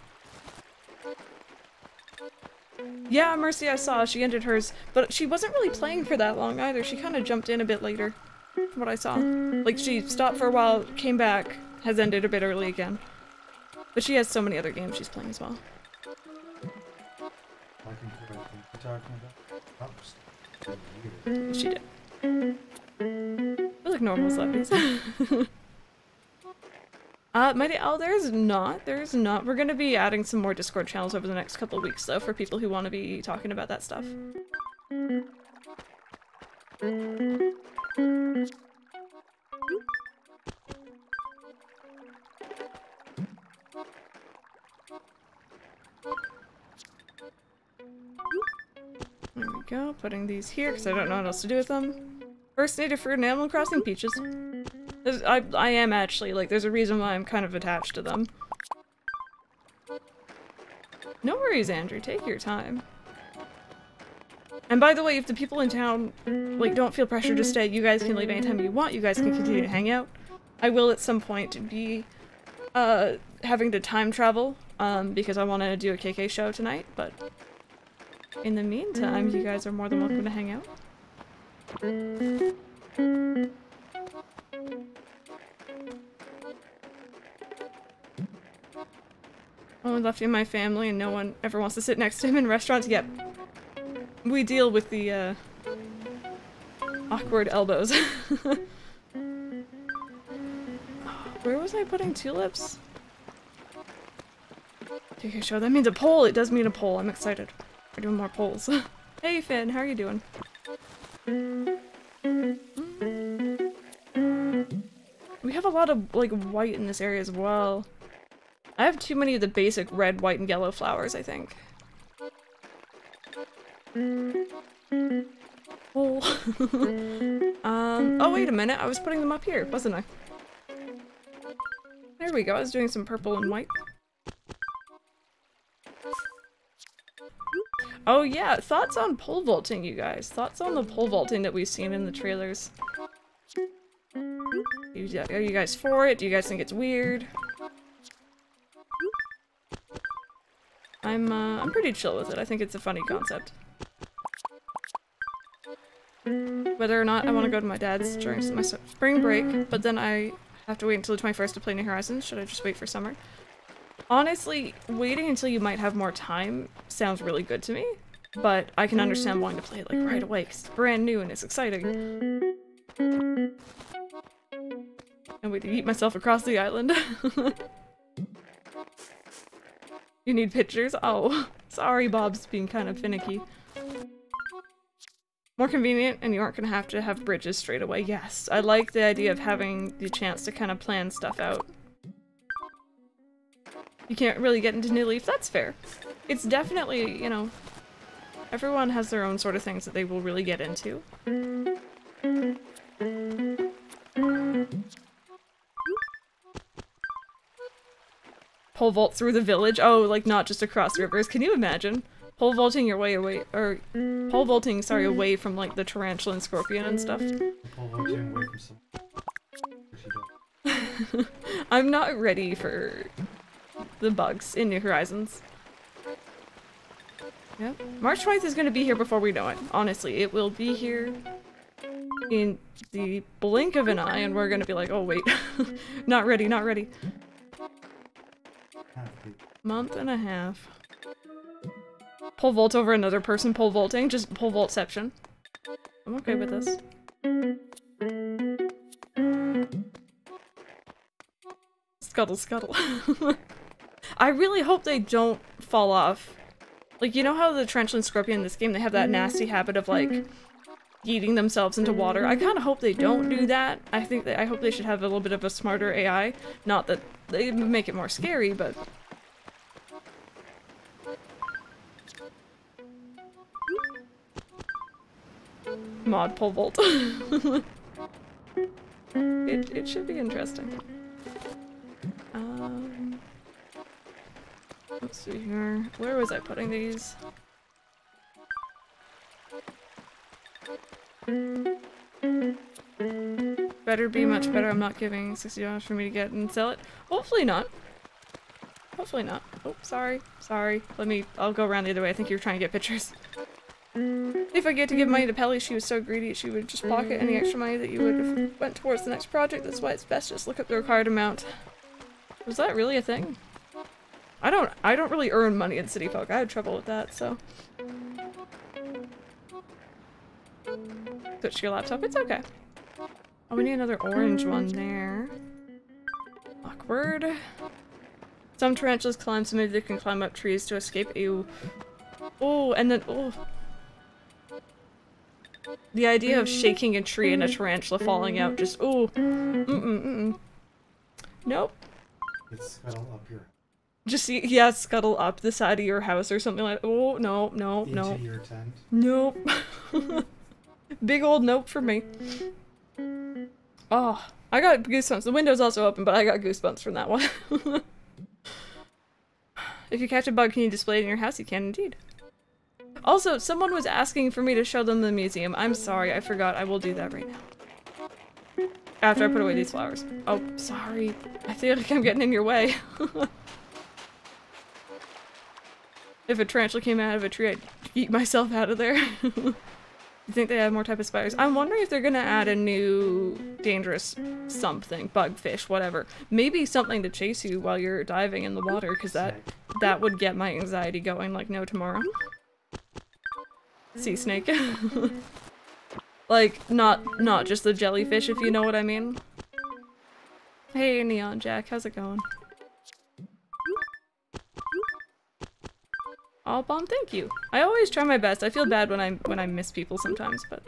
Speaker 1: Yeah, Mercy I saw, she ended hers, but she wasn't really playing for that long either. She kind of jumped in a bit later, from what I saw. Like, she stopped for a while, came back, has ended a bit early again. But she has so many other games she's playing as well.
Speaker 2: You're talking about. So weird.
Speaker 1: She did. We look normal lefties. uh, mighty- oh, there's not. There's not. We're gonna be adding some more Discord channels over the next couple weeks, though, for people who want to be talking about that stuff. Go, putting these here because I don't know what else to do with them. First native fruit in Animal Crossing, peaches. I, I am actually, like, there's a reason why I'm kind of attached to them. No worries, Andrew, take your time. And by the way, if the people in town, like, don't feel pressure to stay, you guys can leave anytime you want, you guys can continue to hang out. I will at some point be, uh, having to time travel, um, because I want to do a KK show tonight, but in the meantime, you guys are more than welcome to hang out. Only left in my family and no one ever wants to sit next to him in restaurants. Yep. We deal with the, uh, awkward elbows. Where was I putting tulips? Okay, show. That means a pole! It does mean a pole, I'm excited. We're doing more polls. hey, Finn. How are you doing? We have a lot of, like, white in this area as well. I have too many of the basic red, white, and yellow flowers, I think. Oh. um, oh, wait a minute. I was putting them up here, wasn't I? There we go. I was doing some purple and white. Oh yeah, thoughts on pole vaulting, you guys. Thoughts on the pole vaulting that we've seen in the trailers. Are you guys for it? Do you guys think it's weird? I'm, uh, I'm pretty chill with it. I think it's a funny concept. Whether or not I want to go to my dad's during my spring break, but then I have to wait until the 21st to play New Horizons. Should I just wait for summer? Honestly, waiting until you might have more time sounds really good to me, but I can understand wanting to play it like right away 'cause it's brand new and it's exciting. And wait to eat myself across the island. you need pictures? Oh, sorry, Bob's being kind of finicky. More convenient, and you aren't gonna have to have bridges straight away. Yes, I like the idea of having the chance to kind of plan stuff out. You can't really get into New Leaf, that's fair. It's definitely, you know, everyone has their own sort of things that they will really get into. pole vault through the village. Oh, like not just across rivers. Can you imagine? Pole vaulting your way away, or pole vaulting, sorry, away from like the tarantula and scorpion and stuff.
Speaker 2: Pole vaulting away from some. Where'd she go?
Speaker 1: I'm not ready for the bugs in New Horizons. Yep. March 20th is going to be here before we know it. Honestly, it will be here in the blink of an eye and we're going to be like, oh wait, not ready, not ready. Month and a half. Pole vault over another person pole vaulting, just pole vaultception. I'm okay with this. Scuttle, scuttle. I really hope they don't fall off. Like, you know how the tarantula and scorpion in this game, they have that nasty habit of, like, eating themselves into water? I kind of hope they don't do that. I think that I hope they should have a little bit of a smarter AI. Not that they make it more scary, but mod pole vault. it, it should be interesting. Um, let's see here. Where was I putting these? Better be much better. I'm not giving $60 for me to get and sell it. Hopefully not. Hopefully not. Oh, sorry. Sorry. Let me- I'll go around the other way. I think you're trying to get pictures. If I get to give money to Pelly, she was so greedy she would just pocket any extra money that you would have went towards the next project. That's why it's best just look up the required amount. Was that really a thing? I don't I don't really earn money in City Folk. I had trouble with that, so. Switch your laptop, it's okay. Oh, we need another orange one there. Awkward. Some tarantulas climb so maybe they can climb up trees to escape. Ew. Oh, and then oh. The idea of shaking a tree and a tarantula falling out just oh. Mm mm mm. mm. Nope.
Speaker 2: It's scuttle up your
Speaker 1: Just yeah, scuttle up the side of your house or something like. Oh no, no,
Speaker 2: into
Speaker 1: no,
Speaker 2: your tent.
Speaker 1: nope. Big old nope for me. Oh, I got goosebumps. The window's also open, but I got goosebumps from that one. if you catch a bug, can you display it in your house? You can indeed. Also, someone was asking for me to show them the museum. I'm sorry, I forgot. I will do that right now. After I put away these flowers. Oh, sorry. I feel like I'm getting in your way. if a tarantula came out of a tree, I'd eat myself out of there. you think they have more type of spiders? I'm wondering if they're gonna add a new dangerous something, bug, fish, whatever. Maybe something to chase you while you're diving in the water, because that that would get my anxiety going like no tomorrow. Sea snake. like, not not just the jellyfish, if you know what I mean. Hey, Neon Jack, how's it going? Oh, bomb, thank you. I always try my best. I feel bad when I when I miss people sometimes, but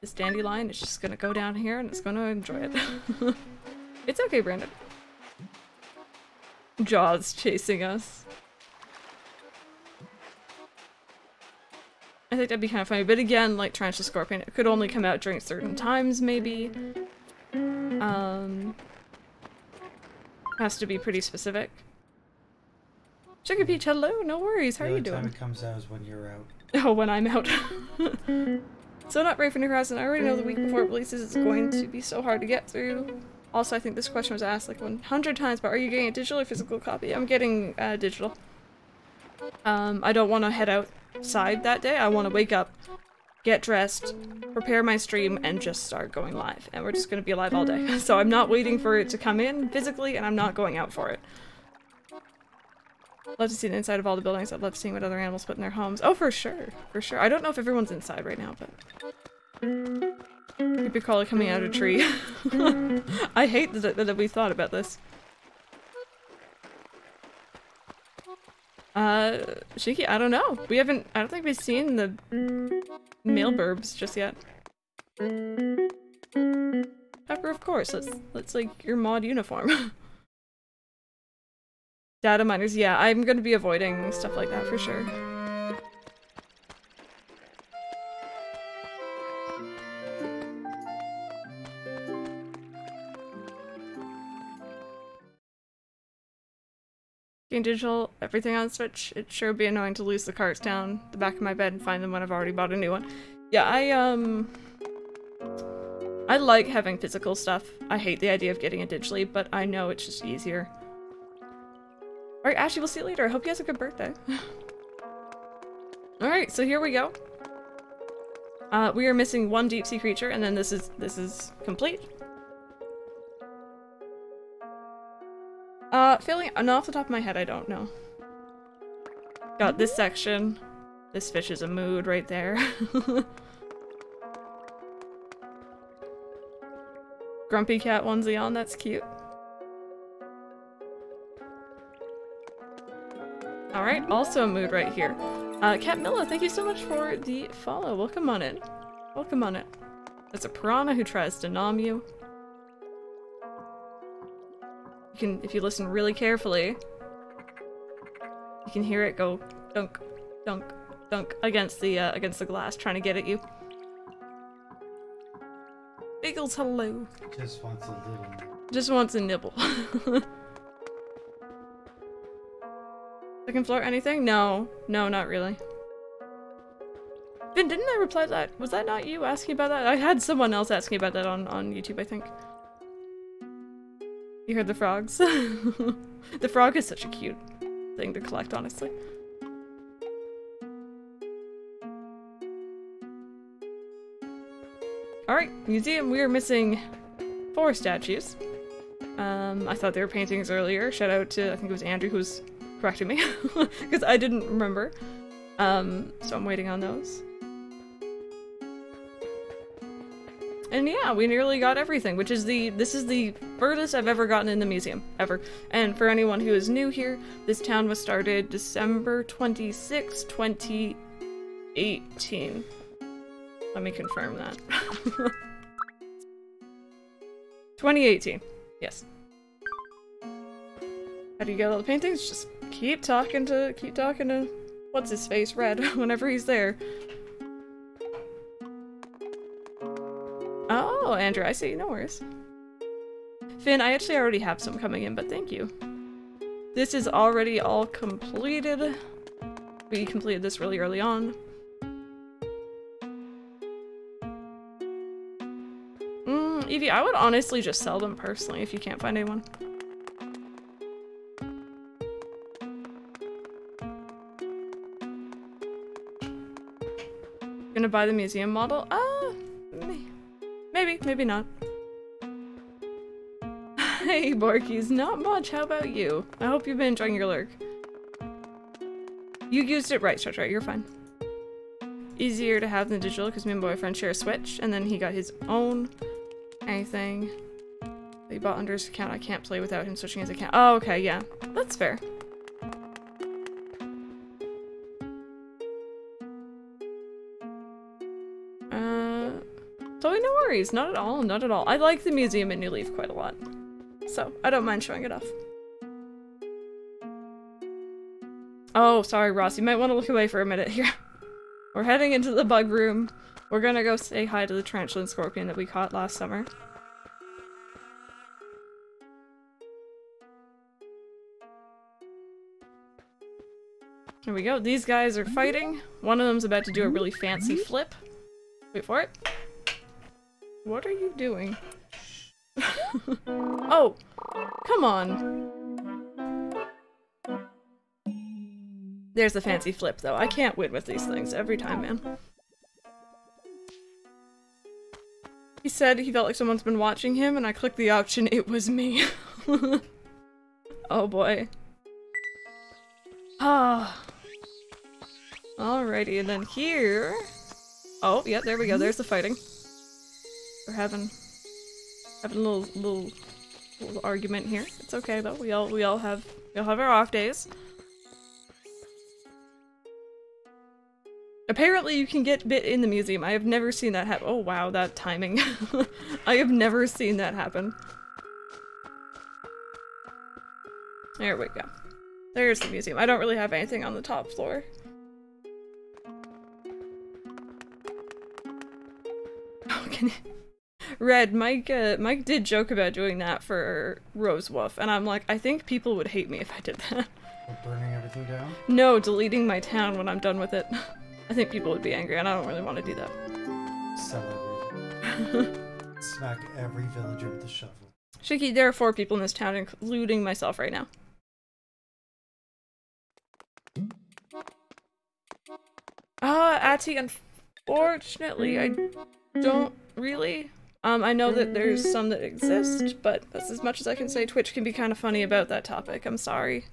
Speaker 1: this dandelion is just gonna go down here and it's gonna enjoy it. it's okay, Brandon. Jaws chasing us. I think that'd be kind of funny, but again, like Tarantula Scorpion, it could only come out during certain times, maybe. Um, has to be pretty specific. Sugar Peach, hello, no worries, how
Speaker 2: the
Speaker 1: are you
Speaker 2: only time
Speaker 1: doing?
Speaker 2: it comes out is when you're out.
Speaker 1: Oh, when I'm out. so not for New Horizon. I already know the week before it releases it's going to be so hard to get through. Also, I think this question was asked like 100 times, but are you getting a digital or physical copy? I'm getting uh, digital. Um, I don't want to head outside that day. I want to wake up, get dressed, prepare my stream, and just start going live. And we're just going to be live all day. So I'm not waiting for it to come in physically, and I'm not going out for it. Love to see the inside of all the buildings. I'd love seeing what other animals put in their homes. Oh, for sure. For sure. I don't know if everyone's inside right now, but... Creepy crawler coming out of a tree. I hate that, that we thought about this. Uh, Shiki, I don't know. We haven't- I don't think we've seen the male burbs just yet. Pepper, of course. That's, that's like your mod uniform. Data miners, yeah, I'm gonna be avoiding stuff like that for sure. Digital, everything on Switch. It sure would be annoying to lose the carts down the back of my bed and find them when I've already bought a new one. Yeah, I, um... I like having physical stuff. I hate the idea of getting it digitally, but I know it's just easier. Alright, Ashley, we'll see you later. I hope you have a good birthday. Alright, so here we go. Uh, we are missing one deep sea creature, and then this is this is complete. Uh, feeling no, off the top of my head, I don't know. Got this section. This fish is a mood right there. Grumpy cat onesie on, that's cute. Alright, also a mood right here. Uh, Cat Milla, thank you so much for the follow. Welcome on it. Welcome on it. It's a piranha who tries to nom you. You can, if you listen really carefully, you can hear it go dunk, dunk, dunk against the uh, against the glass, trying to get at you. Bagels, hello.
Speaker 2: Just wants a little.
Speaker 1: Just wants a nibble. Second floor, anything? No. No, not really. Finn, didn't I reply that? Was that not you asking about that? I had someone else asking about that on, on YouTube, I think. You heard the frogs? the frog is such a cute thing to collect, honestly. Alright, museum, we are missing four statues. Um, I thought they were paintings earlier. Shout out to, I think it was Andrew who was correcting me, because I didn't remember. Um, so I'm waiting on those. And yeah, we nearly got everything, which is the- this is the furthest I've ever gotten in the museum, ever. And for anyone who is new here, this town was started December 26, 2018. Let me confirm that. 2018, yes. How do you get all the paintings? Just keep talking to- keep talking to- what's his face, Redd, whenever he's there. Oh, Andrew, I see. No worries. Finn, I actually already have some coming in, but thank you. This is already all completed. We completed this really early on. Mm, Evie, I would honestly just sell them personally if you can't find anyone. Gonna buy the museum model? Uh, may- maybe, maybe not. hey, Borkies, not much. How about you? I hope you've been enjoying your lurk. You used it right, Stretch, right? You're fine. Easier to have than digital because me and my boyfriend share a Switch, and then he got his own anything. He bought under his account. I can't play without him switching his account. Oh, okay, yeah. That's fair. Worries. Not at all. Not at all. I like the museum at New Leaf quite a lot. So, I don't mind showing it off. Oh, sorry, Ross. You might want to look away for a minute here. We're heading into the bug room. We're gonna go say hi to the tarantula and scorpion that we caught last summer. Here we go. These guys are fighting. One of them's about to do a really fancy flip. Wait for it. What are you doing? oh! Come on! There's the fancy flip, though. I can't win with these things every time, man. He said he felt like someone's been watching him, and I clicked the option. It was me. oh boy. Ah. Alrighty, and then here... Oh, yeah, there we go. There's the fighting. We're having having a little little little argument here. It's okay though. We all we all have we all have our off days. Apparently you can get bit in the museum. I have never seen that happen. Oh wow, that timing. I have never seen that happen. There we go. There's the museum. I don't really have anything on the top floor. Oh, can Red, Mike, uh, Mike did joke about doing that for Rose Wolf, and I'm like, I think people would hate me if I did that.
Speaker 2: Like burning everything down?
Speaker 1: No, deleting my town when I'm done with it. I think people would be angry, and I don't really want to do that.
Speaker 2: Sell everything. Smack every villager with a shovel.
Speaker 1: Shiki, there are four people in this town, including myself right now. Ah, Ati, unfortunately, I don't really. Um, I know that there's some that exist, but that's as much as I can say. Twitch can be kind of funny about that topic. I'm sorry.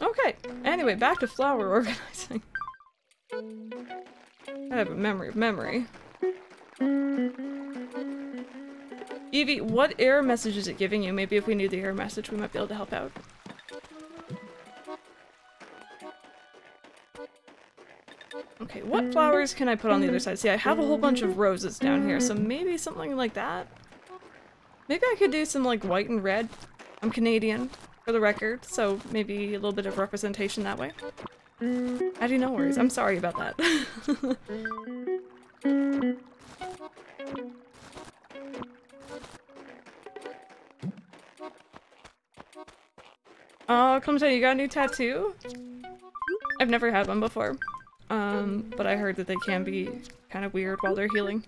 Speaker 1: Okay, anyway, back to flower organizing. I have a memory of memory. Evie, what error message is it giving you? Maybe if we knew the error message, we might be able to help out. Okay, what flowers can I put on the other side? See, I have a whole bunch of roses down here, so maybe something like that? Maybe I could do some, like, white and red. I'm Canadian, for the record, so maybe a little bit of representation that way. I do no worries. I'm sorry about that. Oh, come tell you got a new tattoo? I've never had one before. Um, but I heard that they can be kind of weird while they're healing.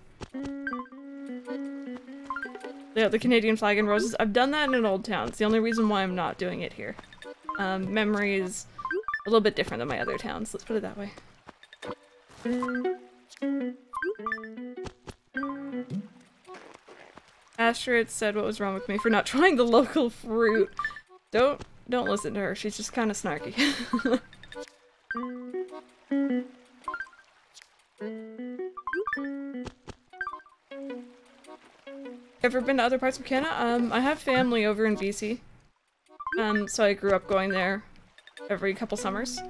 Speaker 1: Yeah, the Canadian flag and roses. I've done that in an old town. It's the only reason why I'm not doing it here. Um, memory is a little bit different than my other towns, let's put it that way. Astrid said what was wrong with me for not trying the local fruit. Don't don't listen to her, she's just kind of snarky. Ever been to other parts of Canada? Um, I have family over in BC. Um, so I grew up going there every couple summers.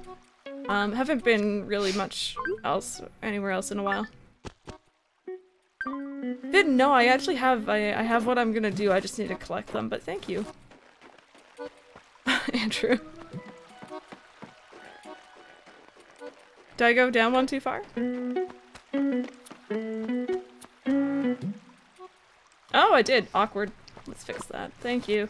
Speaker 1: Um, haven't been really much else, anywhere else in a while. Didn't know, I actually have, I, I have what I'm gonna do, I just need to collect them, but thank you. Andrew. Did I go down one too far? Oh, I did. Awkward. Let's fix that. Thank you.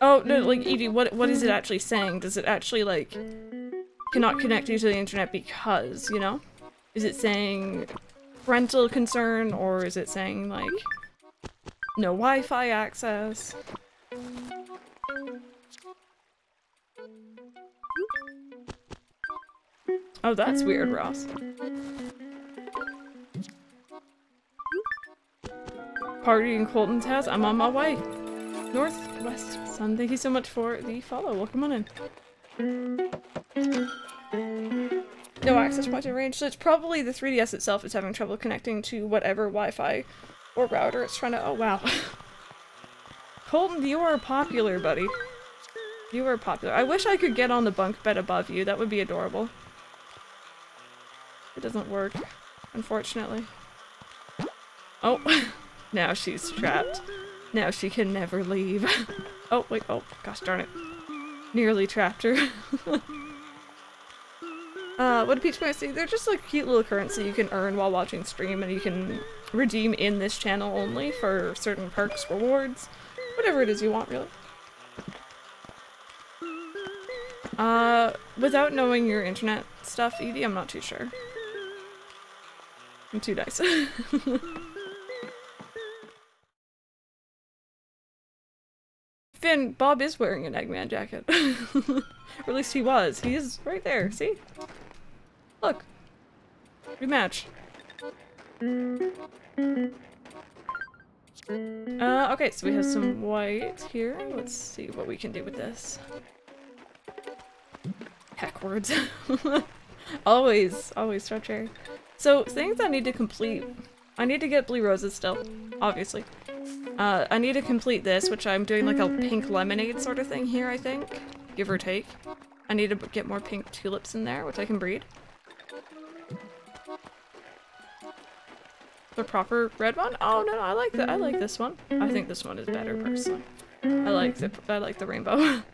Speaker 1: Oh, no, like, Evie, what what is it actually saying? Does it actually, like, cannot connect you to the internet because, you know? Is it saying parental concern, or is it saying, like, no Wi-Fi access? Oh, that's weird, Ross. Party in Colton's house? I'm on my way. Northwest Sun, thank you so much for the follow. Welcome on in. No access point in range, so it's probably the 3DS itself is having trouble connecting to whatever Wi-Fi or router it's trying to- oh wow. Colton, you are popular, buddy. You are popular. I wish I could get on the bunk bed above you, that would be adorable. It doesn't work, unfortunately. Oh, now she's trapped. Now she can never leave. oh, wait, oh, gosh darn it. Nearly trapped her. uh, what do Peach Points see? They're just like cute little currency you can earn while watching stream and you can redeem in this channel only for certain perks, rewards, whatever it is you want, really. Uh, without knowing your internet stuff, Edie, I'm not too sure. I'm too nice. Finn, Bob is wearing an Eggman jacket. or at least he was. He is right there, see? Look. We match. Uh, okay, so we have some white here. Let's see what we can do with this. Heck words. always, always stretcher. So, things I need to complete. I need to get blue roses still, obviously. Uh, I need to complete this, which I'm doing like a pink lemonade sort of thing here, I think. Give or take. I need to get more pink tulips in there, which I can breed. The proper red one? Oh no, no, I like that. I like this one. I think this one is better personally. I like the I like the rainbow.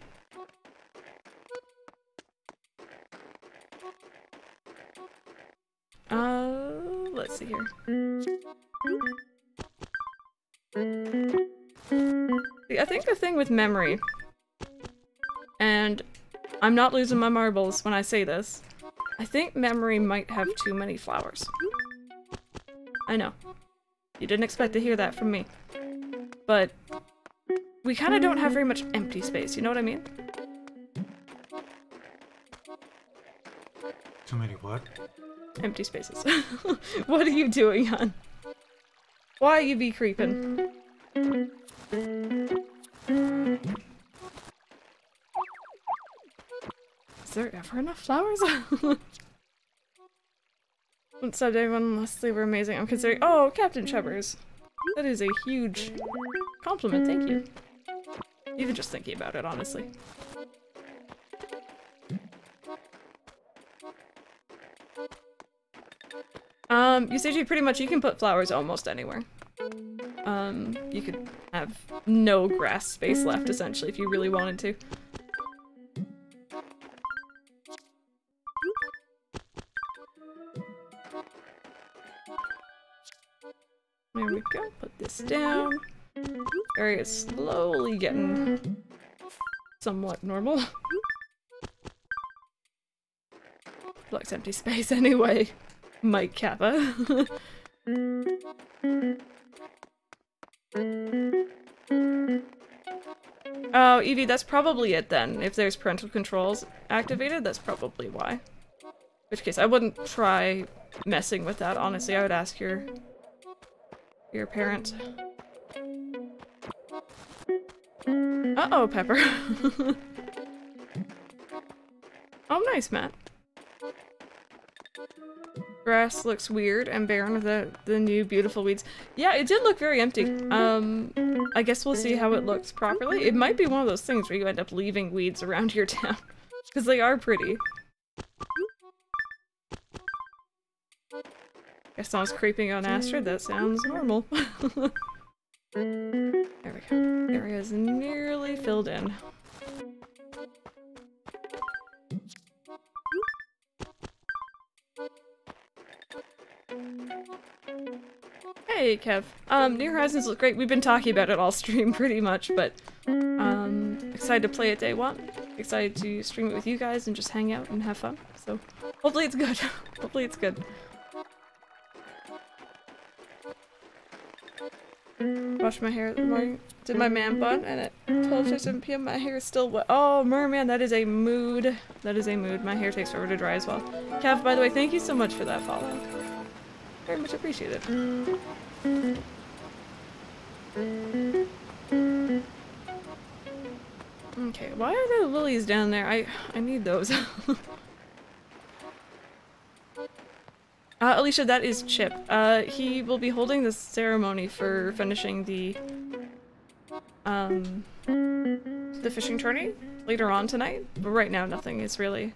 Speaker 1: let's see here. I think the thing with memory, and I'm not losing my marbles when I say this, I think memory might have too many flowers. I know. You didn't expect to hear that from me. But we kind of don't have very much empty space, you know what I mean?
Speaker 2: Too many what?
Speaker 1: Empty spaces. what are you doing, hon? Why you be creeping? Is there ever enough flowers? What's up, everyone? Unless they were amazing. I'm considering- Oh, Captain Chubbers. That is a huge compliment, thank you. Even just thinking about it, honestly. Um, Usagi, pretty much you can put flowers almost anywhere. Um, you could have no grass space left, essentially, if you really wanted to. There we go, put this down. Area is slowly getting somewhat normal. Looks empty space anyway. Mike Kappa. oh, Evie, that's probably it then. If there's parental controls activated, that's probably why. which case, I wouldn't try messing with that, honestly. I would ask your your parent. Uh-oh, Pepper. oh, nice, Matt. Grass looks weird and barren with the, the new beautiful weeds. Yeah, it did look very empty. Um, I guess we'll see how it looks properly. It might be one of those things where you end up leaving weeds around your town. Because they are pretty. Guess someone's creeping on Astrid. That sounds normal. there we go. Area is nearly filled in. Hey, Kev. Um, New Horizons look great. We've been talking about it all stream pretty much, but um, excited to play it day one. Excited to stream it with you guys and just hang out and have fun. So hopefully it's good. hopefully it's good. Washed my hair this morning. Did my man bun and at 12:57 p.m. my hair is still wet. Oh, merman, that is a mood. That is a mood. My hair takes forever to dry as well. Kev, by the way, thank you so much for that follow. Very much appreciated. Okay, why are there lilies down there? I I need those. uh, Alicia, that is Chip. Uh, he will be holding the ceremony for finishing the um the fishing tourney later on tonight. But right now, nothing is really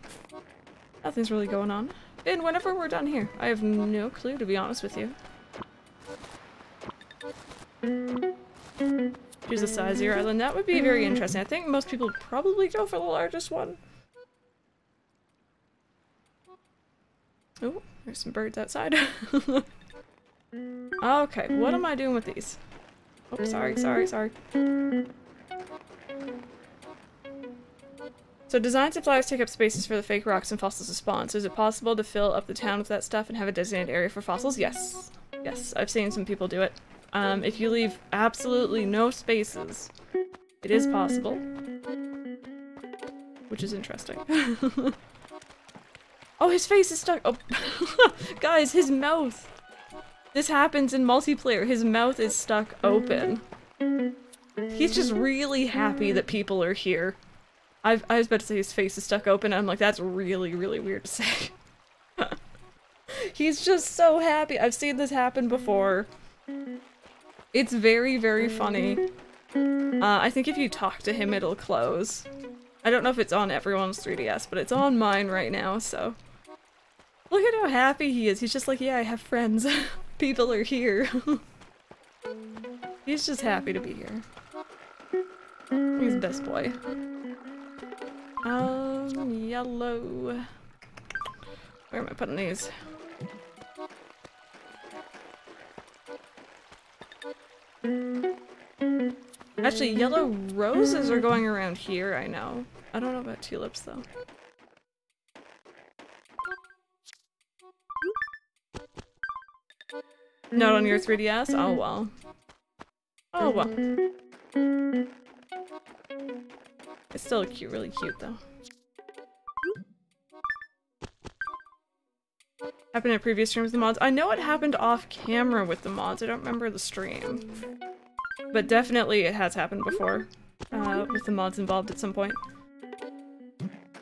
Speaker 1: nothing's really going on. And whenever we're done here, I have no clue to be honest with you. Choose the size of your island. That would be very interesting. I think most people probably go for the largest one. Oh, there's some birds outside. okay, what am I doing with these? Oh, sorry, sorry, sorry. So designs and flowers take up spaces for the fake rocks and fossils to spawn. So is it possible to fill up the town with that stuff and have a designated area for fossils? Yes. Yes, I've seen some people do it. Um, if you leave absolutely no spaces, it is possible. Which is interesting. oh, his face is stuck- oh. Guys, his mouth! This happens in multiplayer. His mouth is stuck open. He's just really happy that people are here. I've, I was about to say his face is stuck open, I'm like, that's really, really weird to say. He's just so happy. I've seen this happen before. It's very, very funny. Uh, I think if you talk to him, it'll close. I don't know if it's on everyone's 3DS, but it's on mine right now, so... Look at how happy he is. He's just like, yeah, I have friends. People are here. He's just happy to be here. He's best boy. Um, yellow. Where am I putting these? Actually, yellow roses are going around here, I know. I don't know about tulips, though. Not on your 3DS? Oh well. Oh well. It's still cute, really cute though. Happened in previous streams with the mods. I know it happened off camera with the mods. I don't remember the stream. But definitely it has happened before. Uh, with the mods involved at some point.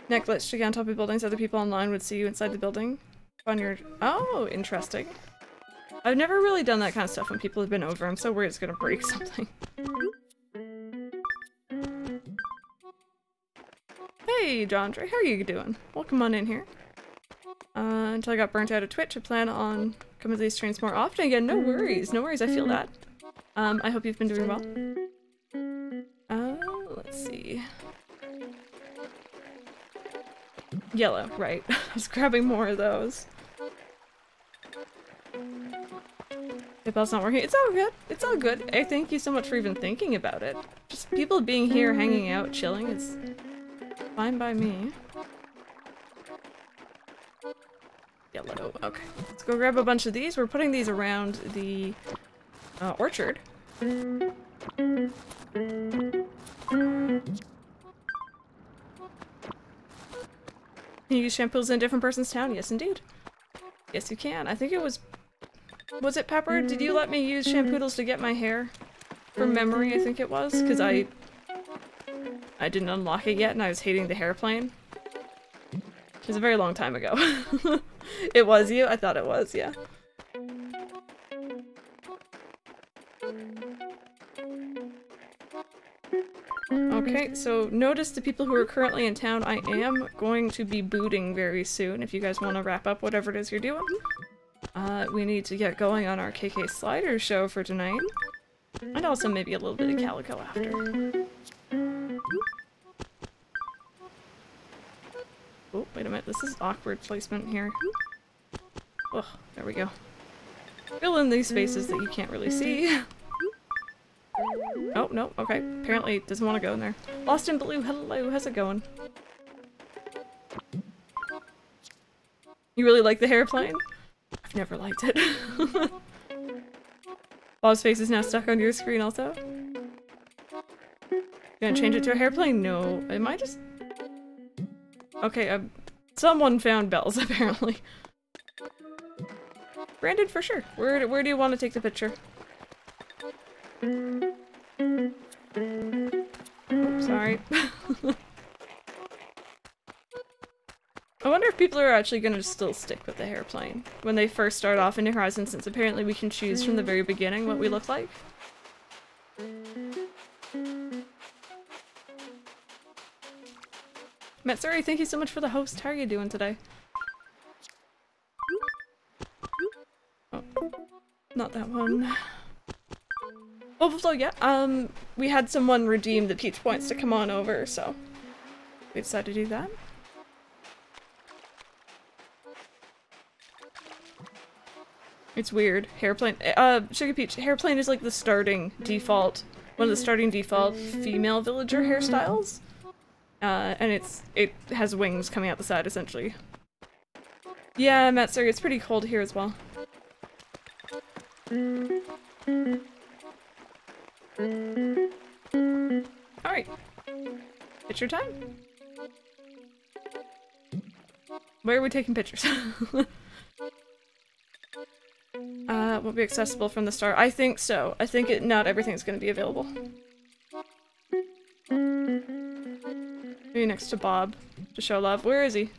Speaker 1: Neck glitch to get on top of buildings. Other people online would see you inside the building. On your- Oh, interesting. I've never really done that kind of stuff when people have been over. I'm so worried it's gonna break something. Hey, Jandre, how are you doing? Welcome on in here. Uh, until I got burnt out of Twitch, I plan on coming to these streams more often again. No worries, no worries, I feel that. Um, I hope you've been doing well. Uh, let's see. Yellow, right. I was grabbing more of those. PayPal's not working. It's all good. It's all good. I thank you so much for even thinking about it. Just people being here, hanging out, chilling is fine by me. Yellow. Okay. Let's go grab a bunch of these. We're putting these around the uh, orchard. Can you use shampoos in a different person's town? Yes, indeed. Yes, you can. I think it was... Was it Pepper? Did you let me use Shampoodle's to get my hair? From memory, I think it was. Because I... I didn't unlock it yet and I was hating the hair plane. It was a very long time ago. it was you? I thought it was, yeah. Okay, so notice the people who are currently in town, I am going to be booting very soon if you guys want to wrap up whatever it is you're doing. Uh, we need to get going on our KK Slider show for tonight. And also maybe a little bit of Calico after. Oh, wait a minute, this is awkward placement here. Oh, there we go. Fill in these spaces that you can't really see. Oh, no, okay. Apparently it doesn't want to go in there. Lost in Blue, hello, how's it going? You really like the hairplane? I've never liked it. Bob's face is now stuck on your screen also. You gonna change it to a hairplane? No. Am I just... Okay, um, someone found bells, apparently. Brandon, for sure. Where, where do you want to take the picture? Oops, sorry. I wonder if people are actually going to still stick with the hairplane when they first start off in New Horizons, since apparently we can choose from the very beginning what we look like. Matsuri, thank you so much for the host. How are you doing today? Oh, not that one. Overflow, yeah. Um, we had someone redeem the peach points to come on over, so we decided to do that. It's weird. Hairplane. Uh, Sugar Peach, hairplane is like the starting default, one of the starting default female villager hairstyles. Uh, and it's it has wings coming out the side, essentially. Yeah, Matsuri, it's pretty cold here as well. Alright. It's your time? Where are we taking pictures? uh, won't be accessible from the start. I think so. I think it, not everything's going to be available. Maybe next to Bob to show love. Where is he?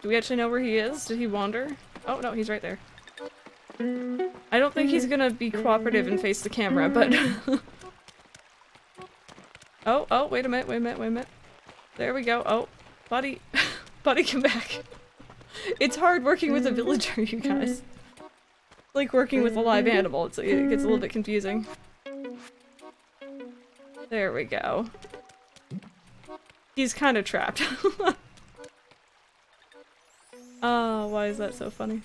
Speaker 1: Do we actually know where he is? Did he wander? Oh no, he's right there. I don't think he's gonna be cooperative and face the camera, but... oh, oh, wait a minute, wait a minute, wait a minute. There we go. Oh, buddy. buddy, come back. It's hard working with a villager, you guys. Like working with a live animal, it's, it gets a little bit confusing. There we go. He's kind of trapped. oh, why is that so funny?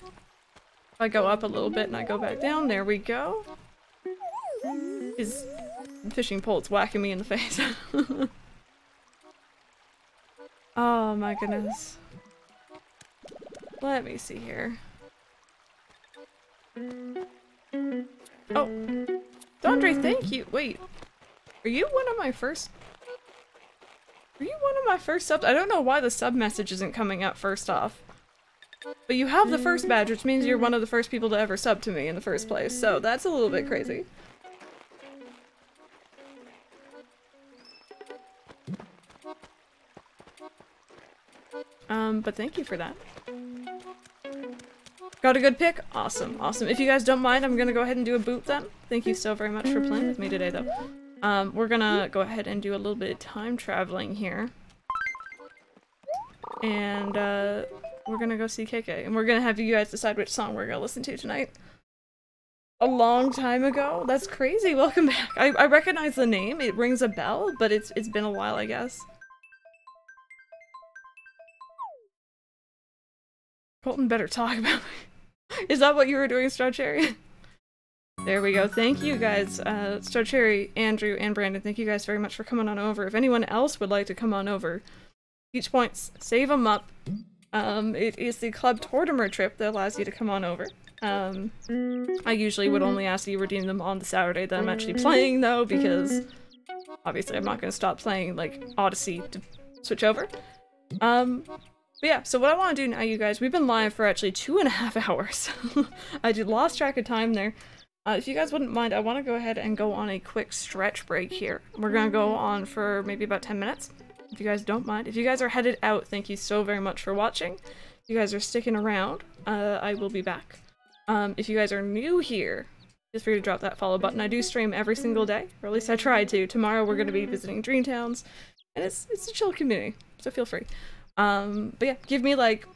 Speaker 1: If I go up a little bit and I go back down, there we go. His fishing pole, it's whacking me in the face. oh my goodness. Let me see here. Oh, Dondre, thank you. Wait, are you one of my first? Are you one of my first subs? I don't know why the sub message isn't coming up first off. But you have the first badge, which means you're one of the first people to ever sub to me in the first place, so that's a little bit crazy. Um, but thank you for that. Got a good pick? Awesome, awesome. If you guys don't mind, I'm gonna go ahead and do a boot then. Thank you so very much for playing with me today, though. Um, we're gonna go ahead and do a little bit of time traveling here. And, uh, we're gonna go see KK. And we're gonna have you guys decide which song we're gonna listen to tonight. A long time ago? That's crazy. Welcome back. I, I recognize the name. It rings a bell, but it's it's been a while, I guess. Colton better talk about me. Is that what you were doing, Star Cherry? there we go. Thank you guys, uh, Star Cherry, Andrew, and Brandon. Thank you guys very much for coming on over. If anyone else would like to come on over, each points, save them up. Um, it is the Club Tortimer trip that allows you to come on over. Um, I usually would only ask that you redeem them on the Saturday that I'm actually playing, though, because obviously I'm not going to stop playing, like, Odyssey to switch over. Um, but yeah, so what I want to do now, you guys, we've been live for actually two and a half hours. I did lost track of time there. Uh, if you guys wouldn't mind, I want to go ahead and go on a quick stretch break here. We're going to go on for maybe about 10 minutes, if you guys don't mind. If you guys are headed out, thank you so very much for watching. If you guys are sticking around, uh, I will be back. Um, if you guys are new here, feel free to drop that follow button. I do stream every single day, or at least I try to. Tomorrow we're going to be visiting Dreamtowns, and it's, it's a chill community, so feel free. Um, but yeah, give me like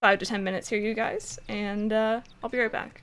Speaker 1: five to ten minutes here, you guys, and uh, I'll be right back.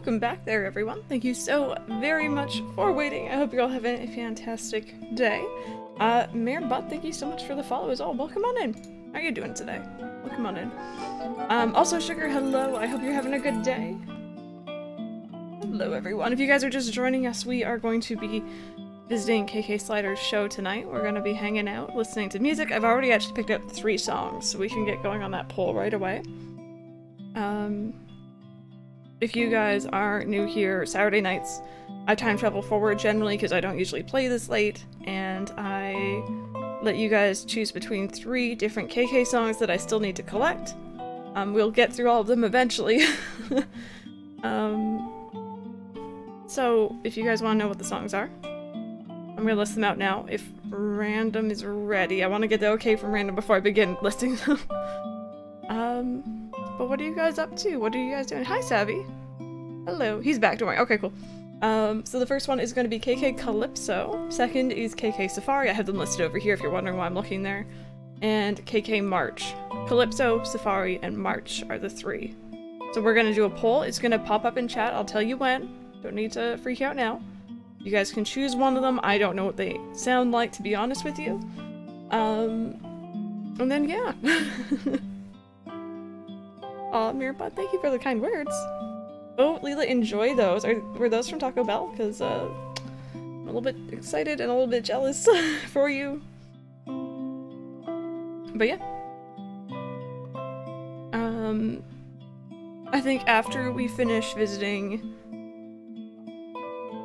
Speaker 1: Welcome back there, everyone. Thank you so very much for waiting. I hope you're all having a fantastic day. Uh, Mayor Butt, thank you so much for the follow as well. Welcome on in. How are you doing today? Welcome on in. Um, also, Sugar, hello. I hope you're having a good day. Hello, everyone. If you guys are just joining us, we are going to be visiting KK Slider's show tonight. We're going to be hanging out, listening to music. I've already actually picked up three songs, so we can get going on that poll right away. Um, if you guys are new here, Saturday nights, I time travel forward generally because I don't usually play this late, and I let you guys choose between three different KK songs that I still need to collect. Um, we'll get through all of them eventually. um, so, if you guys want to know what the songs are, I'm gonna list them out now. If random is ready, I want to get the okay from random before I begin listing them. Guys up to? What are you guys doing? Hi, Savvy. Hello. He's back, don't worry. Okay, cool. Um, so the first one is going to be KK Calypso. Second is KK Safari. I have them listed over here if you're wondering why I'm looking there. And KK March. Calypso, Safari, and March are the three. So we're going to do a poll. It's going to pop up in chat. I'll tell you when. Don't need to freak out now. You guys can choose one of them. I don't know what they sound like, to be honest with you. Um, and then, yeah. Aw, Mirabot, thank you for the kind words. Oh, Leela, enjoy those. Are, were those from Taco Bell? Because, uh, I'm a little bit excited and a little bit jealous for you. But yeah. Um, I think after we finish visiting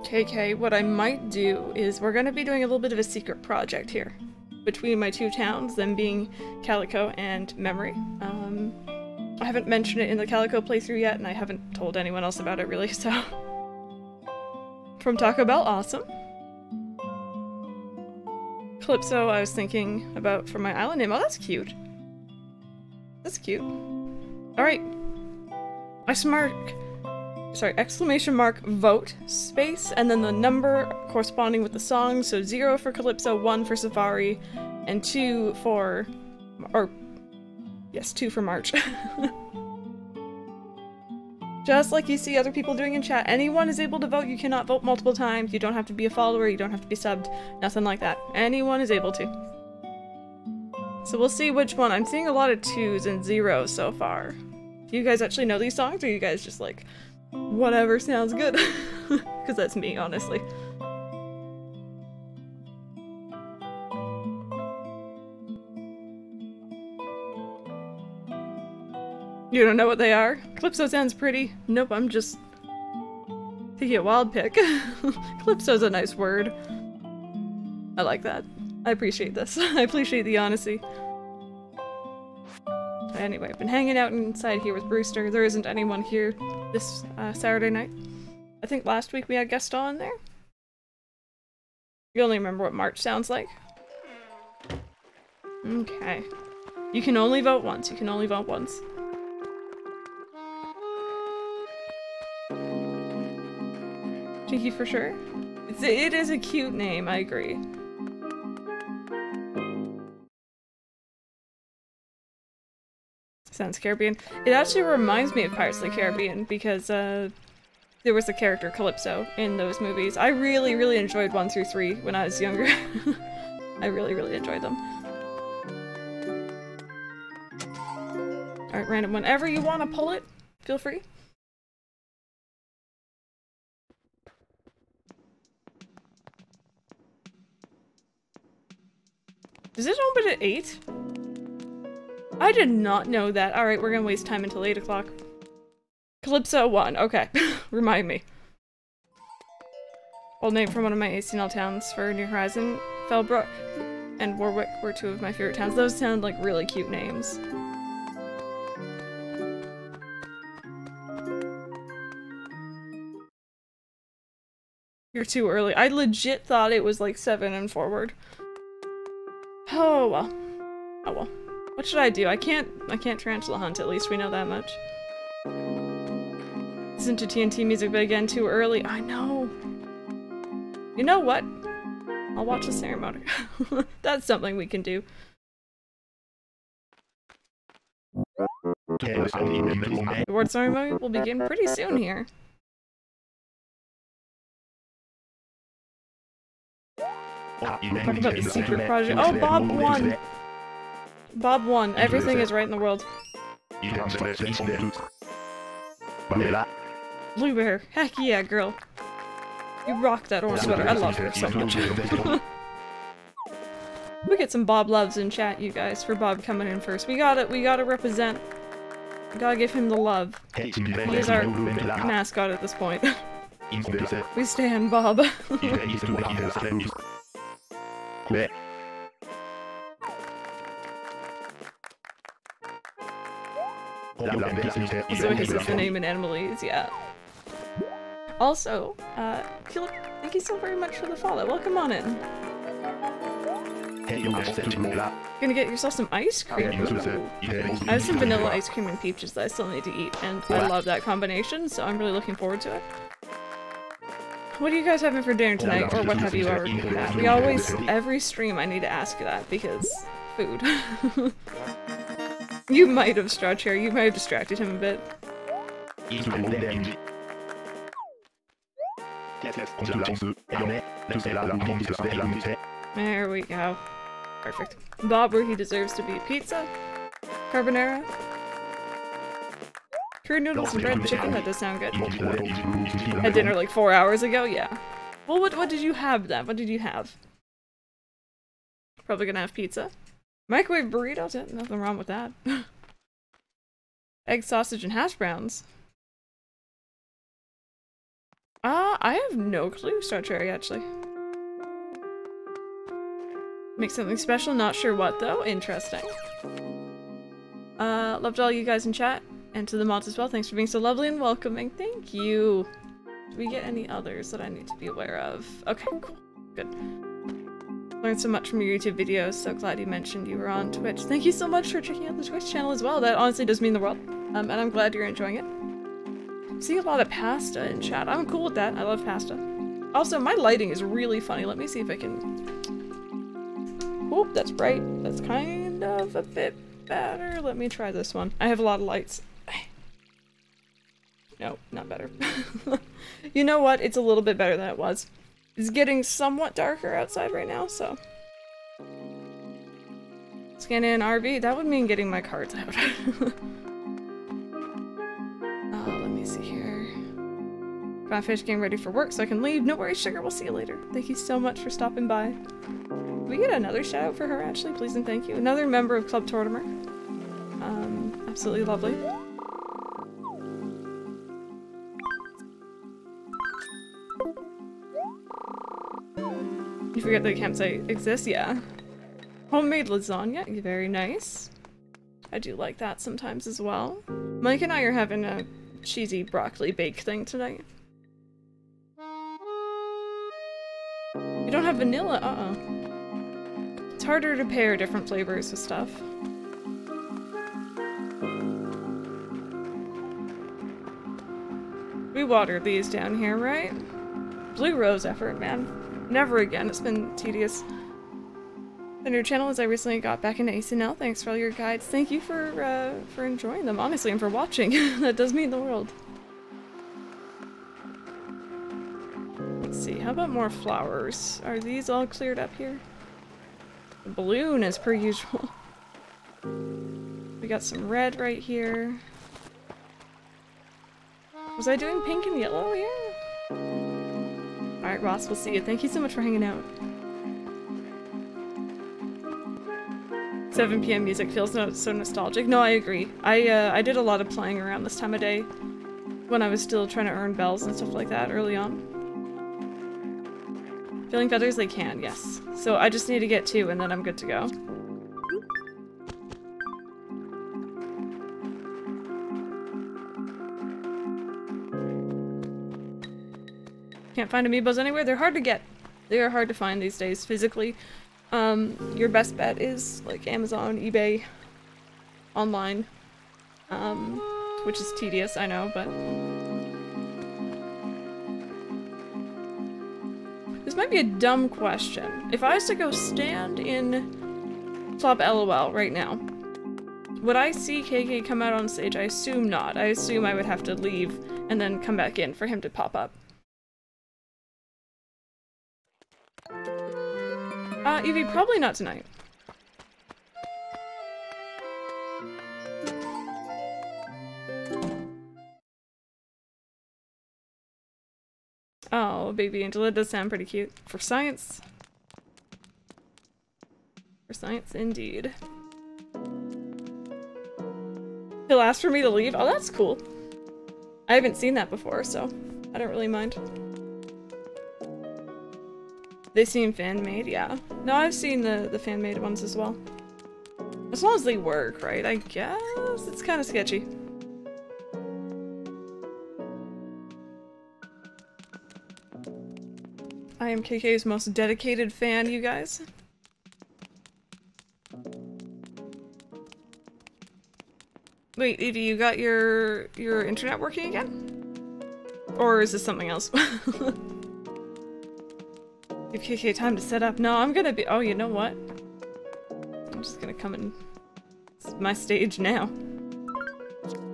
Speaker 1: KK, what I might do is we're going to be doing a little bit of a secret project here between my two towns, them being Calico and Memory. Um, I haven't mentioned it in the Calico playthrough yet, and I haven't told anyone else about it really, so... From Taco Bell, awesome. Calypso, I was thinking about for my island name. Oh, that's cute. That's cute. Alright. I mark, sorry, exclamation mark, vote, space, and then the number corresponding with the song, so zero for Calypso, one for Safari, and two for, or Yes, two for March. Just like you see other people doing in chat, anyone is able to vote. You cannot vote multiple times. You don't have to be a follower. You don't have to be subbed. Nothing like that. Anyone is able to. So we'll see which one. I'm seeing a lot of twos and zeros so far. Do you guys actually know these songs, or you guys just like, whatever sounds good? Because that's me, honestly. You don't know what they are? Calypso sounds pretty. Nope, I'm just taking a wild pick. Calypso's a nice word. I like that. I appreciate this. I appreciate the honesty. Anyway, I've been hanging out inside here with Brewster. There isn't anyone here this uh, Saturday night. I think last week we had guest on there. You only remember what March sounds like? Okay. You can only vote once. You can only vote once. Cheeky for sure. It's, it is a cute name, I agree. Sounds Caribbean. It actually reminds me of Pirates of the Caribbean because uh, there was a character, Calypso, in those movies. I really, really enjoyed 1 through 3 when I was younger. I really, really enjoyed them. Alright, random, whenever you want to pull it, feel free. Does it open at 8? I did not know that. Alright, we're gonna waste time until 8 o'clock. Calypso 1, okay. Remind me. Old name from one of my ACNL towns for New Horizon, Fellbrook and Warwick were two of my favorite towns. Those sound like really cute names. You're too early. I legit thought it was like 7 and forward. Oh well. Oh well. What should I do? I can't- I can't tarantula hunt, at least we know that much. Listen to TNT music, but again, too early. I know! You know what? I'll watch the ceremony. That's something we can do. The award ceremony will begin pretty soon here. Ah, Talk about the secret project. Oh, Bob won! Bob won. Everything is right in the world. Bluebear. Heck yeah, girl. You rock that orange sweater. I love her so much. we get some Bob loves in chat, you guys, for Bob coming in first. We gotta, we gotta represent. We gotta give him the love. He's our mascot at this point. we stand Bob. So his is the name in Animalese, yeah. Also, uh, Philip, thank you so very much for the follow. Welcome on in. Gonna get yourself some ice cream. I have some vanilla ice cream and peaches that I still need to eat, and I love that combination, so I'm really looking forward to it. What are you guys having for dinner tonight, or what have you already had? We always, every stream I need to ask that, because food. you might have stretched here, you might have distracted him a bit. There we go. Perfect. Bob where he deserves to be. Pizza? Carbonara? Curd noodles and bread and chicken? That does sound good. Had dinner like four hours ago? Yeah. Well, what, what did you have then? What did you have? Probably gonna have pizza. Microwave burritos? Yeah, nothing wrong with that. Egg, sausage, and hash browns. Uh, I have no clue, Star Cherry, actually. Make something special, not sure what though. Interesting. Uh, loved all you guys in chat, and to the mods as well. Thanks for being so lovely and welcoming. Thank you. Do we get any others that I need to be aware of? Okay, cool. Good. Learned so much from your YouTube videos. So glad you mentioned you were on Twitch. Thank you so much for checking out the Twitch channel as well. That honestly does mean the world. Um, and I'm glad you're enjoying it. I'm seeing a lot of pasta in chat. I'm cool with that. I love pasta. Also, my lighting is really funny. Let me see if I can... Oop, that's bright. That's kind of a bit better. Let me try this one. I have a lot of lights. No, not better. you know what? It's a little bit better than it was. It's getting somewhat darker outside right now, so... Scan in RV. That would mean getting my cards out. uh, let me see here. Got fish getting ready for work so I can leave. No worries, Sugar. We'll see you later. Thank you so much for stopping by. Can we get another shout out for her, actually? Please and thank you. Another member of Club Tortimer. Um, absolutely lovely. You forget the campsite exists? Yeah. Homemade lasagna, very nice. I do like that sometimes as well. Mike and I are having a cheesy broccoli bake thing tonight. You don't have vanilla? Uh-uh. It's harder to pair different flavors with stuff. We watered these down here, right? Blue rose effort, man. Never again. It's been tedious. The new channel as I recently got back into ACNL. Thanks for all your guides. Thank you for uh, for enjoying them, honestly, and for watching. that does mean the world. Let's see. How about more flowers? Are these all cleared up here? The balloon as per usual. we got some red right here. Was I doing pink and yellow? Yeah. Alright, Ross, we'll see you. Thank you so much for hanging out. 7 p.m. music feels so nostalgic. No, I agree. I uh, I did a lot of playing around this time of day when I was still trying to earn bells and stuff like that early on. Feeling feathers? They can, yes. So I just need to get two and then I'm good to go. Can't find amiibos anywhere. They're hard to get. They are hard to find these days physically. Um, your best bet is like Amazon, eBay, online. Um, which is tedious, I know, but... This might be a dumb question. If I was to go stand in Club LOL right now, would I see KK come out on stage? I assume not. I assume I would have to leave and then come back in for him to pop up. Uh, Evie, probably not tonight. Oh, baby Angela does sound pretty cute. For science. For science, indeed. He'll ask for me to leave? Oh, that's cool. I haven't seen that before, so I don't really mind. They seem fan-made, yeah. No, I've seen the, the fan-made ones as well. As long as they work, right? I guess it's kind of sketchy. I am KK's most dedicated fan, you guys. Wait, Evie, you got your your internet working again? Or is this something else? Give KK time to set up. No, I'm gonna be- oh, you know what? I'm just gonna come and- It's my stage now.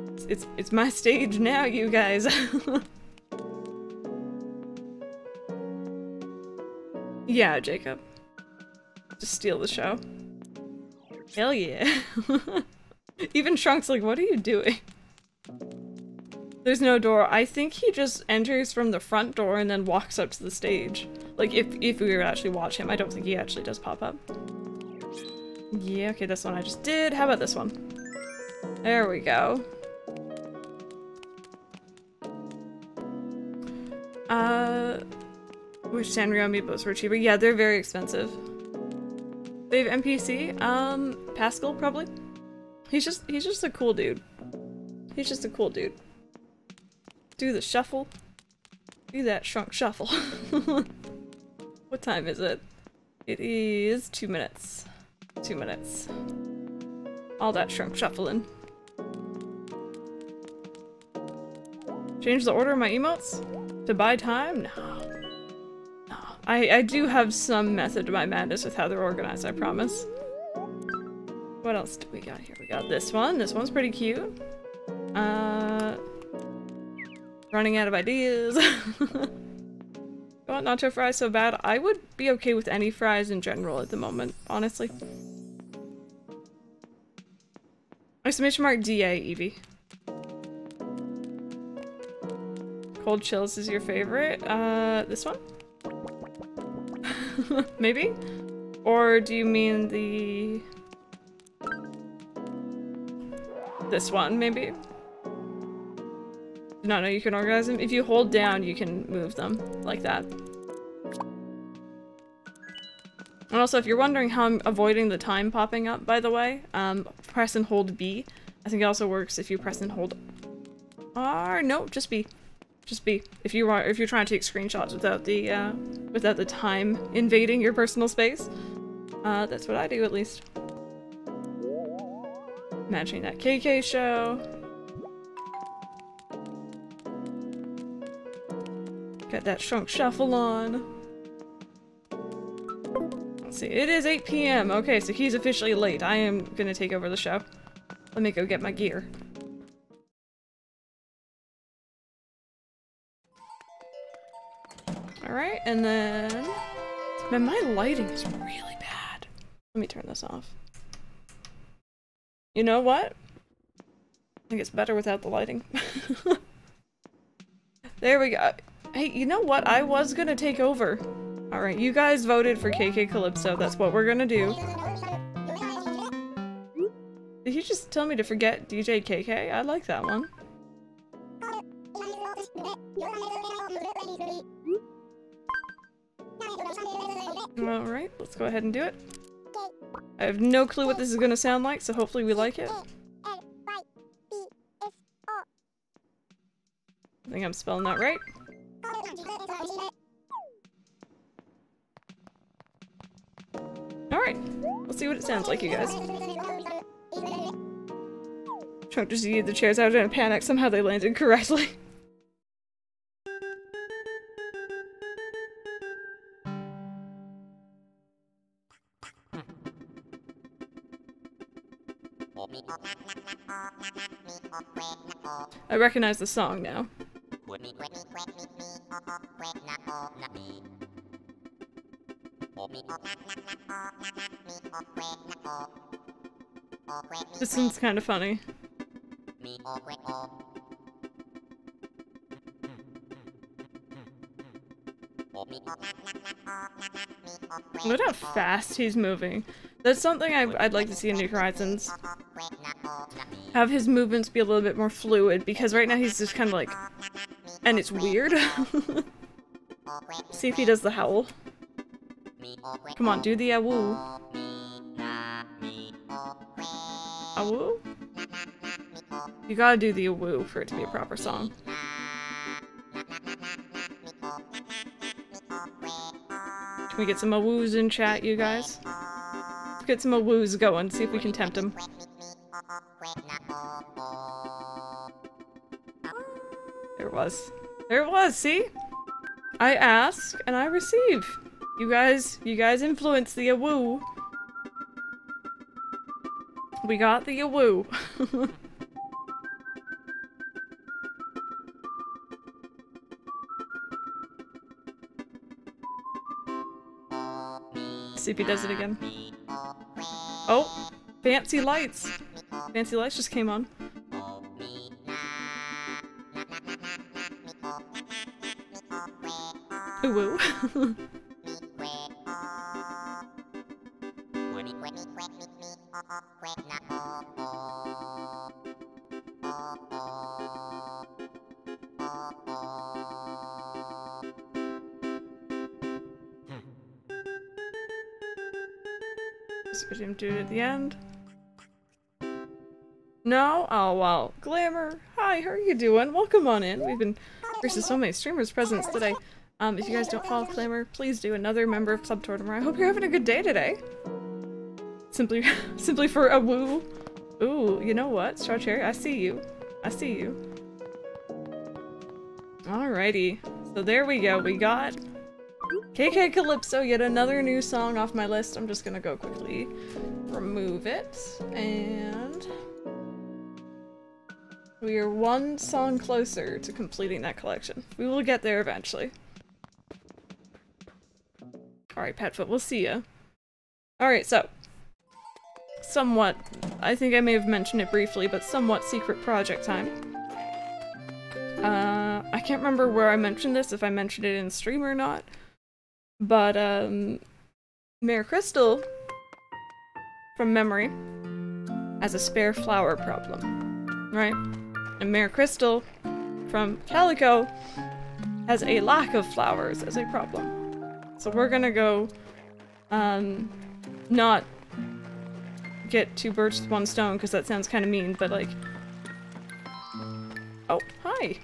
Speaker 1: It's, it's, it's my stage now, you guys. yeah, Jacob. Just steal the show. Hell yeah. Even Shrunk's like, what are you doing? There's no door. I think he just enters from the front door and then walks up to the stage. Like, if, if we were actually watch him, I don't think he actually does pop up. Yeah, okay, this one I just did. How about this one? There we go. Uh, which Sanrio amiibos were cheaper? Yeah, they're very expensive. They have NPC? Um, Pascal, probably? He's just, he's just a cool dude. He's just a cool dude. Do the shuffle. Do that shrunk shuffle. what time is it? It is two minutes. Two minutes. All that shrunk shuffling. Change the order of my emotes? To buy time? No. No. I, I do have some method to my madness with how they're organized, I promise. What else do we got here? We got this one. This one's pretty cute. Uh, running out of ideas. want nacho fries so bad. I would be okay with any fries in general at the moment, honestly. Exclamation mark DA, Evie. Cold chills is your favorite. Uh, this one? Maybe? Or do you mean the... This one, maybe? No, no, you can organize them. If you hold down, you can move them like that. And also, if you're wondering how I'm avoiding the time popping up, by the way, um, press and hold B. I think it also works if you press and hold R. No, just B. Just B. If you are, if you're trying to take screenshots without the, uh, without the time invading your personal space. Uh, that's what I do, at least. Matching that KK show. Got that shrunk shuffle on. Let's see, it is 8 p.m. Okay, so he's officially late. I am gonna take over the show. Let me go get my gear. Alright, and then... Man, my lighting is really bad. Let me turn this off. You know what? I think it's better without the lighting. there we go. Hey, you know what? I was gonna take over. Alright, you guys voted for KK Calypso. That's what we're gonna do. Did he just tell me to forget DJ KK? I like that one. Alright, let's go ahead and do it. I have no clue what this is gonna sound like, so hopefully we like it. I think I'm spelling that right. Alright, let's see what it sounds like, you guys. Trunk just yeeted the chairs out in a panic. Somehow they landed correctly. I recognize the song now. This one's kind of funny. Look how fast he's moving. That's something I, would like to see in New Horizons. Have his movements be a little bit more fluid, because right now he's just kind of like... And it's weird. see if he does the howl. Come on, do the awoo. Awoo? You gotta do the awoo for it to be a proper song. Can we get some awoos in chat, you guys? Let's get some awoos going, see if we can tempt him. There it was. There it was, see? I ask, and I receive. You guys, you guys influence the awoo. We got the awoo. See if he does it again. Oh! Fancy lights! Fancy lights just came on. Ooh woo. Just him it at the end. No? Oh, well. Glamour, hi, how are you doing? Welcome on in. We've been versus so many streamers presents today. Um, if you guys don't follow Glamour, please do. Another member of Club Tortimer. I hope you're having a good day today. Simply, simply for a woo. Ooh, you know what? Straw Cherry, I see you. I see you. Alrighty. So there we go. We got KK Calypso, yet another new song off my list. I'm just gonna go quickly remove it. And... We are one song closer to completing that collection. We will get there eventually. Alright, Petfoot, we'll see ya. Alright, so. Somewhat, I think I may have mentioned it briefly, but somewhat secret project time. Uh, I can't remember where I mentioned this, if I mentioned it in stream or not. But, um, Mayor Crystal, from memory, has a spare flower problem, right? And Mayor Crystal, from Calico, has a lack of flowers as a problem. So we're gonna go, um, not get two birds with one stone, because that sounds kind of mean, but like... Oh, hi!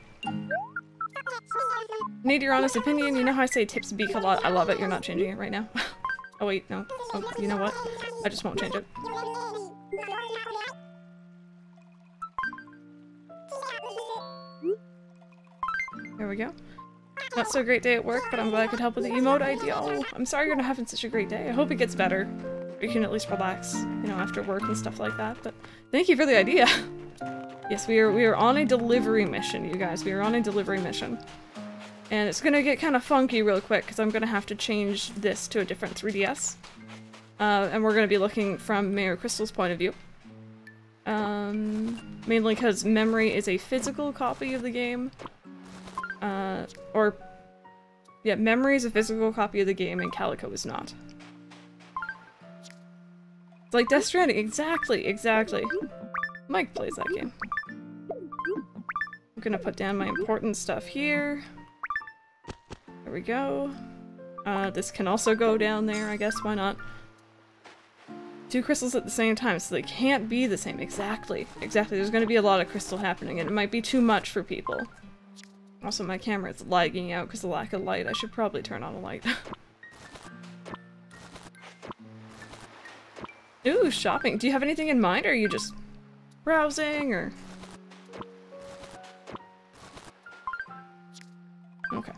Speaker 1: Need your honest opinion. You know how I say tips beak a lot? I love it. You're not changing it right now. oh wait, no. Oh, you know what? I just won't change it. There we go. Not so great day at work, but I'm glad I could help with the emote idea. Oh, I'm sorry you're not having such a great day. I hope it gets better. You can at least relax, you know, after work and stuff like that. But thank you for the idea. yes, we are we are on a delivery mission, you guys. We are on a delivery mission. And it's gonna get kind of funky real quick because I'm gonna have to change this to a different 3DS. Uh, and we're gonna be looking from Mayor Crystal's point of view. Um, mainly because Memory is a physical copy of the game. Uh, or, yeah, Memory is a physical copy of the game and Calico is not. It's like Death Stranding, exactly, exactly. Mike plays that game. I'm gonna put down my important stuff here. There we go. Uh, this can also go down there, I guess, why not? Two crystals at the same time, so they can't be the same. Exactly. Exactly. There's to be a lot of crystal happening, and it might be too much for people. Also, my camera is lagging out because of lack of light. I should probably turn on a light. Ooh, shopping. Do you have anything in mind, or are you just browsing, or... Okay.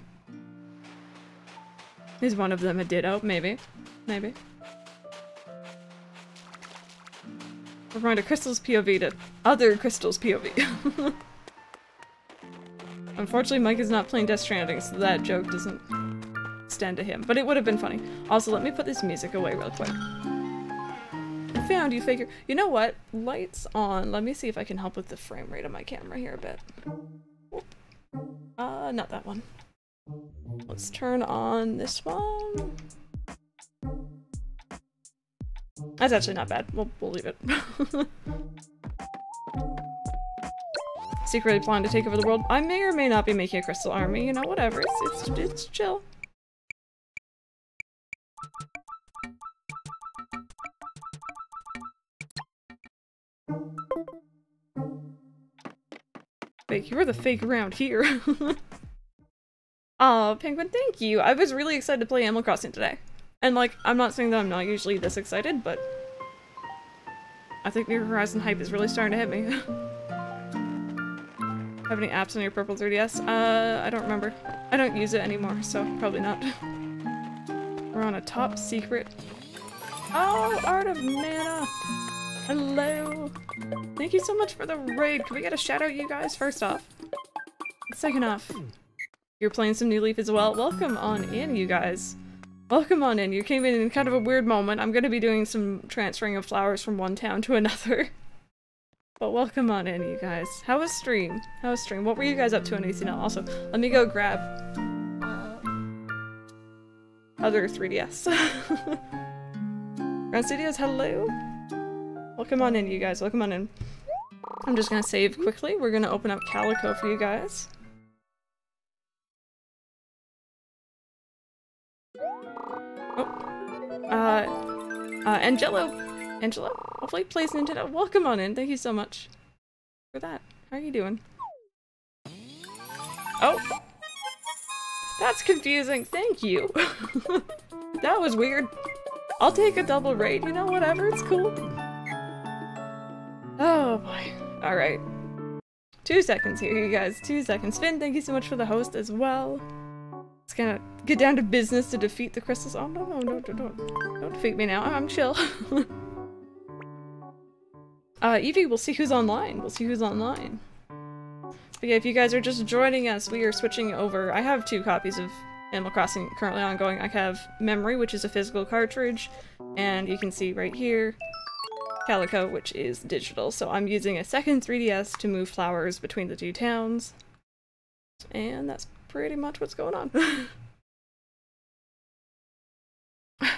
Speaker 1: Is one of them a ditto? Maybe. Maybe. To Crystal's POV to other Crystal's POV. Unfortunately, Mike is not playing Death Stranding, so that joke doesn't stand to him, but it would have been funny. Also, let me put this music away real quick. Found you figure. You know what? Lights on. Let me see if I can help with the frame rate of my camera here a bit. Uh, not that one. Let's turn on this one. That's actually not bad. We'll, we'll leave it. Secretly planning to take over the world. I may or may not be making a crystal army. You know, whatever. It's, it's, it's chill. Fake, you're the fake around here. Oh, Penguin, thank you. I was really excited to play Animal Crossing today. And like, I'm not saying that I'm not usually this excited, but I think New Horizon hype is really starting to hit me. Have any apps on your purple 3DS? Uh, I don't remember. I don't use it anymore, so probably not. We're on a top secret. Oh, Art of Mana! Hello! Thank you so much for the raid. Can we get a shout out, you guys, first off? Second off, you're playing some New Leaf as well. Welcome on in, you guys. Welcome on in. You came in in kind of a weird moment. I'm going to be doing some transferring of flowers from one town to another. but welcome on in, you guys. How was stream? How was stream? What were you guys up to on ACNL? Also, let me go grab uh, other 3DS. Ground Studios, hello! Welcome on in, you guys. Welcome on in. I'm just gonna save quickly. We're gonna open up Calico for you guys. Oh. Uh, uh, Angelo, Angelo, hopefully plays Nintendo. Welcome on in. Thank you so much for that. How are you doing? Oh, that's confusing. Thank you. that was weird. I'll take a double raid. You know, whatever. It's cool. Oh boy. All right. Two seconds here, you guys. Two seconds. Finn, thank you so much for the host as well. It's gonna get down to business to defeat the crystals. Oh no, no, no, don't, don't, don't defeat me now. I'm chill. uh, Evie, we'll see who's online. We'll see who's online. But yeah, if you guys are just joining us, we are switching over. I have two copies of Animal Crossing currently ongoing. I have Memory, which is a physical cartridge, and you can see right here, Calico, which is digital. So I'm using a second 3DS to move flowers between the two towns. And that's pretty much what's going on.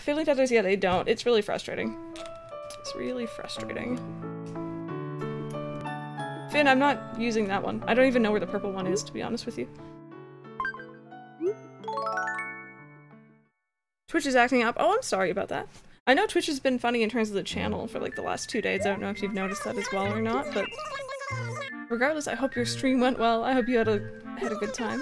Speaker 1: Feeling Tetris, yeah, they don't. It's really frustrating. It's really frustrating. Finn, I'm not using that one. I don't even know where the purple one is, to be honest with you. Twitch is acting up. Oh, I'm sorry about that. I know Twitch has been funny in terms of the channel for like the last two days. I don't know if you've noticed that as well or not, but regardless, I hope your stream went well. I hope you had a had a good time.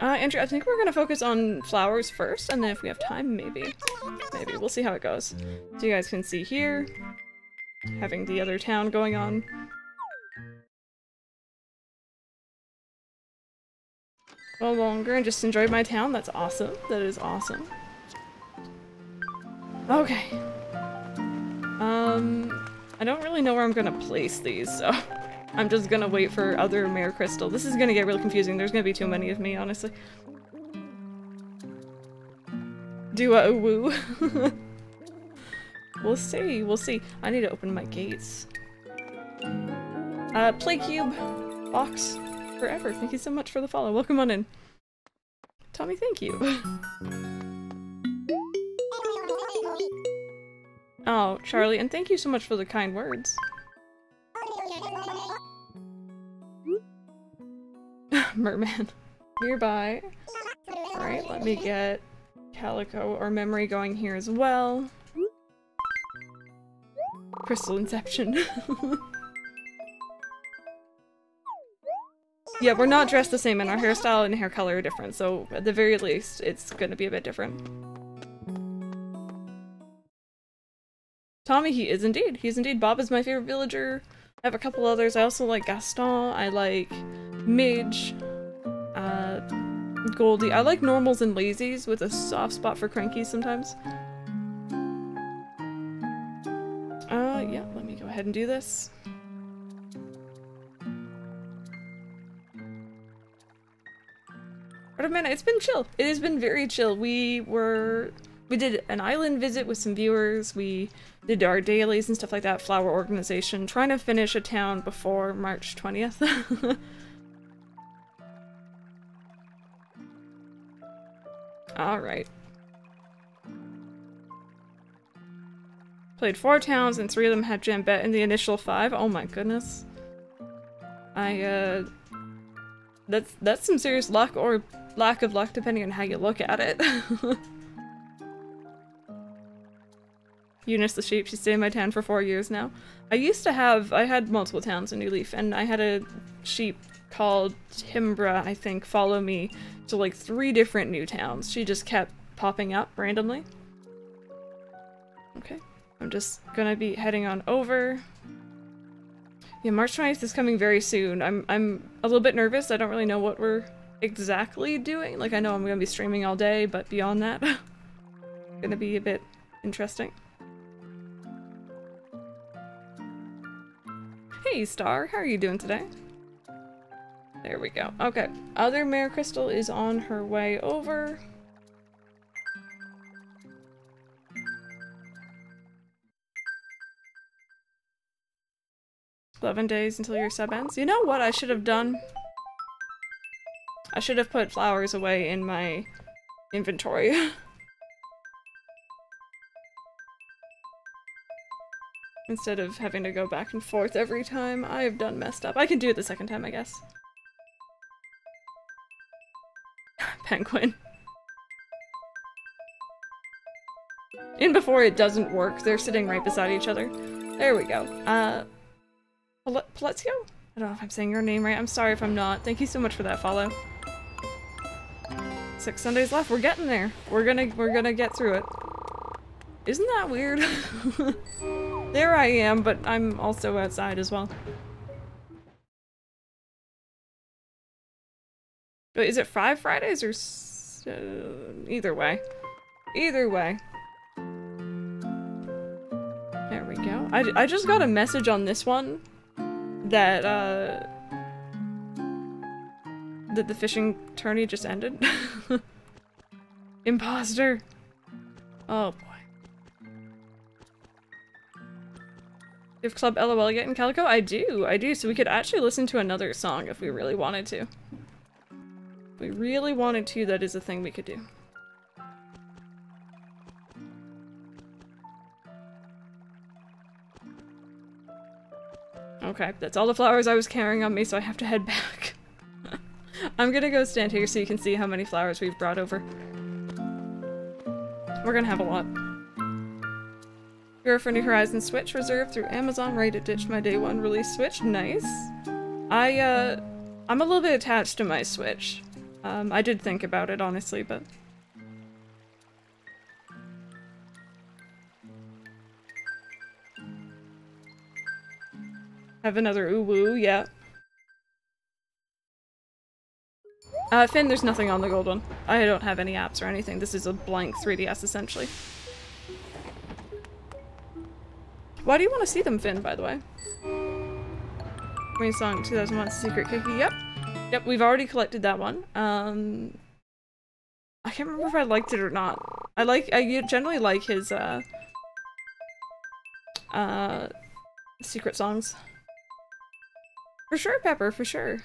Speaker 1: Uh, Andrew, I think we're gonna focus on flowers first, and then if we have time, maybe. Maybe. We'll see how it goes. So you guys can see here, having the other town going on. No longer and just enjoyed my town. That's awesome. That is awesome. Okay. Um, I don't really know where I'm gonna place these, so I'm just gonna wait for other Mayor Crystal. This is gonna get really confusing. There's gonna be too many of me, honestly. Do a woo. we'll see, we'll see. I need to open my gates. Uh, Playgube box forever. Thank you so much for the follow. Welcome on in. Tommy, thank you. oh, Charlie, and thank you so much for the kind words. Merman. Nearby. Alright, let me get Calico or Memory going here as well. Crystal Inception. yeah, we're not dressed the same and our hairstyle and hair color are different, so at the very least, it's gonna be a bit different. Tommy, he is indeed. He's indeed. Bob is my favorite villager. I have a couple others. I also like Gaston. I like Midge. Uh, Goldie. I like normals and lazies with a soft spot for crankies sometimes. Uh, yeah, let me go ahead and do this. But man, it's been chill. It has been very chill. We were we did an island visit with some viewers. We did our dailies and stuff like that. Flower organization, trying to finish a town before March twentieth. All right. Played four towns and three of them had Jambette in the initial five. Oh my goodness. I, uh... That's, that's some serious luck or lack of luck depending on how you look at it. Eunice the sheep, she's stayed in my town for four years now. I used to have, I had multiple towns in New Leaf and I had a sheep called Timbra, I think, follow me to like three different new towns. She just kept popping up randomly. Okay. I'm just gonna be heading on over. Yeah, March 20th is coming very soon. I'm I'm a little bit nervous. I don't really know what we're exactly doing. Like, I know I'm gonna be streaming all day, but beyond that, gonna be a bit interesting. Hey, Star, how are you doing today? There we go. Okay, other Mayor Crystal is on her way over. 11 days until your sub ends. You know what I should have done? I should have put flowers away in my inventory. Instead of having to go back and forth every time I have done messed up. I can do it the second time, I guess. Penguin. In before it doesn't work, they're sitting right beside each other. There we go. Uh, Pal Paletzio? I don't know if I'm saying your name right. I'm sorry if I'm not. Thank you so much for that follow. Six Sundays left. We're getting there. We're gonna we're gonna get through it. Isn't that weird? there I am, but I'm also outside as well. Wait, is it five Fridays or uh, either way? Either way. There we go. I, I just got a message on this one that uh that the fishing tourney just ended. Imposter. Oh boy. If Club LOL get in Calico? I do, I do. So we could actually listen to another song if we really wanted to. If we really wanted to, that is a thing we could do. Okay, that's all the flowers I was carrying on me, so I have to head back. I'm gonna go stand here so you can see how many flowers we've brought over. We're gonna have a lot. Here for New Horizons Switch reserved through Amazon, ready to ditch my day one release Switch. Nice. I, uh, I'm a little bit attached to my Switch. Um, I did think about it, honestly, but... Have another uwu, yeah. Uh, Finn, there's nothing on the gold one. I don't have any apps or anything. This is a blank 3DS, essentially. Why do you want to see them, Finn, by the way? Green Song 2001 Secret Cookie, yep. Yep, we've already collected that one. Um, I can't remember if I liked it or not. I like, I generally like his, uh, uh, secret songs. For sure, Pepper, for sure.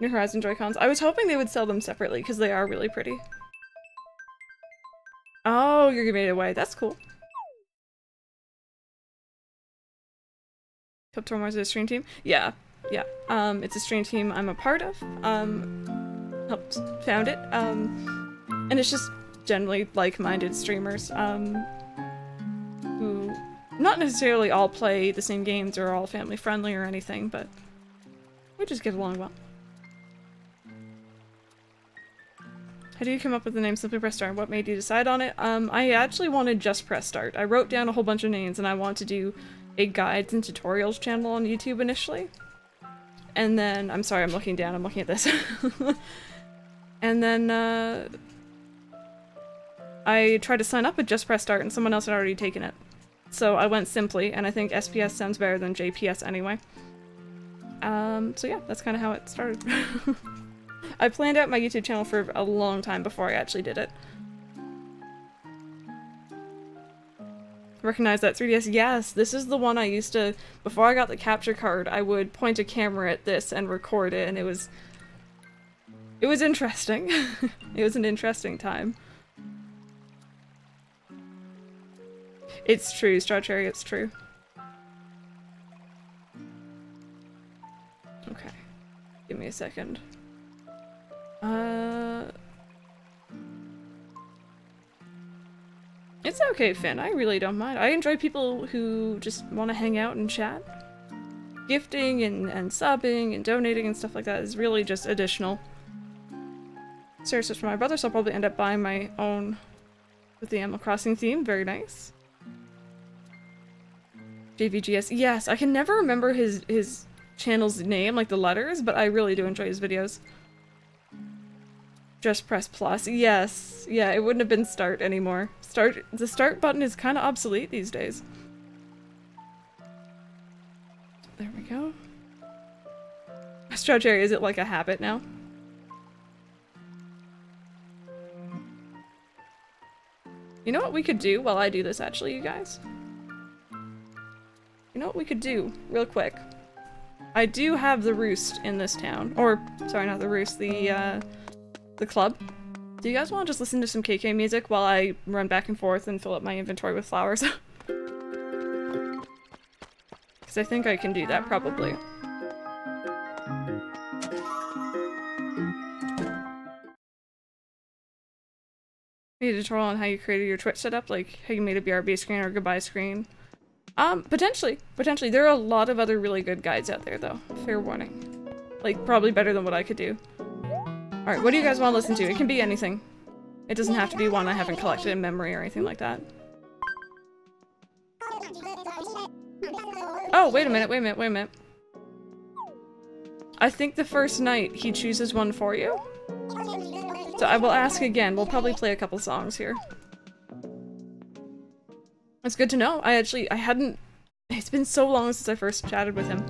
Speaker 1: New Horizon Joy-Cons. I was hoping they would sell them separately because they are really pretty. Oh, you're giving it away. That's cool. Cup Tour is a stream team? Yeah, yeah. Um, it's a stream team I'm a part of. Um, helped found it. Um, and it's just generally like-minded streamers. Um, who not necessarily all play the same games or all family friendly or anything, but we just get along well. How do you come up with the name Simply Press Start? What made you decide on it? Um, I actually wanted just Press Start. I wrote down a whole bunch of names and I wanted to do a guides and tutorials channel on YouTube initially. And then, I'm sorry, I'm looking down, I'm looking at this. and then, uh, I tried to sign up with Just Press Start and someone else had already taken it. So I went simply, and I think SPS sounds better than JPS anyway. Um, so yeah, that's kind of how it started. I planned out my YouTube channel for a long time before I actually did it. Recognize that 3DS? Yes, this is the one I used to, before I got the capture card, I would point a camera at this and record it and it was, it was interesting. it was an interesting time. It's true, Star Strawberry, it's true. Okay. Give me a second. Uh... It's okay, Finn. I really don't mind. I enjoy people who just want to hang out and chat. Gifting and, and subbing and donating and stuff like that is really just additional. Says for my brother, so I'll probably end up buying my own with the Animal Crossing theme. Very nice. JVGS. Yes, I can never remember his his channel's name, like the letters, but I really do enjoy his videos. Just press plus. Yes. Yeah, it wouldn't have been start anymore. Start the start button is kind of obsolete these days. There we go. Stretch is it like a habit now? You know what we could do while I do this actually, you guys? You know what we could do, real quick? I do have the roost in this town. Or, sorry, not the roost, the, uh, the club. Do you guys want to just listen to some KK music while I run back and forth and fill up my inventory with flowers? Because I think I can do that, probably. Need a tutorial on how you created your Twitch setup, like how you made a BRB screen or goodbye screen. Um, potentially. Potentially. There are a lot of other really good guides out there, though. Fair warning. Like, probably better than what I could do. Alright, what do you guys want to listen to? It can be anything. It doesn't have to be one I haven't collected in memory or anything like that. Oh, wait a minute, wait a minute, wait a minute. I think the first night he chooses one for you. So I will ask again. We'll probably play a couple songs here. It's good to know. I actually, I hadn't, it's been so long since I first chatted with him.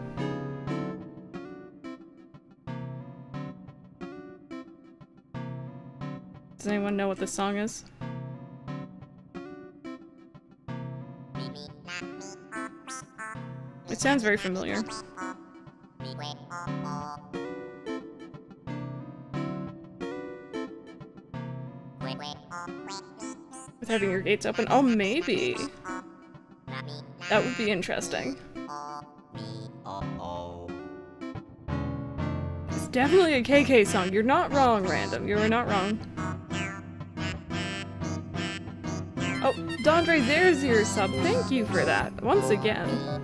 Speaker 1: Does anyone know what this song is? It sounds very familiar. With having your gates open? Oh, maybe. That would be interesting. It's definitely a KK song. You're not wrong, Random. You are not wrong. Dondre, there's your sub. Thank you for that. Once again.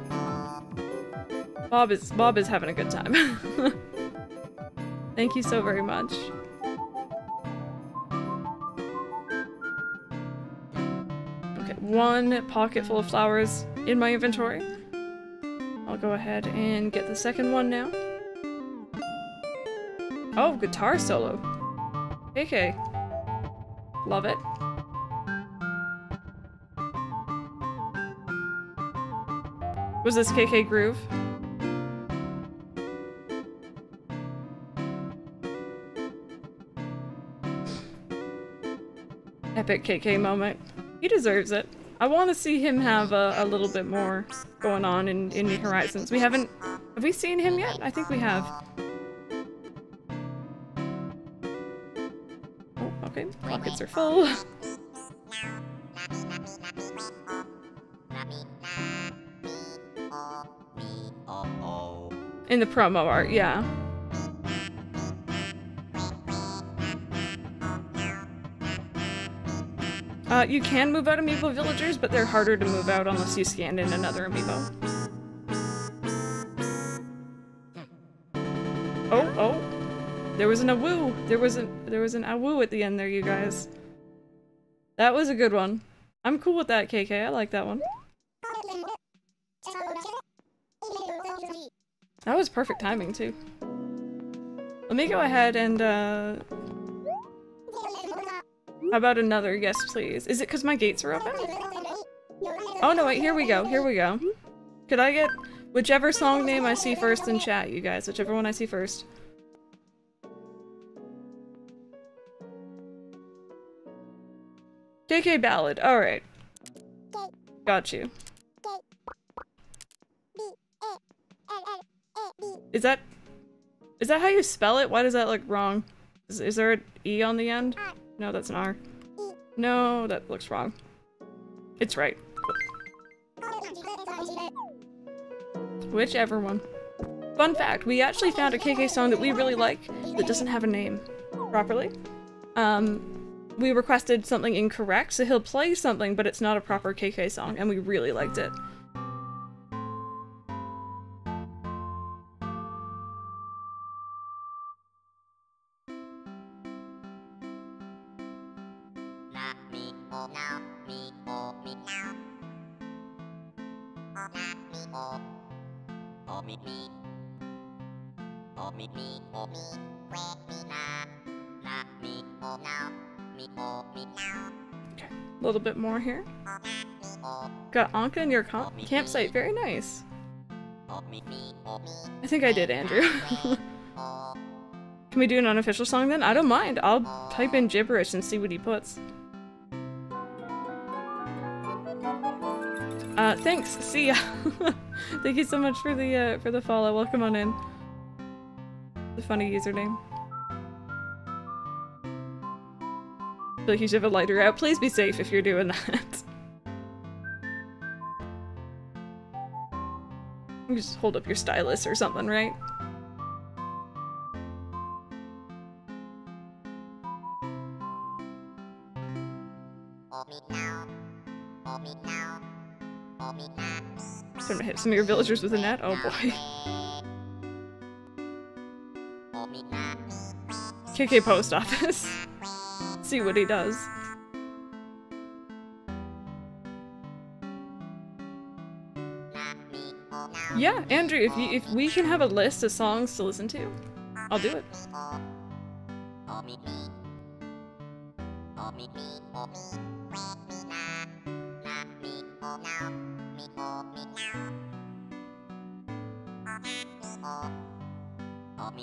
Speaker 1: Bob is Bob is having a good time. Thank you so very much. Okay, one pocket full of flowers in my inventory. I'll go ahead and get the second one now. Oh, guitar solo. Okay. Love it. Was this KK Groove? Epic KK moment. He deserves it. I want to see him have a, a, little bit more going on in, in New Horizons. We haven't... Have we seen him yet? I think we have. Oh, okay. Pockets are full. In the promo art, yeah. Uh, you can move out amiibo villagers, but they're harder to move out unless you scan in another amiibo. Oh, oh. There was an awoo. There was a there was an awoo at the end there, you guys. That was a good one. I'm cool with that, KK. I like that one. That was perfect timing, too. Let me go ahead and, uh... How about another? Yes, please. Is it because my gates are open? Oh, no, wait. Here we go. Here we go. Could I get whichever song name I see first in chat, you guys? Whichever one I see first. KK Ballad. Alright. Got you. Is that... Is that how you spell it? Why does that look wrong? Is, is there an E on the end? No, that's an R. No, that looks wrong. It's right. Whichever one. Fun fact, we actually found a KK song that we really like that doesn't have a name properly. Um, we requested something incorrect, so he'll play something, but it's not a proper KK song, and we really liked it. Little bit more here. Got Ankha in your campsite. Very nice. I think I did, Andrew. Can we do an unofficial song then? I don't mind. I'll type in gibberish and see what he puts. Uh, thanks. See ya. Thank you so much for the uh, for the follow. Welcome on in. The funny username. Feel like you should have a lighter out. Please be safe if you're doing that. you just hold up your stylus or something, right? Starting to hit some of your villagers with a net? Oh boy. KK post office see what he does. Yeah, Andrew, if you if we can have a list of songs to listen to, I'll do it.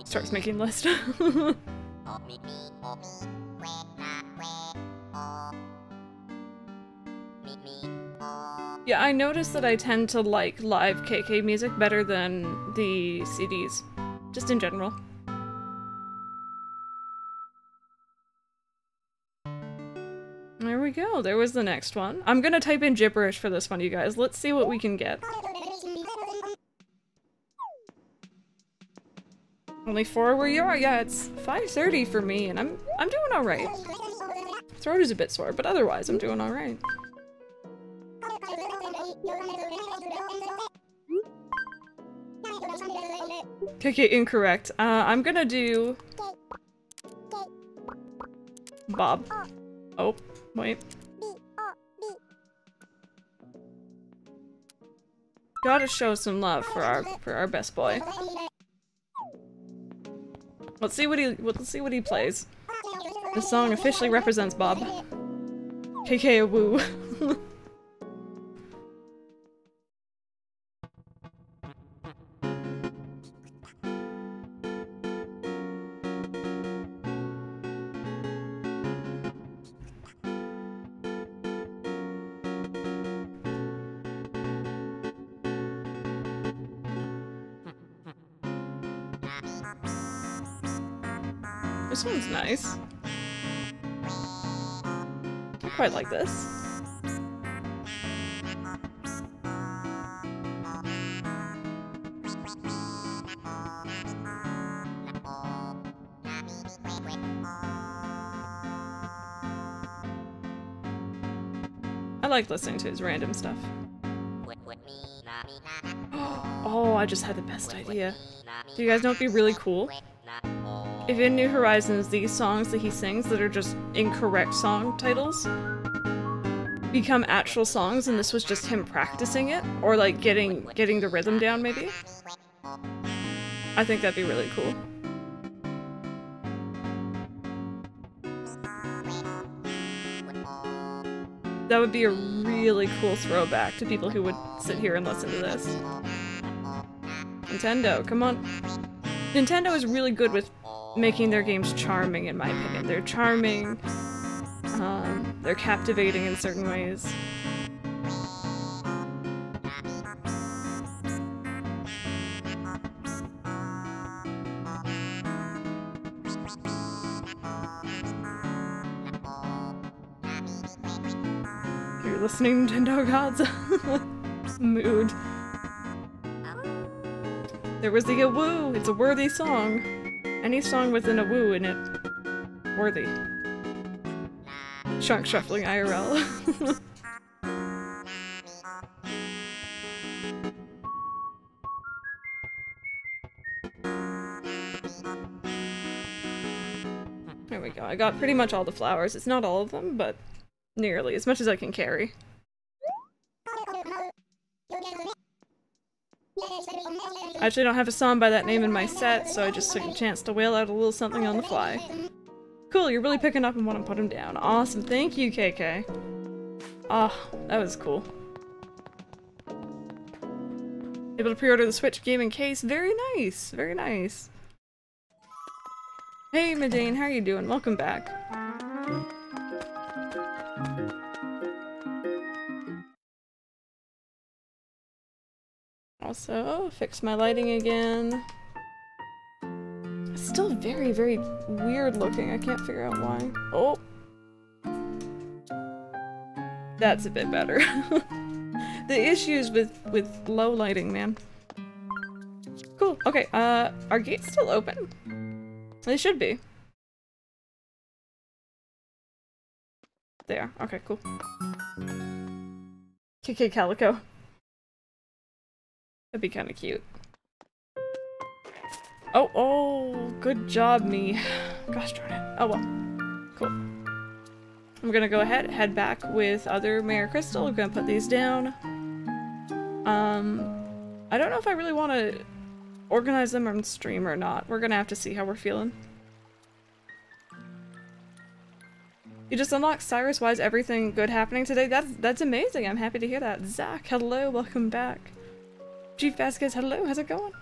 Speaker 1: Starts making list. Yeah, I noticed that I tend to like live KK music better than the CDs, just in general. There we go, there was the next one. I'm gonna type in gibberish for this one, you guys. Let's see what we can get. Only four where you are? Yeah, it's 5.30 for me, and I'm I'm doing alright. Throat is a bit sore, but otherwise I'm doing alright. Okay, incorrect. Uh, I'm gonna do... Bob. Oh, wait. Gotta show some love for our for our best boy. Let's see what he let's see what he plays. The song officially represents Bob. KK woo. Like this. I like listening to his random stuff. Oh, I just had the best idea. Do you guys know it'd be really cool? If in New Horizons, these songs that he sings that are just incorrect song titles become actual songs and this was just him practicing it or like getting getting the rhythm down maybe. I think that'd be really cool. That would be a really cool throwback to people who would sit here and listen to this. Nintendo, come on. Nintendo is really good with making their games charming, in my opinion. They're charming. They're captivating in certain ways. You're listening, to Nintendo Gods? Mood. There was the a woo. It's a worthy song. Any song with an a woo in it. Worthy. Trunk shuffling IRL. there we go. I got pretty much all the flowers. It's not all of them, but nearly as much as I can carry. I actually don't have a song by that name in my set, so I just took a chance to wail out a little something on the fly. Cool, you're really picking up and want to put him down. Awesome, thank you, KK. Ah, oh, that was cool. Able to pre-order the Switch gaming case. Very nice, very nice. Hey, Medane, how are you doing? Welcome back. Also, fix my lighting again. Still very, very weird looking. I can't figure out why. Oh! That's a bit better. the issues with, with low lighting, man. Cool. Okay, uh, are gates still open? They should be. They are. Okay, cool. KK Calico. That'd be kind of cute. Oh, oh, good job, me. Gosh darn it. Oh well. Cool. I'm gonna go ahead, head back with other Mayor Crystal. I'm gonna put these down. Um, I don't know if I really want to organize them on stream or not. We're gonna have to see how we're feeling. You just unlocked Cyrus-wise everything good happening today? That's, that's amazing. I'm happy to hear that. Zach, hello, welcome back. Chief Vasquez, hello, how's it going?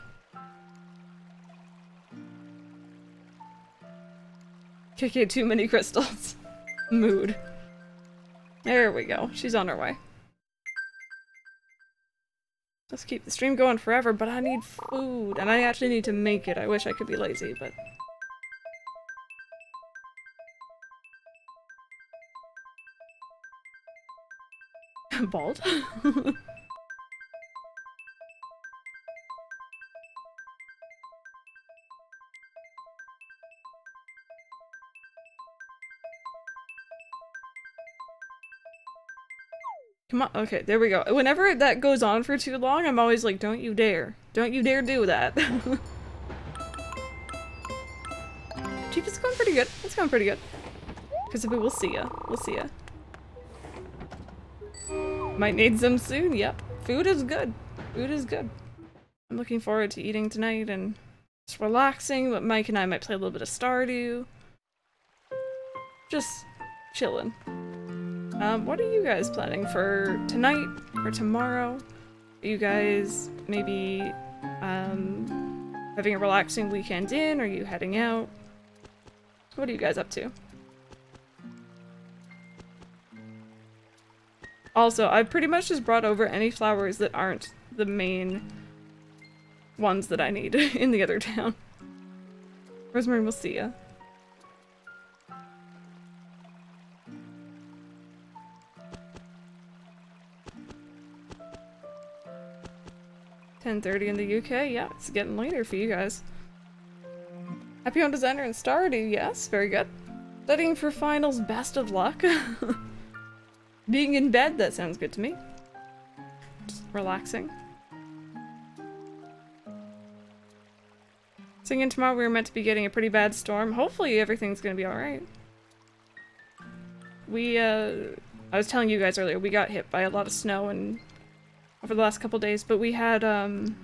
Speaker 1: KK, too many crystals. Mood. There we go. She's on her way. Let's keep the stream going forever, but I need food, and I actually need to make it. I wish I could be lazy, but... Bald? Come on, okay, there we go. Whenever that goes on for too long, I'm always like, don't you dare. Don't you dare do that. Chief, it's going pretty good. It's going pretty good. Because we'll see ya. We'll see ya. Might need some soon, yep. Food is good. Food is good. I'm looking forward to eating tonight and just relaxing, but Mike and I might play a little bit of Stardew. Just chilling. Um, what are you guys planning for tonight or tomorrow? Are you guys maybe um, having a relaxing weekend in? Are you heading out? What are you guys up to? Also, I've pretty much just brought over any flowers that aren't the main ones that I need in the other town. Rosemary, we'll see ya. 10.30 in the UK. Yeah, it's getting later for you guys. Happy Home Designer and Stardew. Yes, very good. Studying for finals. Best of luck. Being in bed. That sounds good to me. Just relaxing. Singing tomorrow, we were meant to be getting a pretty bad storm. Hopefully everything's gonna be alright. We, uh, I was telling you guys earlier, we got hit by a lot of snow and over the last couple days, but we had um,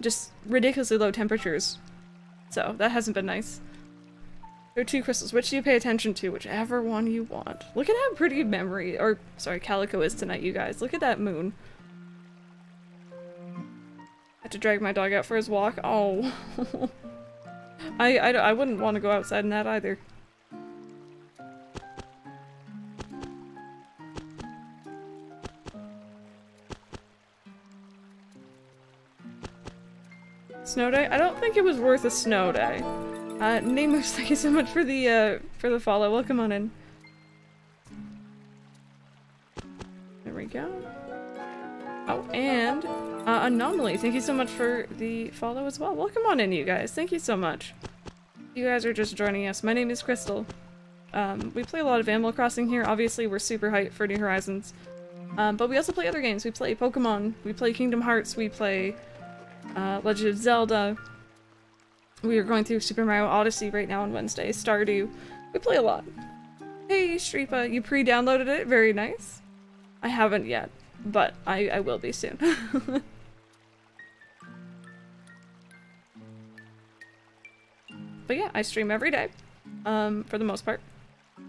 Speaker 1: just ridiculously low temperatures. So that hasn't been nice. There are two crystals. Which do you pay attention to? Whichever one you want. Look at how pretty memory, or sorry, Calico is tonight, you guys. Look at that moon. I had to drag my dog out for his walk. Oh. I, I, I wouldn't want to go outside in that either. Snow day? I don't think it was worth a snow day. Uh, Namos, thank you so much for the, uh, for the follow. Welcome on in. There we go. Oh, and uh, Anomaly, thank you so much for the follow as well. Welcome on in, you guys. Thank you so much. You guys are just joining us. My name is Crystal. Um, we play a lot of Animal Crossing here. Obviously, we're super hyped for New Horizons. Um, but we also play other games. We play Pokemon, we play Kingdom Hearts, we play uh, Legend of Zelda. We are going through Super Mario Odyssey right now on Wednesday. Stardew. We play a lot. Hey, Streepa, you pre-downloaded it? Very nice. I haven't yet, but I, I will be soon. but yeah, I stream every day, um, for the most part.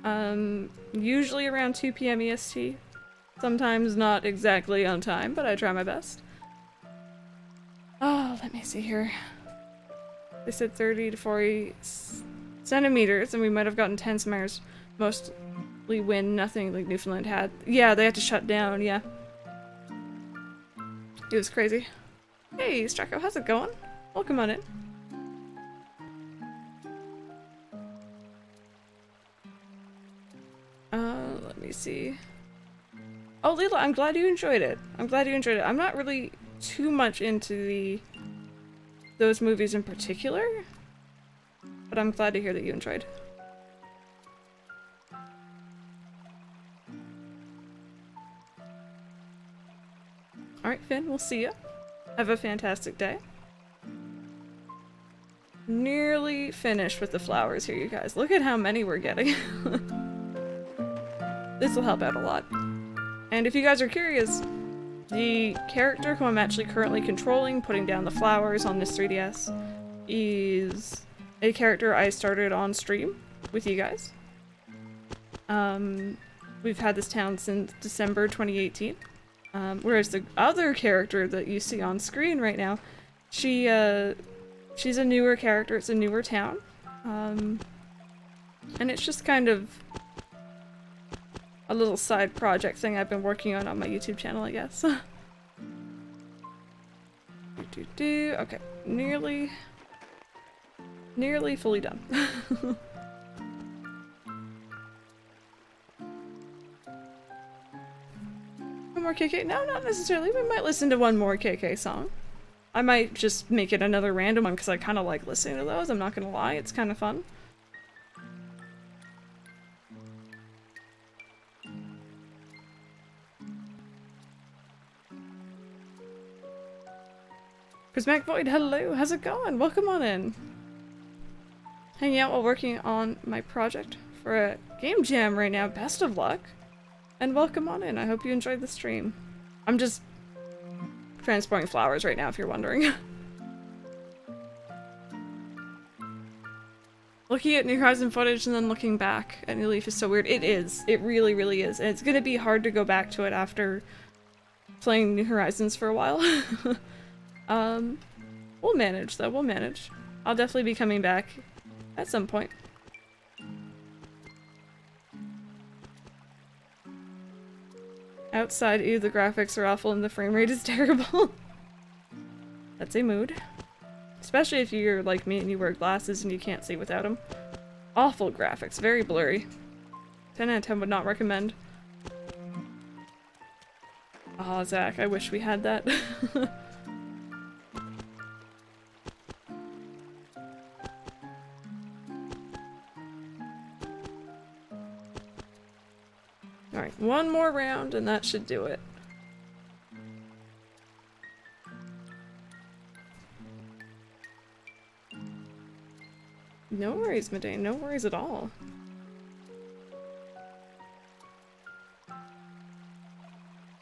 Speaker 1: Um, usually around 2 p.m. EST. Sometimes not exactly on time, but I try my best. Oh, let me see here. They said 30 to 40 centimeters, and we might have gotten 10 centimeters. Mostly wind, nothing like Newfoundland had. Yeah, they had to shut down, yeah. It was crazy. Hey, Stracko, how's it going? Welcome on in. Uh, let me see. Oh, Lila, I'm glad you enjoyed it. I'm glad you enjoyed it. I'm not really too much into the those movies in particular, but I'm glad to hear that you enjoyed. Alright, Finn, we'll see you. Have a fantastic day. Nearly finished with the flowers here, you guys. Look at how many we're getting. this will help out a lot. And if you guys are curious, the character who I'm actually currently controlling, putting down the flowers on this 3DS, is a character I started on stream with you guys. Um, we've had this town since December 2018. Um, whereas the other character that you see on screen right now, she, uh, she's a newer character, it's a newer town. Um, and it's just kind of a little side project thing I've been working on on my YouTube channel, I guess. do, do, do. Okay, nearly, nearly fully done. one more KK? No, not necessarily. We might listen to one more KK song. I might just make it another random one because I kind of like listening to those. I'm not gonna lie, it's kind of fun. Prismatic Void, hello, how's it going? Welcome on in. Hanging out while working on my project for a game jam right now. Best of luck. And welcome on in. I hope you enjoyed the stream. I'm just transporting flowers right now if you're wondering. looking at New Horizon footage and then looking back at New Leaf is so weird. It is. It really, really is. And it's gonna be hard to go back to it after playing New Horizons for a while. Um, we'll manage though, we'll manage. I'll definitely be coming back at some point. Outside, ew, the graphics are awful and the frame rate is terrible. That's a mood. Especially if you're like me and you wear glasses and you can't see without them. Awful graphics, very blurry. 10 out of 10 would not recommend. Aw, oh, Zach, I wish we had that. Alright, one more round and that should do it. No worries, Medane, no worries at all.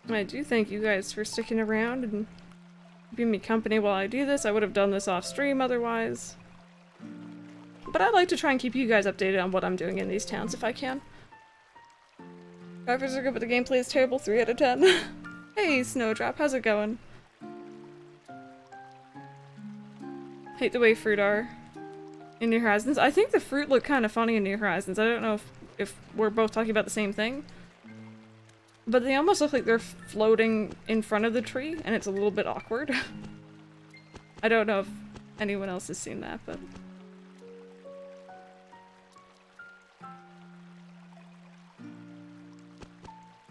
Speaker 1: I do thank you guys for sticking around and giving me company while I do this. I would have done this off stream otherwise. But I'd like to try and keep you guys updated on what I'm doing in these towns if I can. Graphics are good, but the gameplay is terrible. 3 out of 10. hey, Snowdrop, how's it going? Hate the way fruit are in New Horizons. I think the fruit look kind of funny in New Horizons. I don't know if, if we're both talking about the same thing. But they almost look like they're floating in front of the tree, and it's a little bit awkward. I don't know if anyone else has seen that, but...